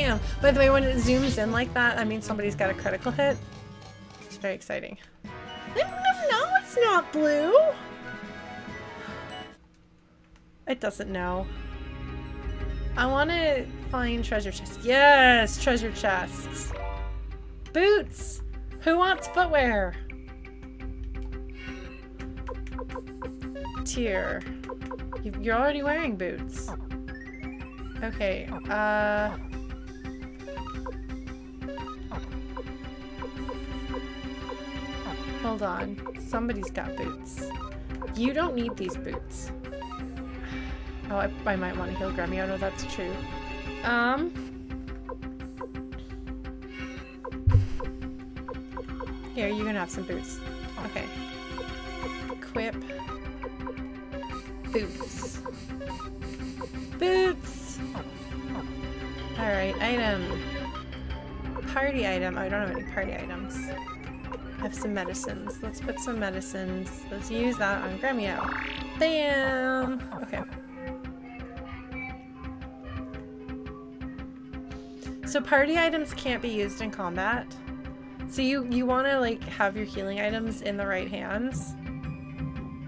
Bam! By the way, when it zooms in like that, I mean somebody's got a critical hit. It's very exciting. No, no, it's not blue! It doesn't know. I want to find treasure chests. Yes! Treasure chests! Boots! Who wants footwear? Tir. You're already wearing boots. Okay, uh... Hold on. Somebody's got boots. You don't need these boots. Oh, I, I might want to heal Gremio. I know that's true. Um... Here, you're gonna have some boots. Okay. Equip. Boots. Boots! Alright, item. Party item. Oh, I don't have any party items. Have some medicines. Let's put some medicines. Let's use that on Gremio. Bam! Okay. So party items can't be used in combat. So you, you want to like have your healing items in the right hands.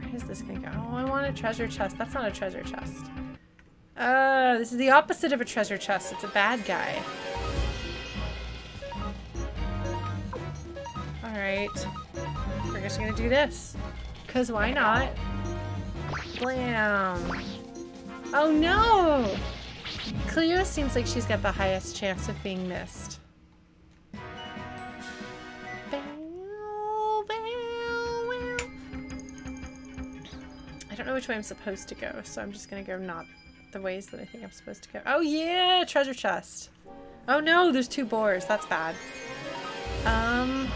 Where is this gonna go? Oh, I want a treasure chest. That's not a treasure chest. Uh, this is the opposite of a treasure chest. It's a bad guy. Alright. we're just gonna do this. Cause why not? Blam. Oh no! Cleo seems like she's got the highest chance of being missed. I don't know which way I'm supposed to go, so I'm just gonna go not the ways that I think I'm supposed to go. Oh yeah, treasure chest. Oh no, there's two boars. That's bad. Um...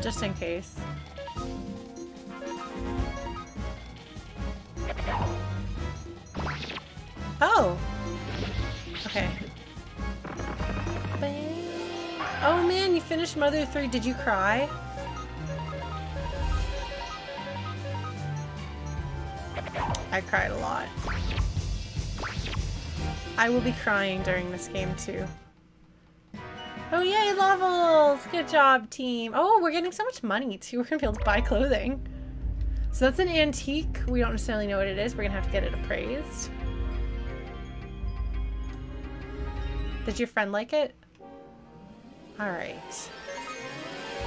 Just in case. Oh! Okay. Oh man, you finished Mother 3. Did you cry? I cried a lot. I will be crying during this game too. Oh yay, levels! Good job, team. Oh, we're getting so much money too. We're gonna be able to buy clothing. So that's an antique. We don't necessarily know what it is. We're gonna have to get it appraised. Did your friend like it? Alright.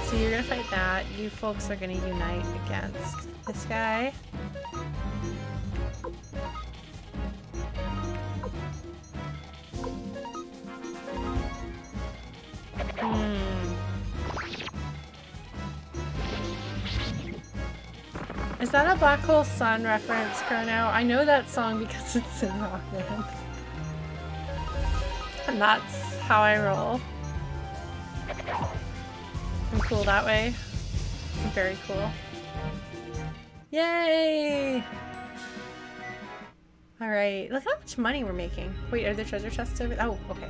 So you're gonna fight that. You folks are gonna unite against this guy. Hmm. Is that a Black Hole Sun reference, Chrono? I know that song because <laughs> it's in Rock Band. And that's how I roll. I'm cool that way. I'm very cool. Yay! Alright, look how much money we're making. Wait, are there treasure chests over- oh, okay.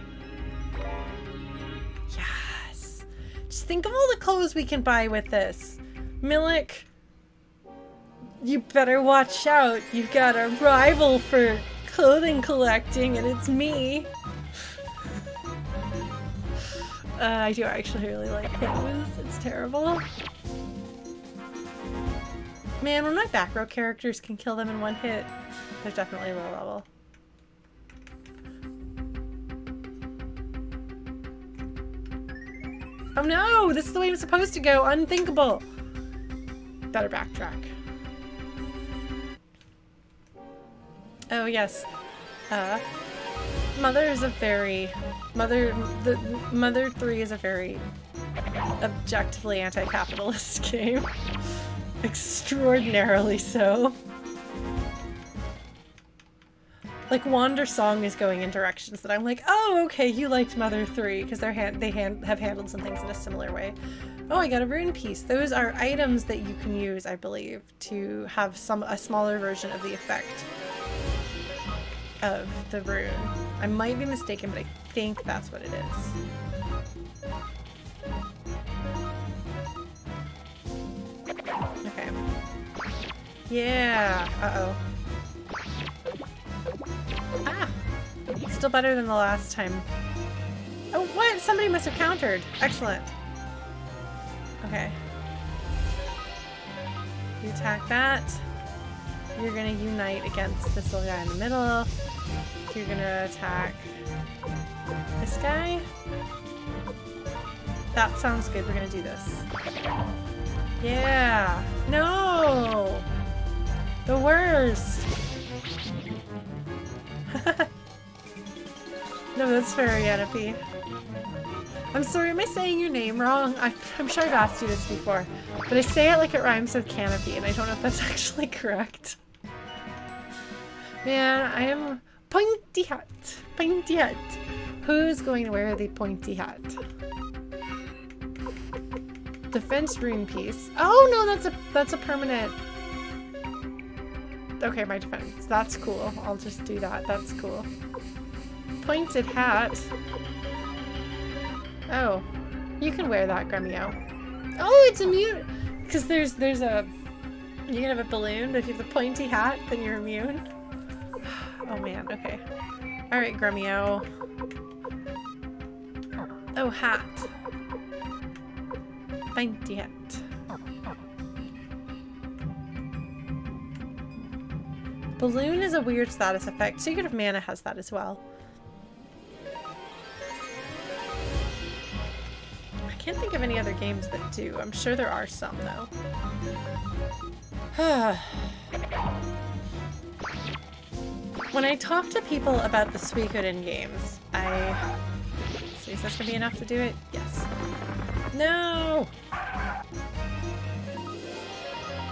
Just think of all the clothes we can buy with this. Milich, you better watch out. You've got a rival for clothing collecting and it's me. Uh, I do actually really like clothes. It's terrible. Man, when my back row characters can kill them in one hit, they're definitely low level. Oh no! This is the way I'm supposed to go! Unthinkable! Better backtrack. Oh yes. Uh, Mother is a very... Mother... The, Mother 3 is a very objectively anti-capitalist <laughs> game. Extraordinarily so. Like Wandersong is going in directions that I'm like, oh, okay, you liked Mother 3 because they're hand they hand have handled some things in a similar way. Oh, I got a rune piece. Those are items that you can use, I believe, to have some a smaller version of the effect of the rune. I might be mistaken, but I think that's what it is. Okay. Yeah. Uh-oh. Ah! Still better than the last time. Oh, what? Somebody must have countered. Excellent. Okay. You attack that. You're gonna unite against this little guy in the middle. You're gonna attack this guy. That sounds good. We're gonna do this. Yeah. No! The worst! <laughs> no, that's very Yanapi. I'm sorry, am I saying your name wrong? I, I'm sure I've asked you this before, but I say it like it rhymes with canopy, and I don't know if that's <laughs> actually correct. Man, I am pointy hat. Pointy hat. Who's going to wear the pointy hat? Defense rune piece. Oh no, that's a that's a permanent. Okay, my defense. That's cool. I'll just do that. That's cool. Pointed hat. Oh, you can wear that, Gremio. Oh, it's immune. Because there's there's a you can have a balloon, but if you have the pointy hat, then you're immune. <sighs> Oh man, okay. Alright, Gremio. Oh, hat. Pointy hat. Balloon is a weird status effect. Secret of Mana has that as well. I can't think of any other games that do. I'm sure there are some, though. <sighs> when I talk to people about the Suikoden games, I... See, is this going to be enough to do it? Yes. No!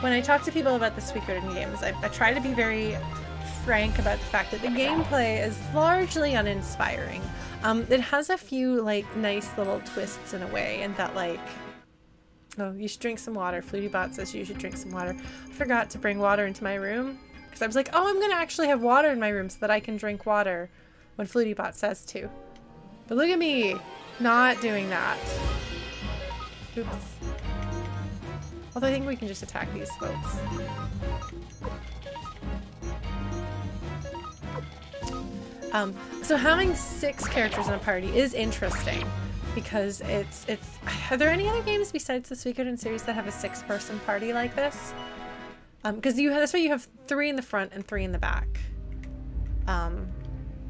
When I talk to people about the Sweet Suikoden games, I, I try to be very frank about the fact that the gameplay is largely uninspiring. Um, it has a few like nice little twists in a way, and that like, oh, you should drink some water. Flutybot says you should drink some water. I forgot to bring water into my room because I was like, oh, I'm gonna actually have water in my room so that I can drink water when Flutybot says to. But look at me, not doing that. Oops. Although I think we can just attack these folks. Um, so having six characters in a party is interesting because it's it's. Are there any other games besides the Suikoden series that have a six-person party like this? Because um, you have, that's why you have three in the front and three in the back. Um,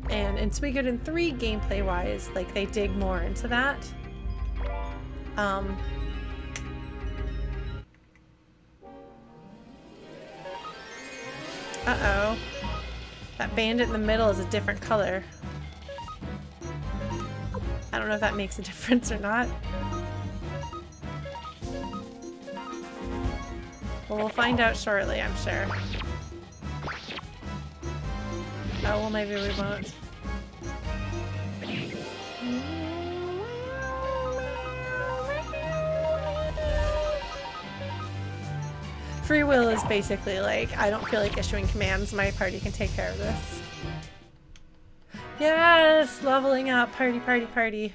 and in Suikoden three, gameplay-wise, like they dig more into that. Um, uh-oh. That bandit in the middle is a different color. I don't know if that makes a <laughs> difference or not. Well, we'll find out shortly, I'm sure. Oh, well maybe we won't. Free will is basically like, I don't feel like issuing commands, my party can take care of this. Yes! Leveling up! Party, party, party.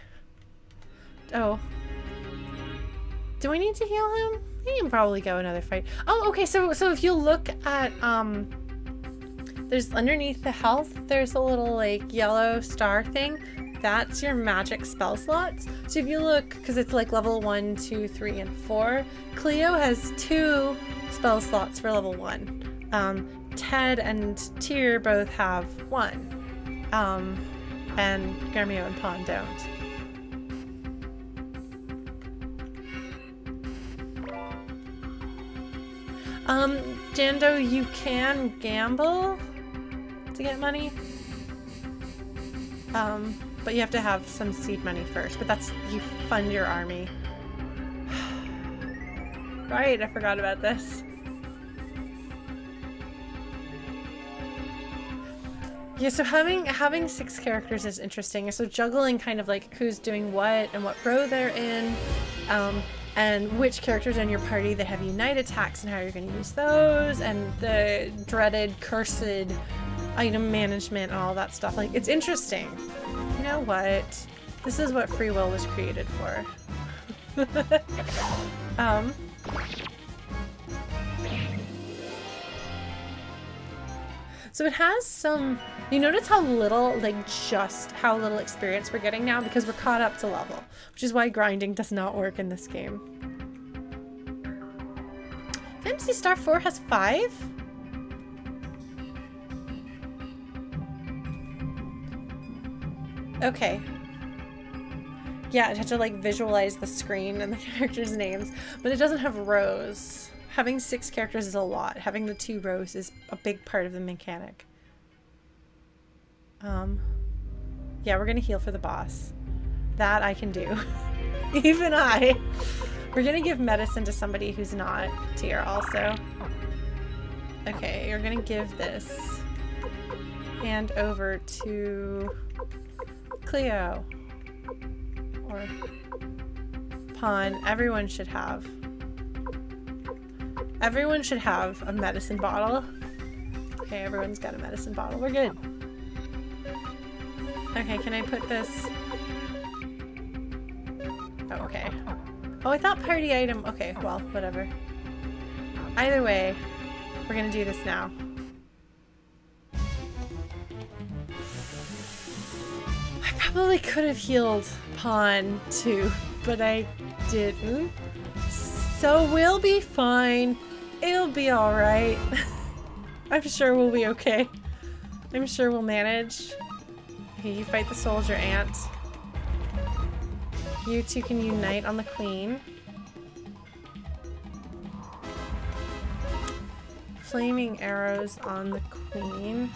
Oh. Do we need to heal him? He can probably go another fight. Oh, okay, so so if you look at, um... There's underneath the health, there's a little, like, yellow star thing. That's your magic spell slots. So if you look, because it's like level 1, 2, 3, and 4, Cleo has two spell slots for level 1. Um, Ted and Tir both have one. Um, and Gremio and Pahn don't. Um, Jando, you can gamble to get money. Um, but you have to have some seed money first. But that's, you fund your army. <sighs> right, I forgot about this. Yeah, so having having six characters is interesting. So juggling kind of like who's doing what and what row they're in, um, and which characters in your party that have unite attacks and how you're going to use those, and the dreaded cursed item management and all that stuff. Like it's interesting. You know what? This is what free will was created for. <laughs> um, So it has some, you notice how little, like just how little experience we're getting now because we're caught up to level, which is why grinding does not work in this game. Phantasy Star 4 has five? Okay. Yeah, I have to like visualize the screen and the <laughs> characters' names, but it doesn't have rows having six characters is a lot. Having the two rows is a big part of the mechanic. Um, yeah, we're gonna heal for the boss. That I can do. <laughs> Even I. We're gonna give medicine to somebody who's not Tir also. Okay, you're gonna give this hand over to Cleo. Or Pahn. Everyone should have. Everyone should have a medicine bottle. Okay, everyone's got a medicine bottle. We're good. Okay, can I put this... Oh, okay. Oh, I thought party item... Okay, well, whatever. Either way, we're gonna do this now. I probably could have healed Pahn too, but I didn't. So we'll be fine. It'll be alright. <laughs> I'm sure we'll be okay. I'm sure we'll manage. Okay, you fight the soldier ant. You two can unite on the queen. Flaming arrows on the queen.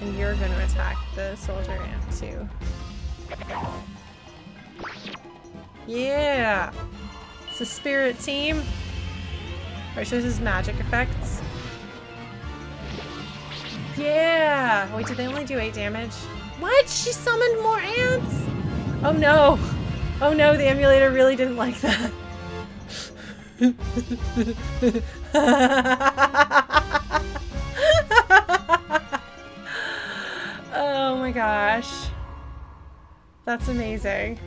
And you're going to attack the soldier ant too. Yeah! A spirit team. Alright, so this is magic effects. Yeah! Wait, did they only do 8 damage? What? She summoned more ants? Oh no! Oh no, the emulator really didn't like that. <laughs> oh my gosh. That's amazing.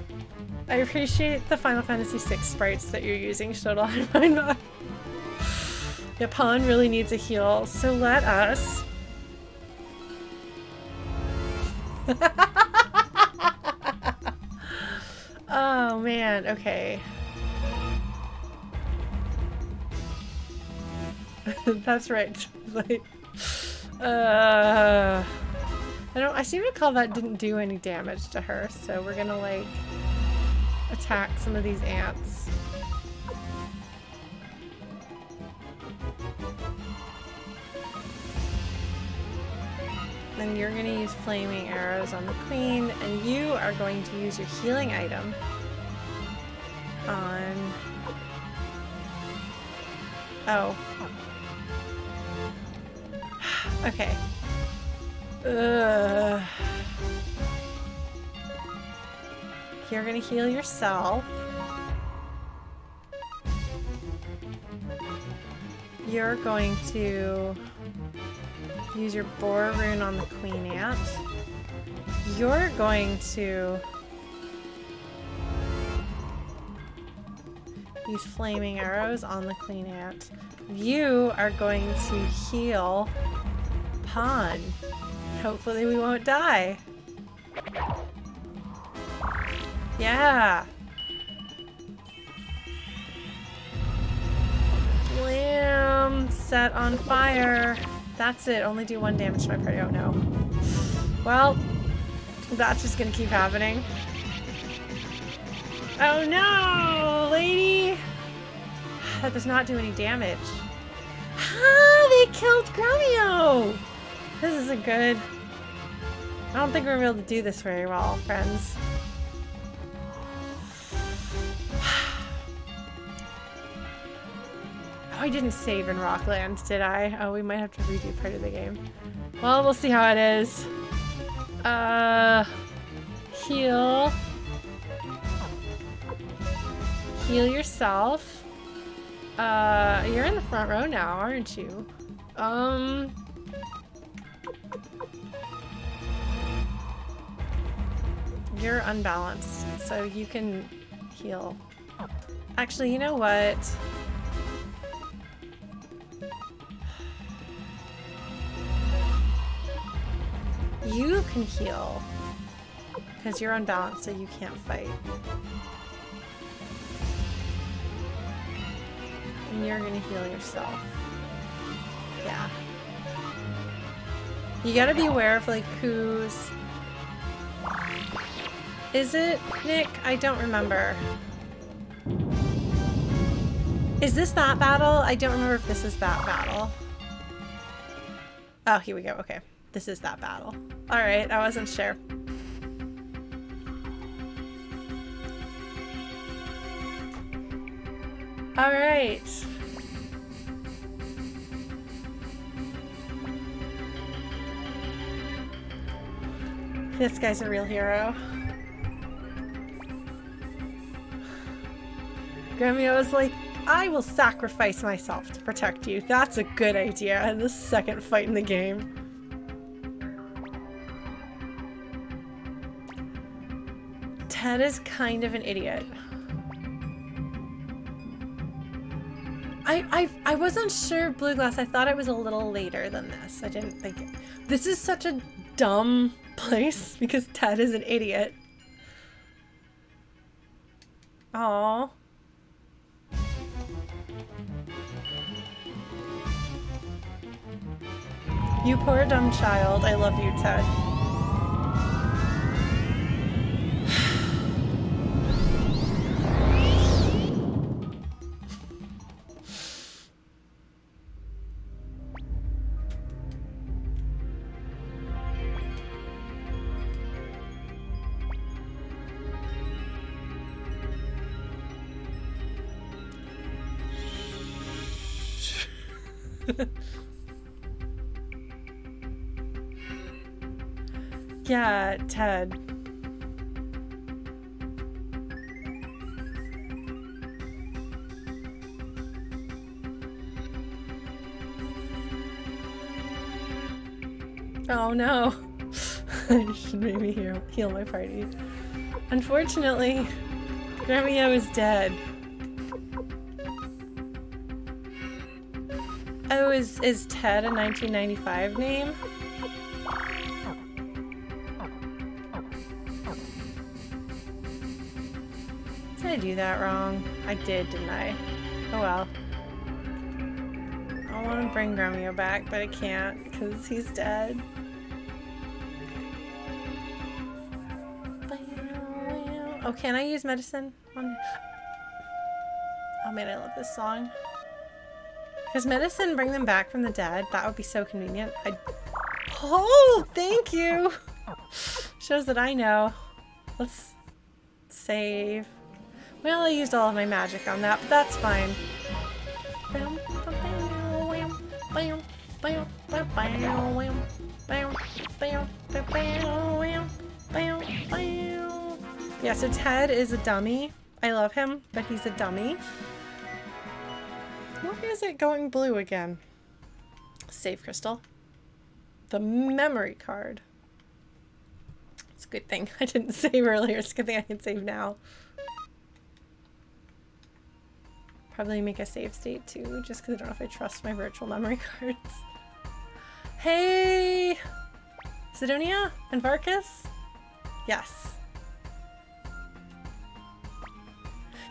I appreciate the Final Fantasy VI sprites that you're using, Shodelheim. yeah, Pahn really needs a heal, so let us <laughs> oh man, okay. <laughs> That's right. <laughs> like, uh, I don't. I seem to recall that didn't do any damage to her, so we're gonna like attack some of these ants. Then you're going to use flaming arrows on the queen, and you are going to use your healing item on... Oh. <sighs> okay. Ugh. You're going to heal yourself. You're going to use your Boar Rune on the Queen Ant. You're going to use Flaming Arrows on the Queen Ant. You are going to heal Pahn. Hopefully we won't die. Yeah! Blam! Set on fire. That's it. Only do one damage to my party. Oh no. Well, that's just gonna keep happening. Oh no, lady! That does not do any damage. Ah, they killed Gremio! This isn't good. I don't think we're gonna be able to do this very well, friends. <sighs> I didn't save in Rockland, did I? Oh, we might have to redo part of the game. Well, we'll see how it is. Uh, heal. Heal yourself. Uh, you're in the front row now, aren't you? Um... You're unbalanced, so you can heal. Actually, you know what? You can heal. Because you're unbalanced, so you can't fight. And you're gonna heal yourself. Yeah. You gotta be aware of like who's... Is it Nick? I don't remember. Is this that battle? I don't remember if this is that battle. Oh, here we go. Okay. This is that battle. Alright, I wasn't sure. Alright. This guy's a real hero. Gremio was like, I will sacrifice myself to protect you. That's a good idea. And the second fight in the game. Ted is kind of an idiot. I, I, I wasn't sure Blue Glass. I thought it was a little later than this. I didn't think it. This is such a dumb place because Ted is an idiot. Aww. You poor dumb child. I love you, Ted. Ted. Oh no. <laughs> I should maybe heal, heal my party. Unfortunately, Gremio is dead. Oh, is, is Ted a 1995 name? That wrong? I did, didn't I? Oh well. I want to bring Gremio back, but I can't because he's dead. Oh, can I use medicine? On... Oh man, I love this song. Does medicine bring them back from the dead? That would be so convenient. I... Oh, thank you! <laughs> Shows that I know. Let's save. Well, I used all of my magic on that, but that's fine. Yeah, so Ted is a dummy. I love him, but he's a dummy. Why is it going blue again? Save crystal. The memory card. It's a good thing I didn't save earlier. It's a good thing I can save now. Probably make a save state too, just because I don't know if I trust my virtual memory <laughs> cards. Hey! Sydonia and Varkas? Yes.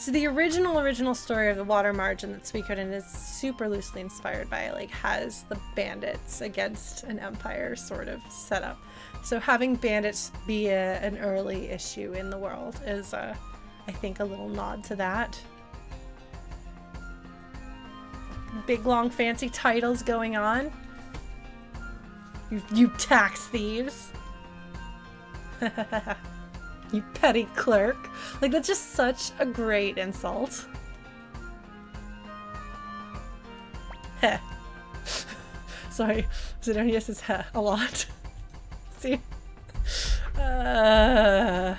So the original, original story of the water margin that Suikoden is super loosely inspired by, like, has the bandits against an empire sort of setup. So having bandits be a, an early issue in the world is, uh, I think, a little nod to that. Big, long, fancy titles going on. You, you tax thieves. <laughs> You petty clerk. Like, that's just such a great insult. Heh. <laughs> Sorry, Zidonia says heh a lot. <laughs> See? Uh...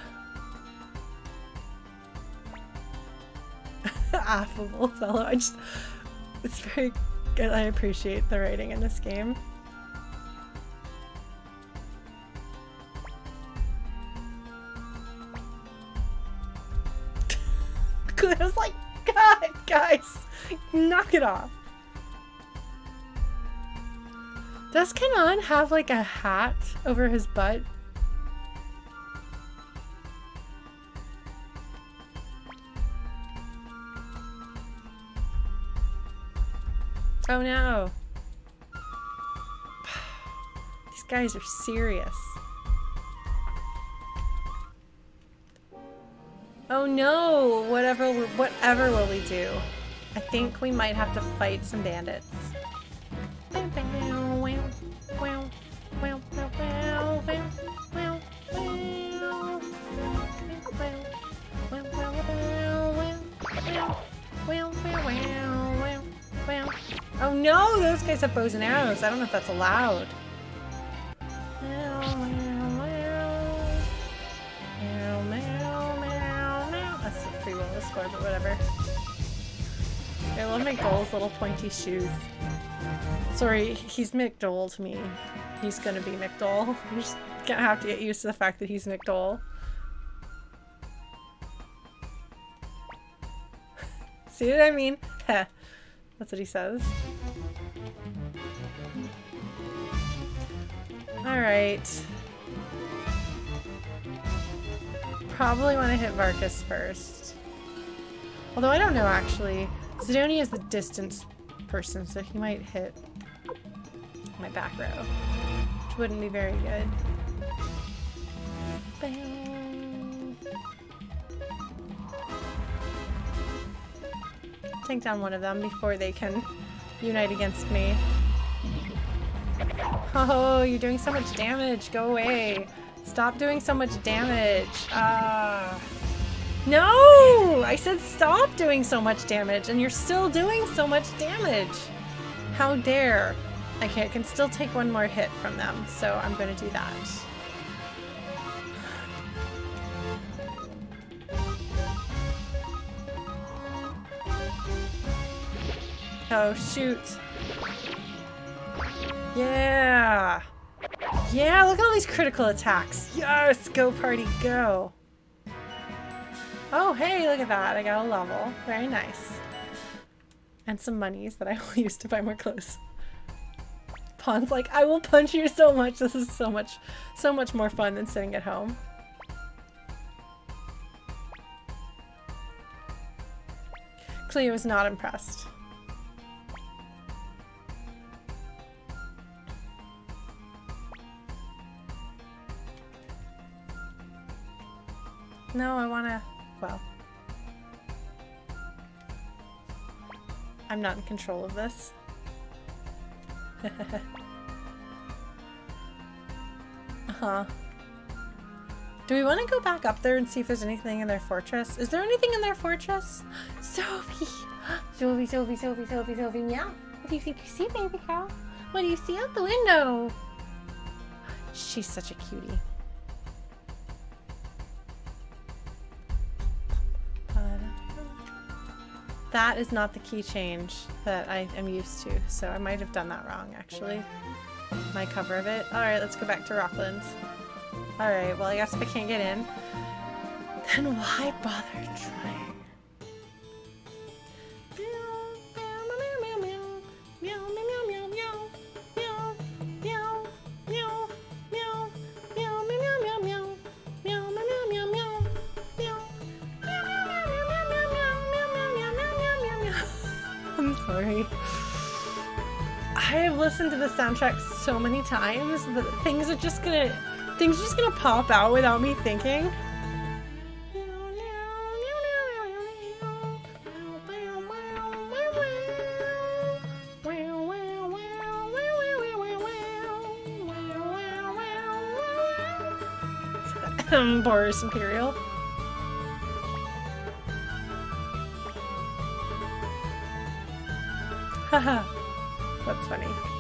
Affable fellow. I just... It's very good. I appreciate the writing in this game. <laughs> I was like, God, guys, knock it off. Does Kanon have like a hat over his butt? Oh no. <sighs> These guys are serious. Oh no! Whatever, whatever will we do? I think we might have to fight some bandits. Oh no! Those guys have bows and arrows. I don't know if that's allowed. but whatever. I love McDowell's little pointy shoes. Sorry, he's McDowell to me. He's gonna be McDowell. <laughs> I'm just gonna have to get used to the fact that he's McDowell. <laughs> See what I mean? That's what he says. Alright. Probably want to hit Varkas first. Although I don't know actually. Zidoni is the distance person, so he might hit my back row. Which wouldn't be very good. Bam. Take down one of them before they can unite against me. Oh, you're doing so much damage. Go away. Stop doing so much damage. Uh... No! I said stop doing so much damage, and you're still doing so much damage. How dare! Okay, I can still take one more hit from them, so I'm gonna do that. Oh, shoot. Yeah! Yeah, look at all these critical attacks. Yes, go party, go. Oh, hey, look at that. I got a level. Very nice. And some monies that I <laughs> will use to buy more clothes. Pahn's like, I will punch you so much. This is so much, so much more fun than sitting at home. Cleo is not impressed. No, I want to... Well. I'm not in control of this. <laughs> uh-huh. Do we want to go back up there and see if there's anything in their fortress? Is there anything in their fortress? <gasps> Sophie! <gasps> Sophie, Sophie, Sophie, Sophie, Sophie, meow. What do you think you see, baby girl? What do you see out the window? She's such a cutie. That is not the key change that I am used to, so I might have done that wrong, actually. My cover of it. Alright, let's go back to Rocklands. Alright, well I guess if I can't get in, then why bother trying? Sorry. I have listened to the soundtrack so many times that things are just gonna things are just gonna pop out without me thinking. <laughs> Boris Imperial. Haha. <laughs> That's funny.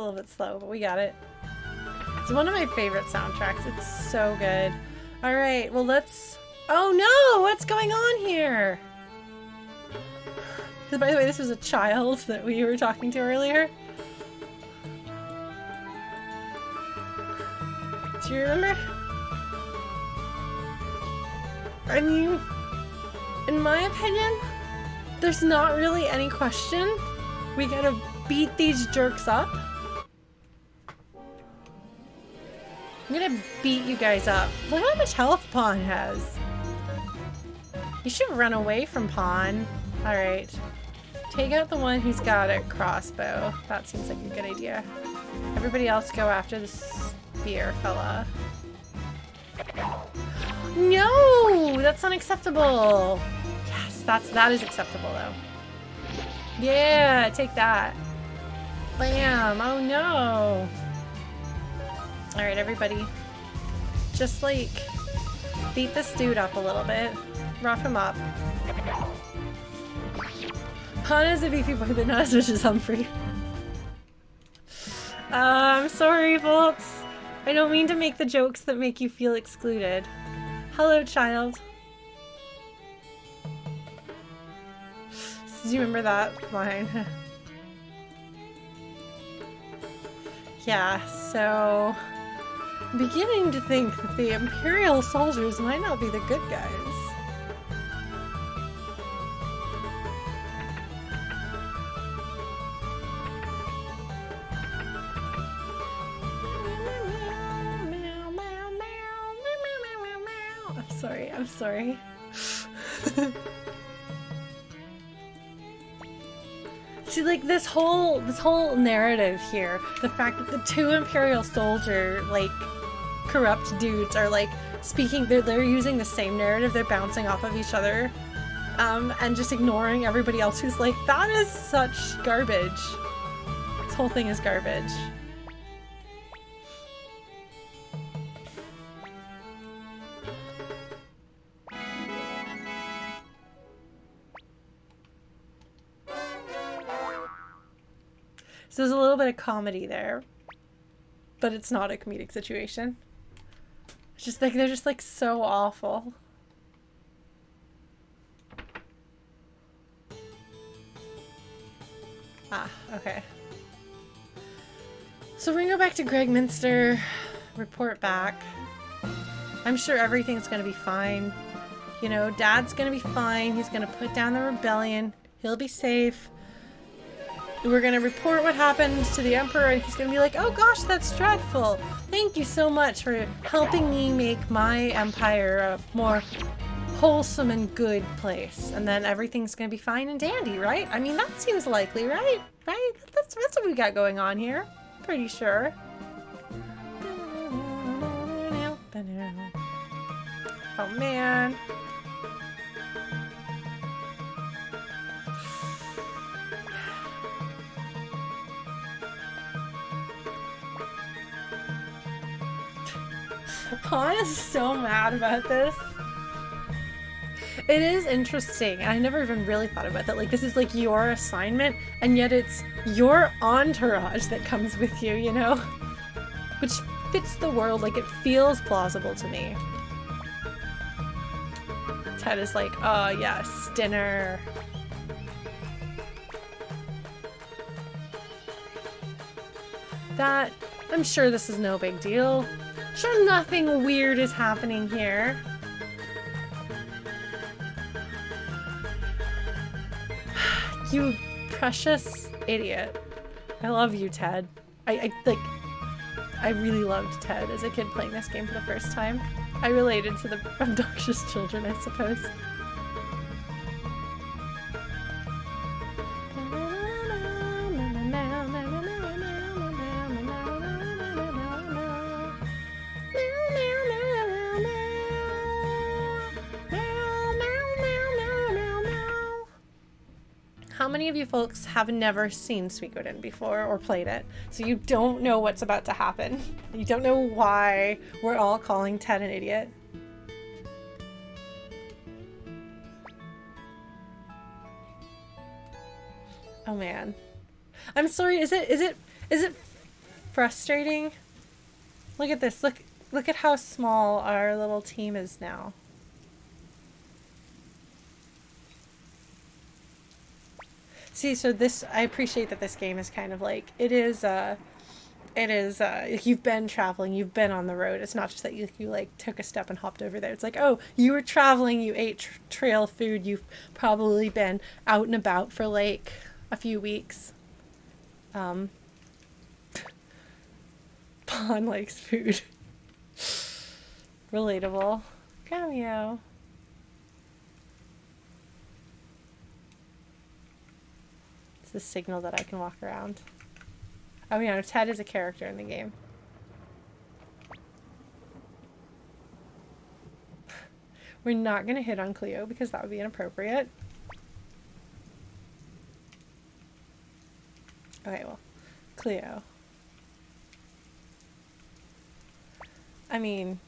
A little bit slow, but we got it. It's one of my favorite soundtracks. It's so good. All right, well let's... Oh no! What's going on here? <sighs> By the way, this was a child <laughs> that we were talking to earlier. Do you remember? I mean, in my opinion, there's not really any question. We gotta beat these jerks up. I'm gonna beat you guys up. Look how much health Pahn has. You should run away from Pahn. Alright. Take out the one who's got a crossbow. That seems like a good idea. Everybody else go after the spear fella. No! That's unacceptable! Yes, that's that is acceptable though. Yeah, take that. Bam! Oh no! Alright, everybody. Just, like, beat this dude up a little bit. Rough him up. Hana's a beefy boy, but not as much as Humphrey. Uh, I'm sorry, folks. I don't mean to make the jokes that make you feel excluded. Hello, child. Do you remember that line? <laughs> yeah, so beginning to think that the Imperial soldiers might not be the good guys. I'm sorry, I'm sorry. <laughs> See, like this whole this whole narrative here, the fact that the two Imperial soldier like corrupt dudes are like speaking, they're they're using the same narrative, they're bouncing off of each other, um, and just ignoring everybody else who's like, that is such garbage. This whole thing is garbage. So there's a little bit of comedy there, but it's not a comedic situation. It's just like they're just like so awful. Ah, okay. So we're gonna go back to Gregminster, report back. I'm sure everything's gonna be fine. You know, Dad's gonna be fine. He's gonna put down the rebellion. He'll be safe we're gonna report what happened to the Emperor, and he's gonna be like, oh gosh, that's dreadful. Thank you so much for helping me make my empire a more wholesome and good place. And then everything's gonna be fine and dandy, right? I mean, that seems likely, right? Right? That's, that's what we got going on here. Pretty sure. Oh man. Pahn is so mad about this. It is interesting. And I never even really thought about that. Like, this is like your assignment, and yet it's your entourage that comes with you, you know? Which fits the world. Like, it feels plausible to me. Ted is like, oh, yes, dinner. That, I'm sure this is no big deal. Sure nothing weird is happening here. <sighs> you precious idiot. I love you, Ted. I, I like I really loved Ted as a kid playing this game for the first time. I related to the <laughs> obnoxious children, I suppose. Of you folks have never seen Suikoden before or played it, so you don't know what's about to happen. <laughs> You don't know why we're all calling Ted an idiot. Oh man. I'm sorry, is it is it is it frustrating? Look at this. Look look at how small our little team is now. See, so this I appreciate that this game is kind of like it is. Uh, it is. Uh, you've been traveling. You've been on the road. It's not just that you you like took a step and hopped over there. It's like oh, you were traveling. You ate tr- trail food. You've probably been out and about for like a few weeks. Um. <laughs> Pahn likes food. <laughs> Relatable. Cameo. It's the signal that I can walk around. Oh yeah, Ted is a character in the game. <laughs> We're not going to hit on Cleo because that would be inappropriate. Okay, well, Cleo. I mean,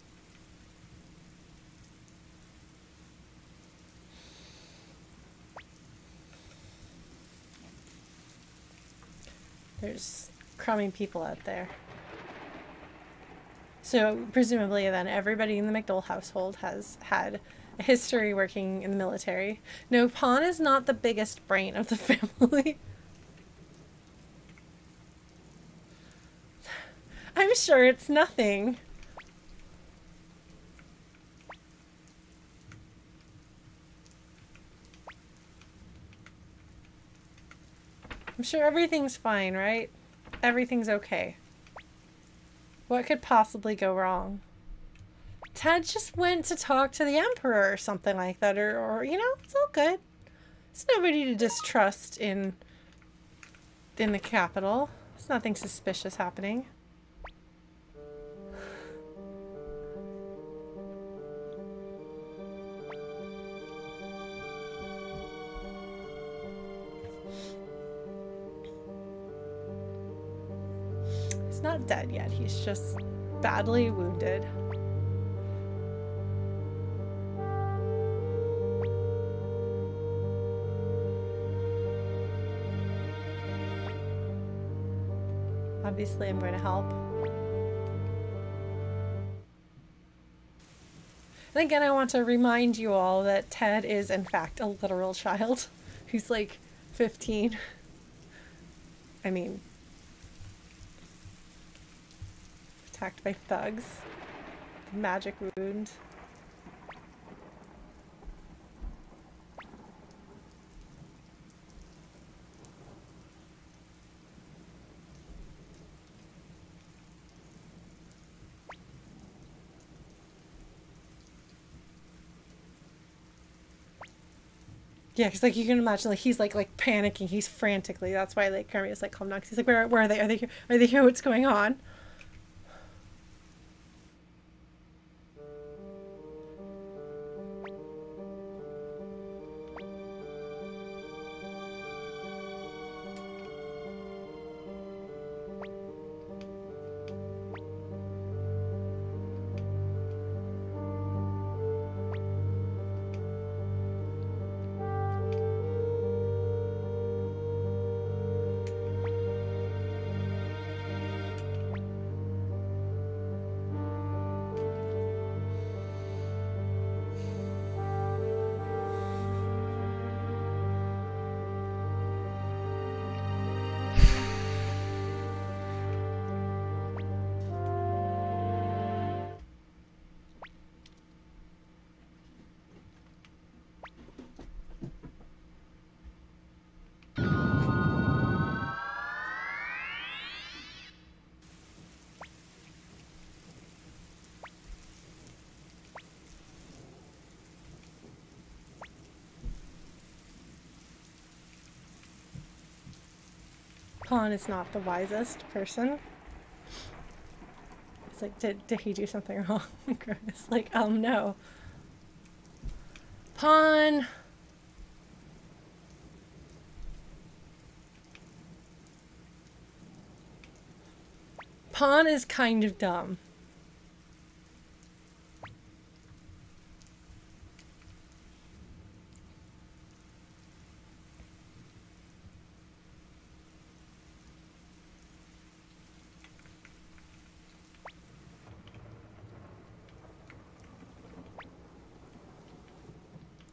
There's crummy people out there. So presumably then everybody in the McDowell household has had a history working in the military. No, Pahn is not the biggest brain of the <laughs> family. I'm sure it's nothing. I'm sure everything's fine, right? Everything's okay. What could possibly go wrong? Ted just went to talk to the Emperor or something like that, or, or you know, it's all good. It's nobody to distrust in in the capital. There's nothing suspicious happening. Not dead yet. He's just badly wounded. Obviously, I'm going to help. And again, I want to remind you all that Ted is, in fact, a literal child <laughs> who's like 15. I mean, attacked by thugs. Magic wound. Yeah, because like you can imagine, like he's like like panicking, he's frantically. That's why like Kermit is like calm down. Cause he's like, where where are they? Are they here? Are they here? What's going on? Pahn is not the wisest person. It's like, did, did he do something <laughs> wrong? It's like, um, no. Pahn. Pahn is kind of dumb.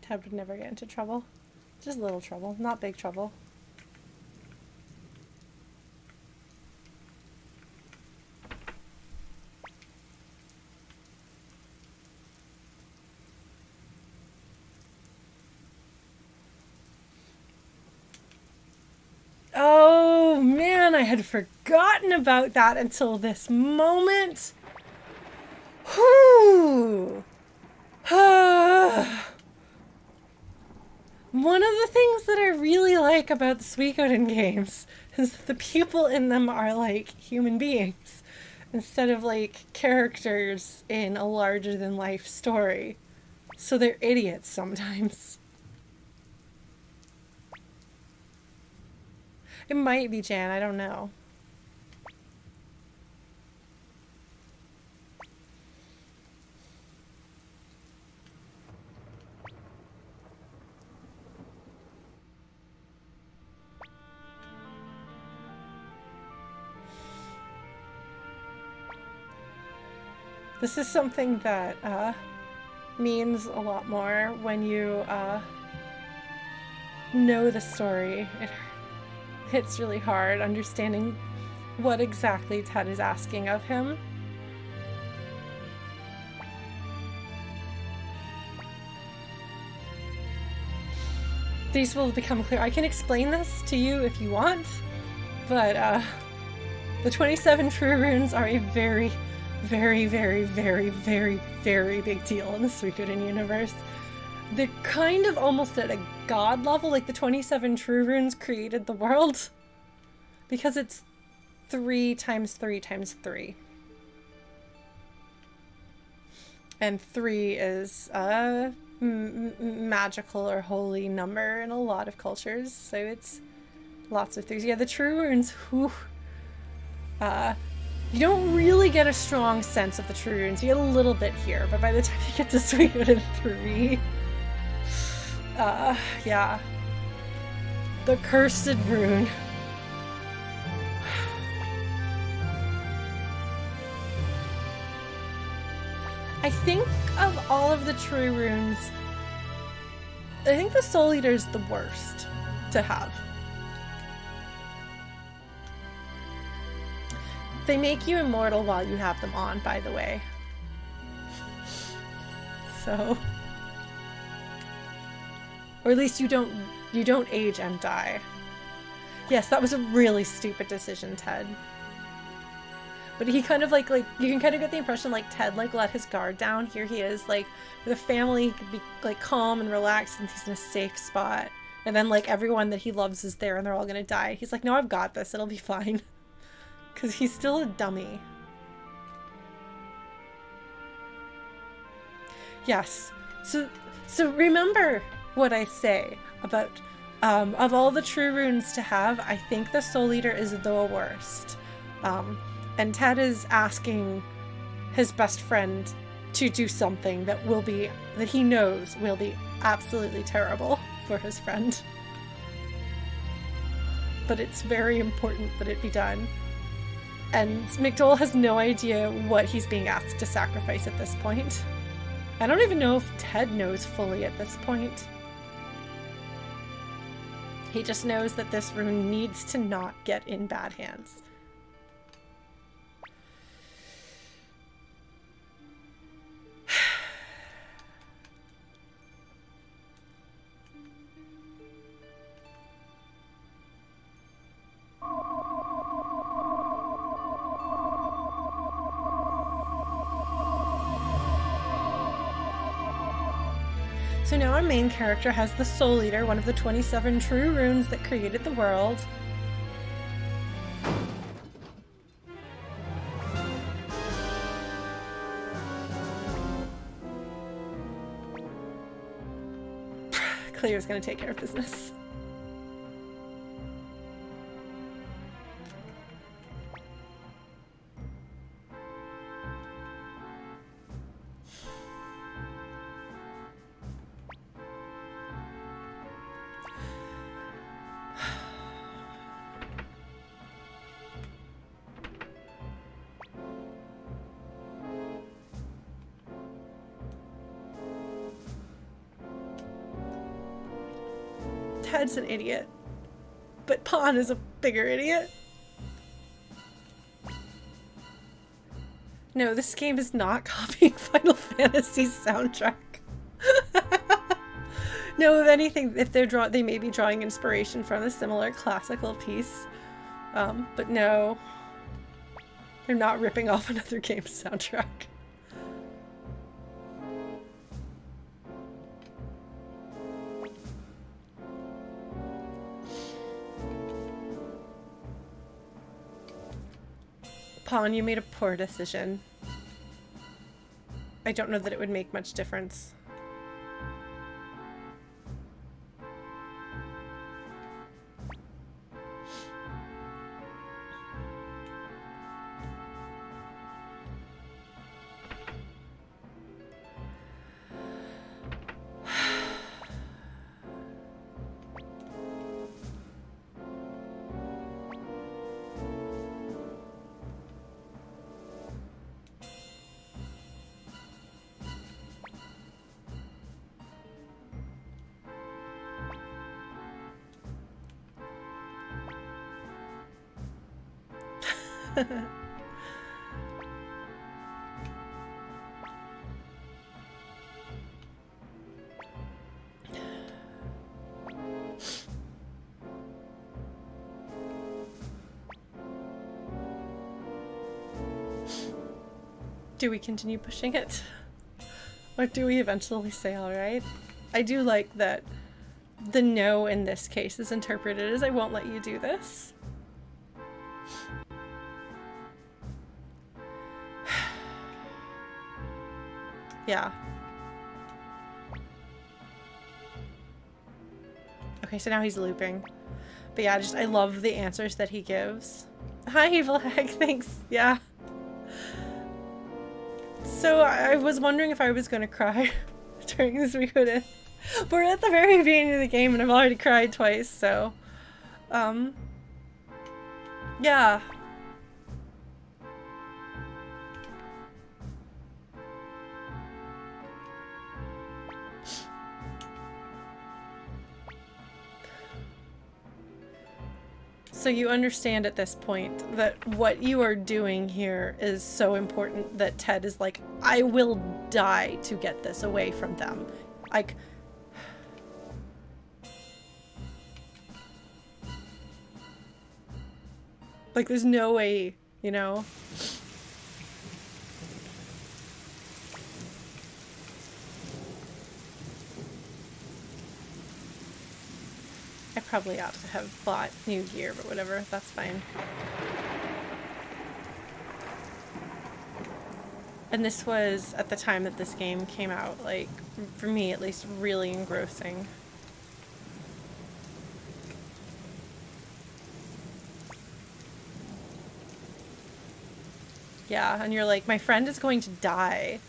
Ted would never get into trouble. Just little trouble, not big trouble. Oh man, I had forgotten about that until this moment. Whew. <sighs> <sighs> One of the things that I really like about the Suikoden games is that the people in them are like human beings instead of like characters in a larger than life story. So they're idiots sometimes. It might be Jan, I don't know. This is something that uh, means a lot more when you uh, know the story. It hits really hard understanding what exactly Ted is asking of him. These will become clear. I can explain this to you if you want, but uh, the 27 true runes are a very very, very, very, very, very big deal in the Suikoden universe. They're kind of almost at a god level, like the 27 True Runes created the world. because it's 3 times 3 times 3. And 3 is a magical or holy number in a lot of cultures, so it's lots of threes. Yeah, the true runes, whew, uh, you don't really get a strong sense of the true runes. You get a little bit here, but by the <laughs> time you get to Suikoden 3, uh, yeah. The cursed rune. <sighs> I think of all of the true runes, I think the Soul Eater is the worst to have. They make you immortal while you have them on, by the way. So... Or at least you don't you don't age and die. Yes, that was a really stupid decision, Ted. But he kind of like like you can kind of get the impression like Ted like let his guard down. Here he is like with a family, he could be like calm and relaxed and he's in a safe spot. And then like everyone that he loves is there and they're all gonna die. He's like, no, I've got this. It'll be fine. <laughs> Because he's still a dummy. Yes. So, so remember what I say about um, of all the true runes to have, I think the Soul Eater is the worst. Um, and Ted is asking his best friend to do something that will be that he knows will be absolutely terrible <laughs> for his friend. But it's very important that it be done. And McDohl has no idea what he's being asked to sacrifice at this point. I don't even know if Ted knows fully at this point. He just knows that this rune needs to not get in bad hands. Main character has the Soul Eater, one of the 27 true runes that created the world. <sighs> Clear's gonna take care of business. An idiot. But Pahn is a bigger idiot. No, this game is not <laughs> copying Final Fantasy's soundtrack. <laughs> no, if anything, if they're draw, they may be drawing inspiration from a similar classical piece. Um, but no, they're not ripping off <laughs> another game's soundtrack. Pahn, you made a poor decision. I don't know that it would make much difference. Do we continue pushing it? Or do we eventually say alright? I do like that the no in this case is interpreted as I won't let you do this. <sighs> yeah. Okay, so now he's looping. But yeah, just I love the answers that he gives. Hi, Evil Hag, <laughs> thanks. Yeah. So I was wondering if I was gonna cry <laughs> during this Suikoden. We're at the very beginning of the game and I've already cried twice, so... Um... Yeah. So you understand at this point that what you are doing here is so important that Ted is like, I will die to get this away from them. Like, <sighs> like there's no way, you know? Probably ought to have bought new gear, but whatever, that's fine. And this was, at the time that this game came out, like, for me at least, really engrossing. Yeah, and you're like, my friend is going to die.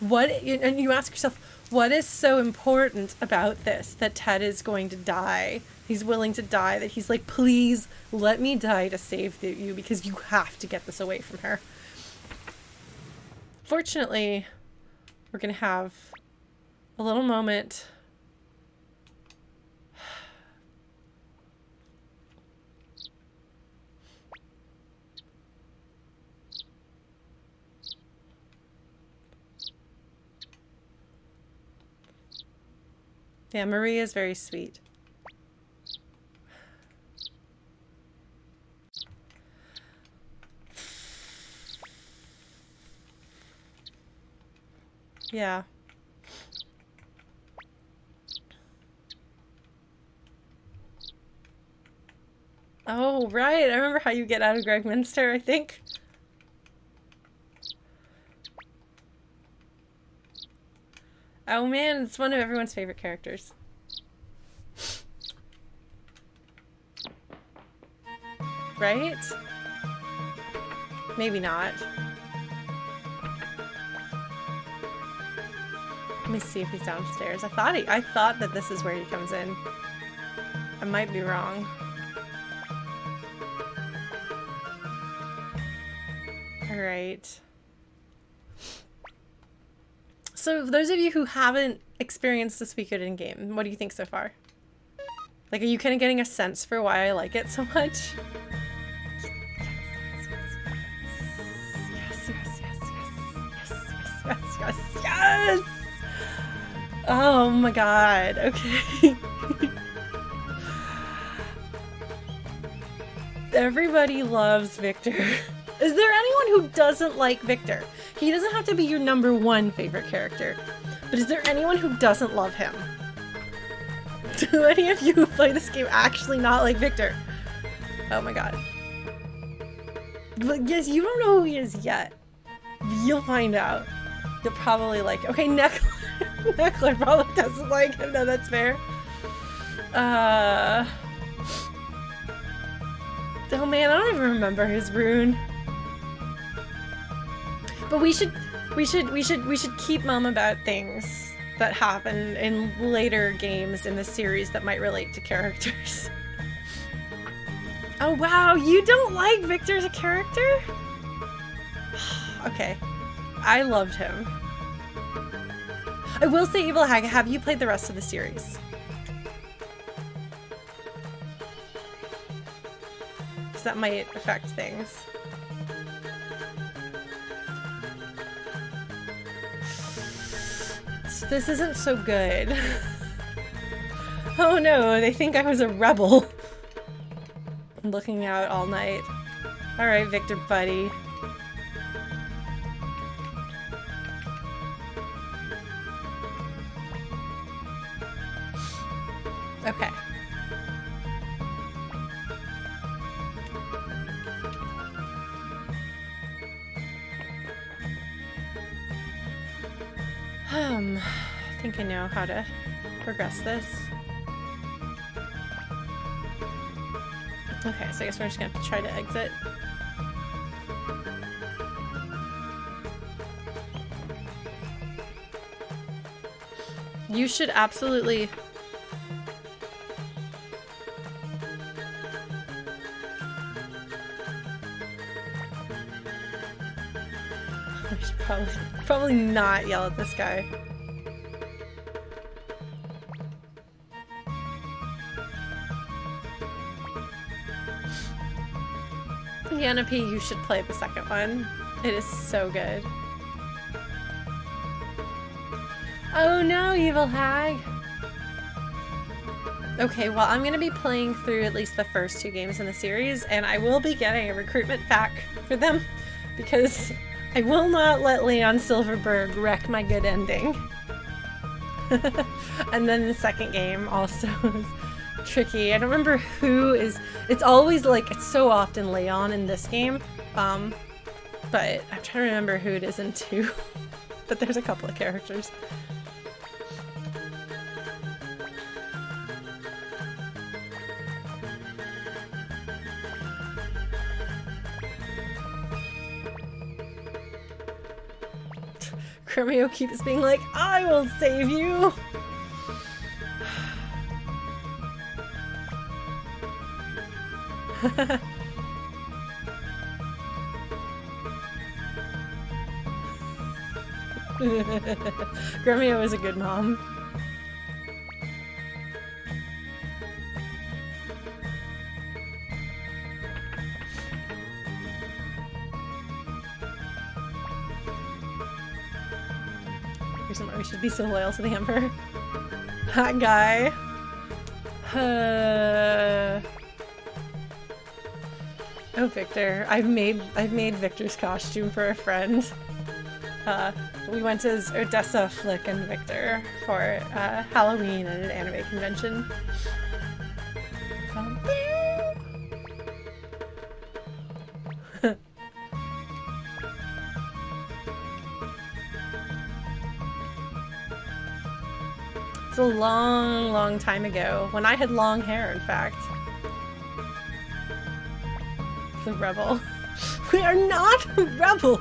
What, and you ask yourself, what is so important about this that Ted is going to die? He's willing to die, that he's like, please let me die to save you because you have to get this away from her. Fortunately, we're going to have a little moment. <sighs> Yeah, Maria is very sweet. Yeah. Oh, right. I remember how you get out of Gregminster, I think. Oh man, it's one of everyone's favorite characters. Right? Maybe not. Let me see if he's downstairs. I thought he I thought that this is where he comes in. I might be wrong. Alright. So those of you who haven't experienced the Suikoden in game, what do you think so far? Like, are you kind of getting a sense for why I like it so much? Yes, yes, yes, yes, yes, yes, yes, yes, yes, yes! Oh my god, okay. Everybody loves Viktor. Is there anyone who doesn't like Viktor? He doesn't have to be your number one favorite character, but is there anyone who doesn't love him? Do any of you who play this game actually not like Viktor? Oh my god. But yes, you don't know who he is yet. You'll find out. You'll probably like Okay, Neckler. <laughs> Neckler probably doesn't like him. No, that's fair. Uh... Oh man, I don't even remember his rune. But we should, we should, we should, we should keep mum about things that happen in later games in the series that might relate to characters. <laughs> oh wow, you don't like Viktor as a character? <sighs> okay, I loved him. I will say, Evil Hag, have you played the rest of the series? Because that might affect things. this isn't so good. <laughs> oh no, they think I was a rebel. <laughs> looking out all night. Alright, Viktor buddy. Okay. Um, I think I know how to progress this. Okay, so I guess we're just gonna try to exit. You should absolutely probably probably not yell at this guy. Yana you should play the second one. It is so good. Oh no, evil hag! Okay, well I'm gonna be playing through at least the first two games in the series, and I will be getting a recruitment pack for them, because I will not let Leon Silverberg wreck my good ending. <laughs> and then the second game also <laughs> is tricky. I don't remember who is. It's always like it's so often Leon in this game, um, but I'm trying to remember who it is in two. <laughs> but there's a couple of characters. Gremio keeps being like, I will save you! <laughs> Gremio is a good mom. Should be so loyal to the Emperor. That guy. Uh... Oh, Viktor. I've made I've made Viktor's costume for a friend. Uh, we went as Odessa, Flik, and Viktor for uh, Halloween at an anime convention. A long, long time ago, when I had long hair, in fact. The rebel. <laughs> We are not <laughs> rebels!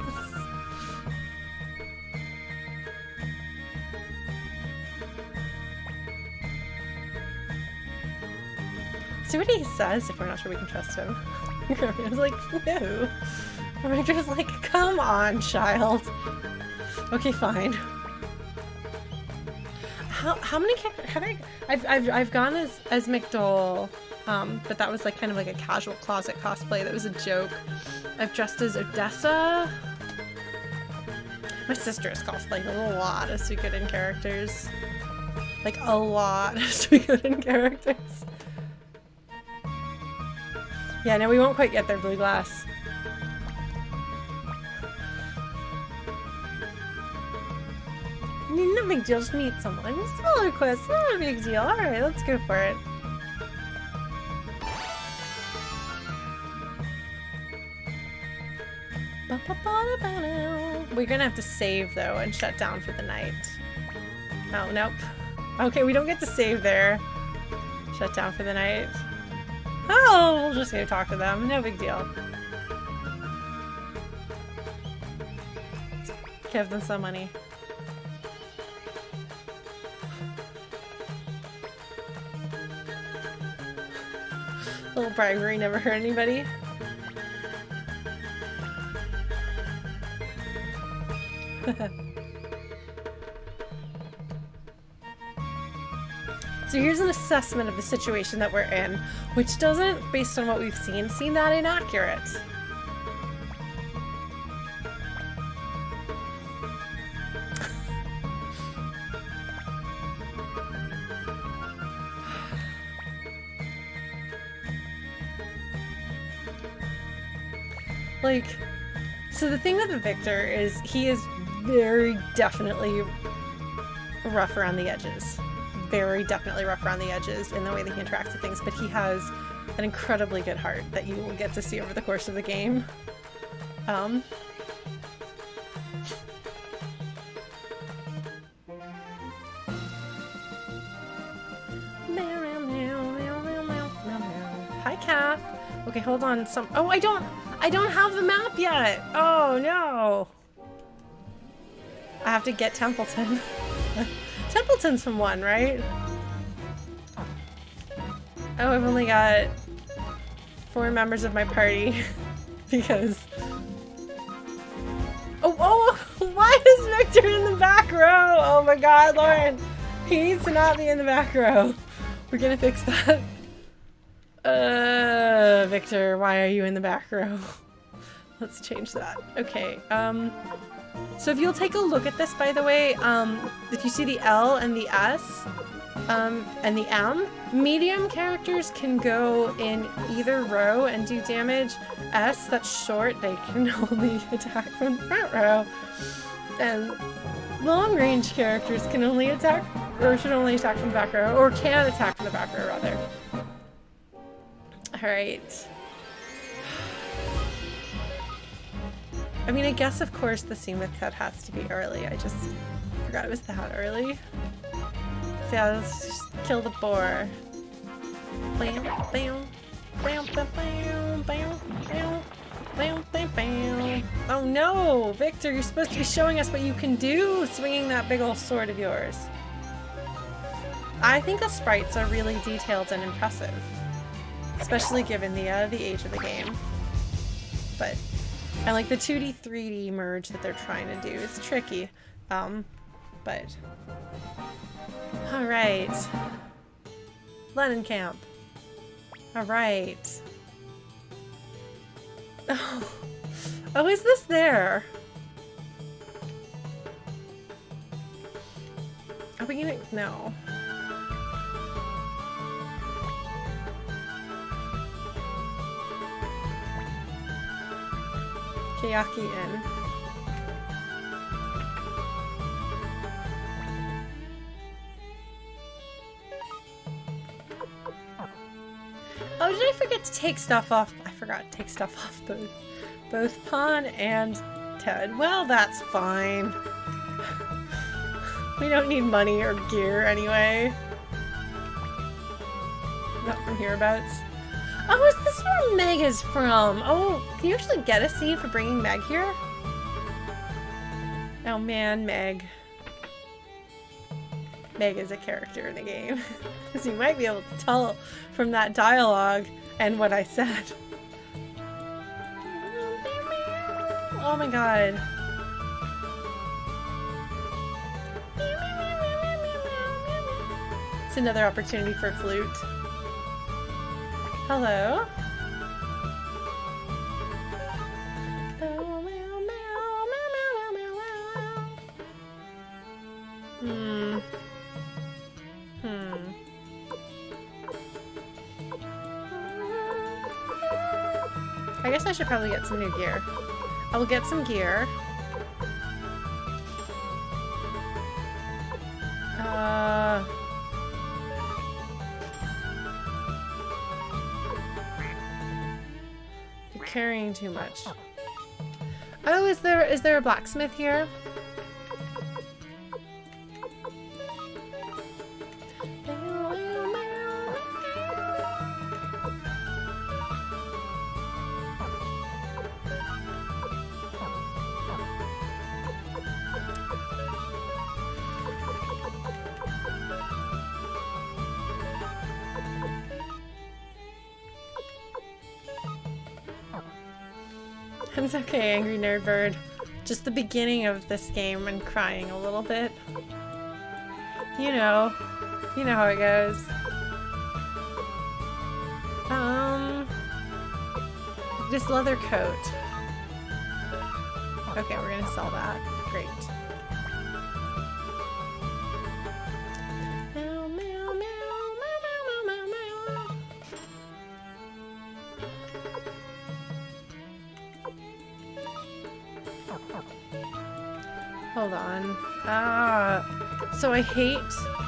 See what he says if we're not sure we can trust him. <laughs> I was like, no. Just like, come on, child. Okay, fine. How, how many characters have I? I've, I've, I've gone as, as McDohl, um, but that was like kind of like a casual closet cosplay. That was a joke. I've dressed as Odessa. My sister has cosplayed a lot of Suikoden characters. Like a lot <laughs> of Suikoden characters. Yeah, no, we won't quite get there, Blue Glass. Big deal, just meet someone. Smaller quest, not a big deal. Alright, let's go for it. We're gonna have to save though and shut down for the night. Oh, nope. Okay, we don't get to save there. Shut down for the night. Oh, we'll just go talk to them. No big deal. Give them some money. Little bribery never hurt anybody. <laughs> So here's an assessment of the situation that we're in, which doesn't, based on what we've seen, seem that inaccurate. thing with Viktor is he is very definitely rough around the edges. Very definitely rough around the edges in the way that he interacts with things, but he has an incredibly good heart that you will get to see over the course of the game. Um, Hi, Kath. Okay, hold on. Some. Oh, I don't. I don't have the map yet. Oh no. I have to get Templeton. <laughs> Templeton's from one, right? Oh, I've only got four members of my party <laughs> because. Oh, oh! <laughs> Why is Viktor in the back row? Oh my God, Lauren, he needs to not be in the back row. We're gonna fix that. Uh, Viktor, why are you in the back row? <laughs> Let's change that. Okay, um, so if you'll take a look at this, by the way, um, if you see the L and the S, um, and the M, medium characters can go in either row and do damage. S, that's short, they can <laughs> only attack from the front row. And long range characters can only attack, or should only attack from the back row, or can attack from the back row, rather. <sighs> Alright. I mean, I guess, of course, the scene with Cut has to be early. I just forgot it was that early. So yeah, let's just kill the boar. Bam, bam, bam, bam, bam, bam, bam. Bam, bam, bam. Oh no! Viktor, you're supposed to be showing us what you can do swinging that big old sword of yours. I think the sprites are really detailed and impressive. Especially given the, uh, the age of the game. But and like the 2D 3D merge that they're trying to do. It's tricky. Um, but all right. Lenankamp. All right. Oh. <laughs> oh, is this there? Are we gonna? No. Kayaki Inn. Oh, did I forget to take stuff off? I forgot to take stuff off both, both Pahn and Ted. Well, that's fine. we don't need money or gear anyway. Not from hereabouts. Oh, is this where Meg is from? Oh, can you actually get a seed for bringing Meg here? Oh man, Meg. Meg is a character in the game. <laughs> As you might be able to tell from that dialogue and what I said. Oh my god. It's another opportunity for flute. Hello. Hmm. Hmm. I guess I should probably get some new gear. I will get some gear. Uh... carrying too much. Oh, is there is there a blacksmith here? Okay, Angry Nerd Bird. Just the beginning of this game and crying a little bit. You know. You know how it goes. Um... This leather coat. Okay, we're gonna sell that. I hate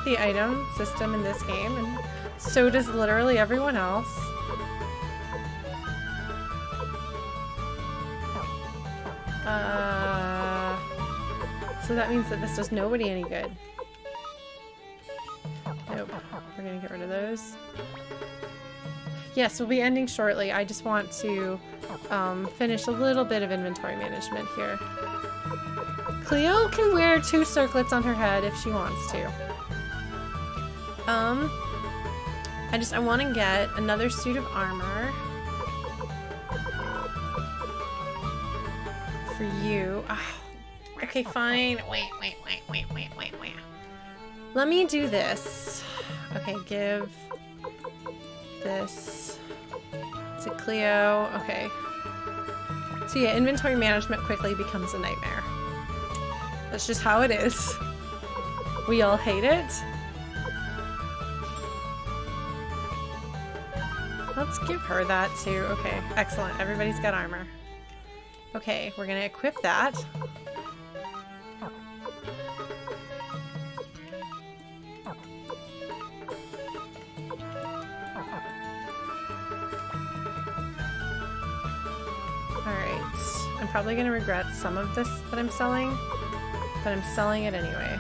the item system in this game, and so does literally everyone else. Uh, so that means that this does nobody any good. Nope. We're gonna get rid of those. yes, we'll be ending shortly. I just want to um, finish a little bit of inventory management here. Cleo can wear two circlets on her head if she wants to. Um, I just, I want to get another suit of armor. For you. Oh, okay, fine. Wait, wait, wait, wait, wait, wait, wait. Let me do this. Okay, give this to Cleo. Okay. So yeah, inventory management quickly becomes a nightmare. That's just how it is. We all hate it. Let's give her that too. Okay, excellent. Everybody's got armor. Okay, we're gonna equip that. Alright. I'm probably gonna regret some of this that I'm selling, but I'm selling it anyway.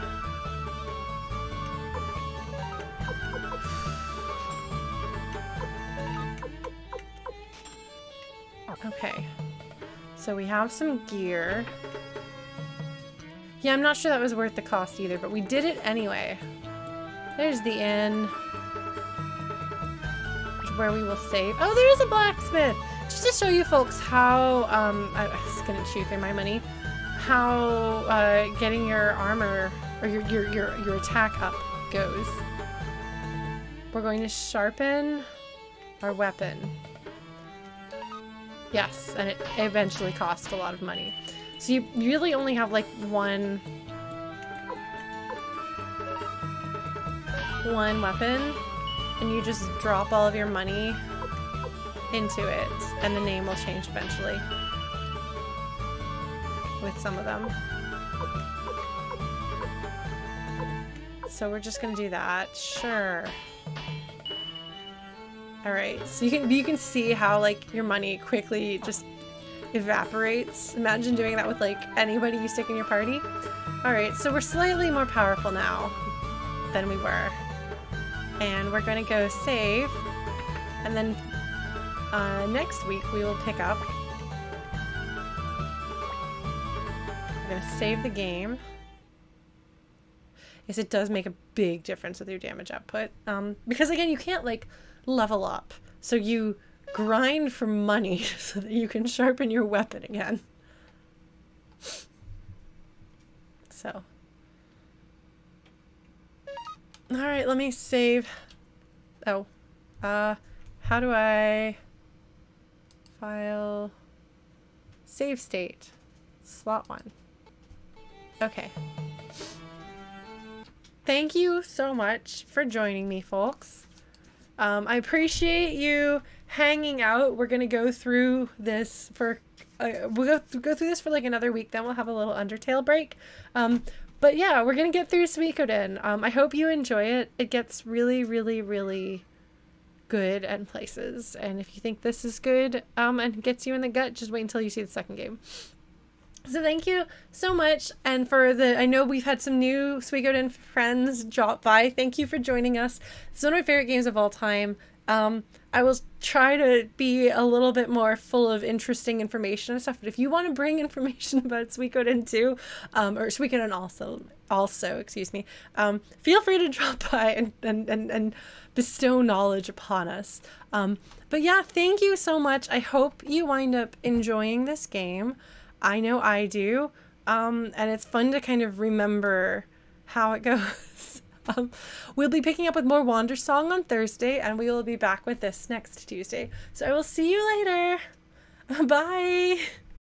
Okay. So we have some gear. Yeah, I'm not sure that was worth the cost either, but we did it anyway. There's the inn. Where we will save. Oh, there is a blacksmith! Just to show you folks how, um, I was gonna chew through my money, how uh, getting your armor, or your, your, your, your attack up goes. We're going to sharpen our weapon. Yes, and it eventually costs a lot of money. So you really only have like one one weapon and you just drop all of your money into it and the name will change eventually with some of them. So we're just gonna do that. Sure. All right, so you can you can see how like your money quickly just evaporates. Imagine doing that with like anybody you stick in your party. All right, so we're slightly more powerful now than we were, and we're gonna go save, and then uh, next week we will pick up. We're gonna save the game. Yes, it does make a big difference with your damage output. Um, because again, you can't like level up. So you grind for money <laughs> so that you can sharpen your weapon again. So. Alright, let me save. Oh. Uh, how do I... File... Save state. Slot one. Okay. Thank you so much for joining me, folks. Um, I appreciate you hanging out. We're gonna go through this for uh, we'll go, go through this for like another week. Then we'll have a little Undertale break. Um, but yeah, we're gonna get through Suikoden. Um, I hope you enjoy it. It gets really, really, really good at places. And if you think this is good um, and gets you in the gut, just wait until you see the second game. So thank you so much. And for the, I know we've had some new Suikoden friends drop by. Thank you for joining us. It's one of my favorite games of all time. Um, I will try to be a little bit more full of interesting information and stuff. But if you want to bring <laughs> information about Suikoden too, um, or Suikoden also, also, excuse me, um, feel free to <laughs> drop by and, and, and, and bestow knowledge upon us. Um, but yeah, thank you so much. I hope you wind up enjoying this game. I know I do. Um, and it's fun to kind of remember how it <laughs> goes. um, we'll be picking up with more Wandersong on Thursday, and we will be back with this next Tuesday. So I will see you later. <laughs> Bye.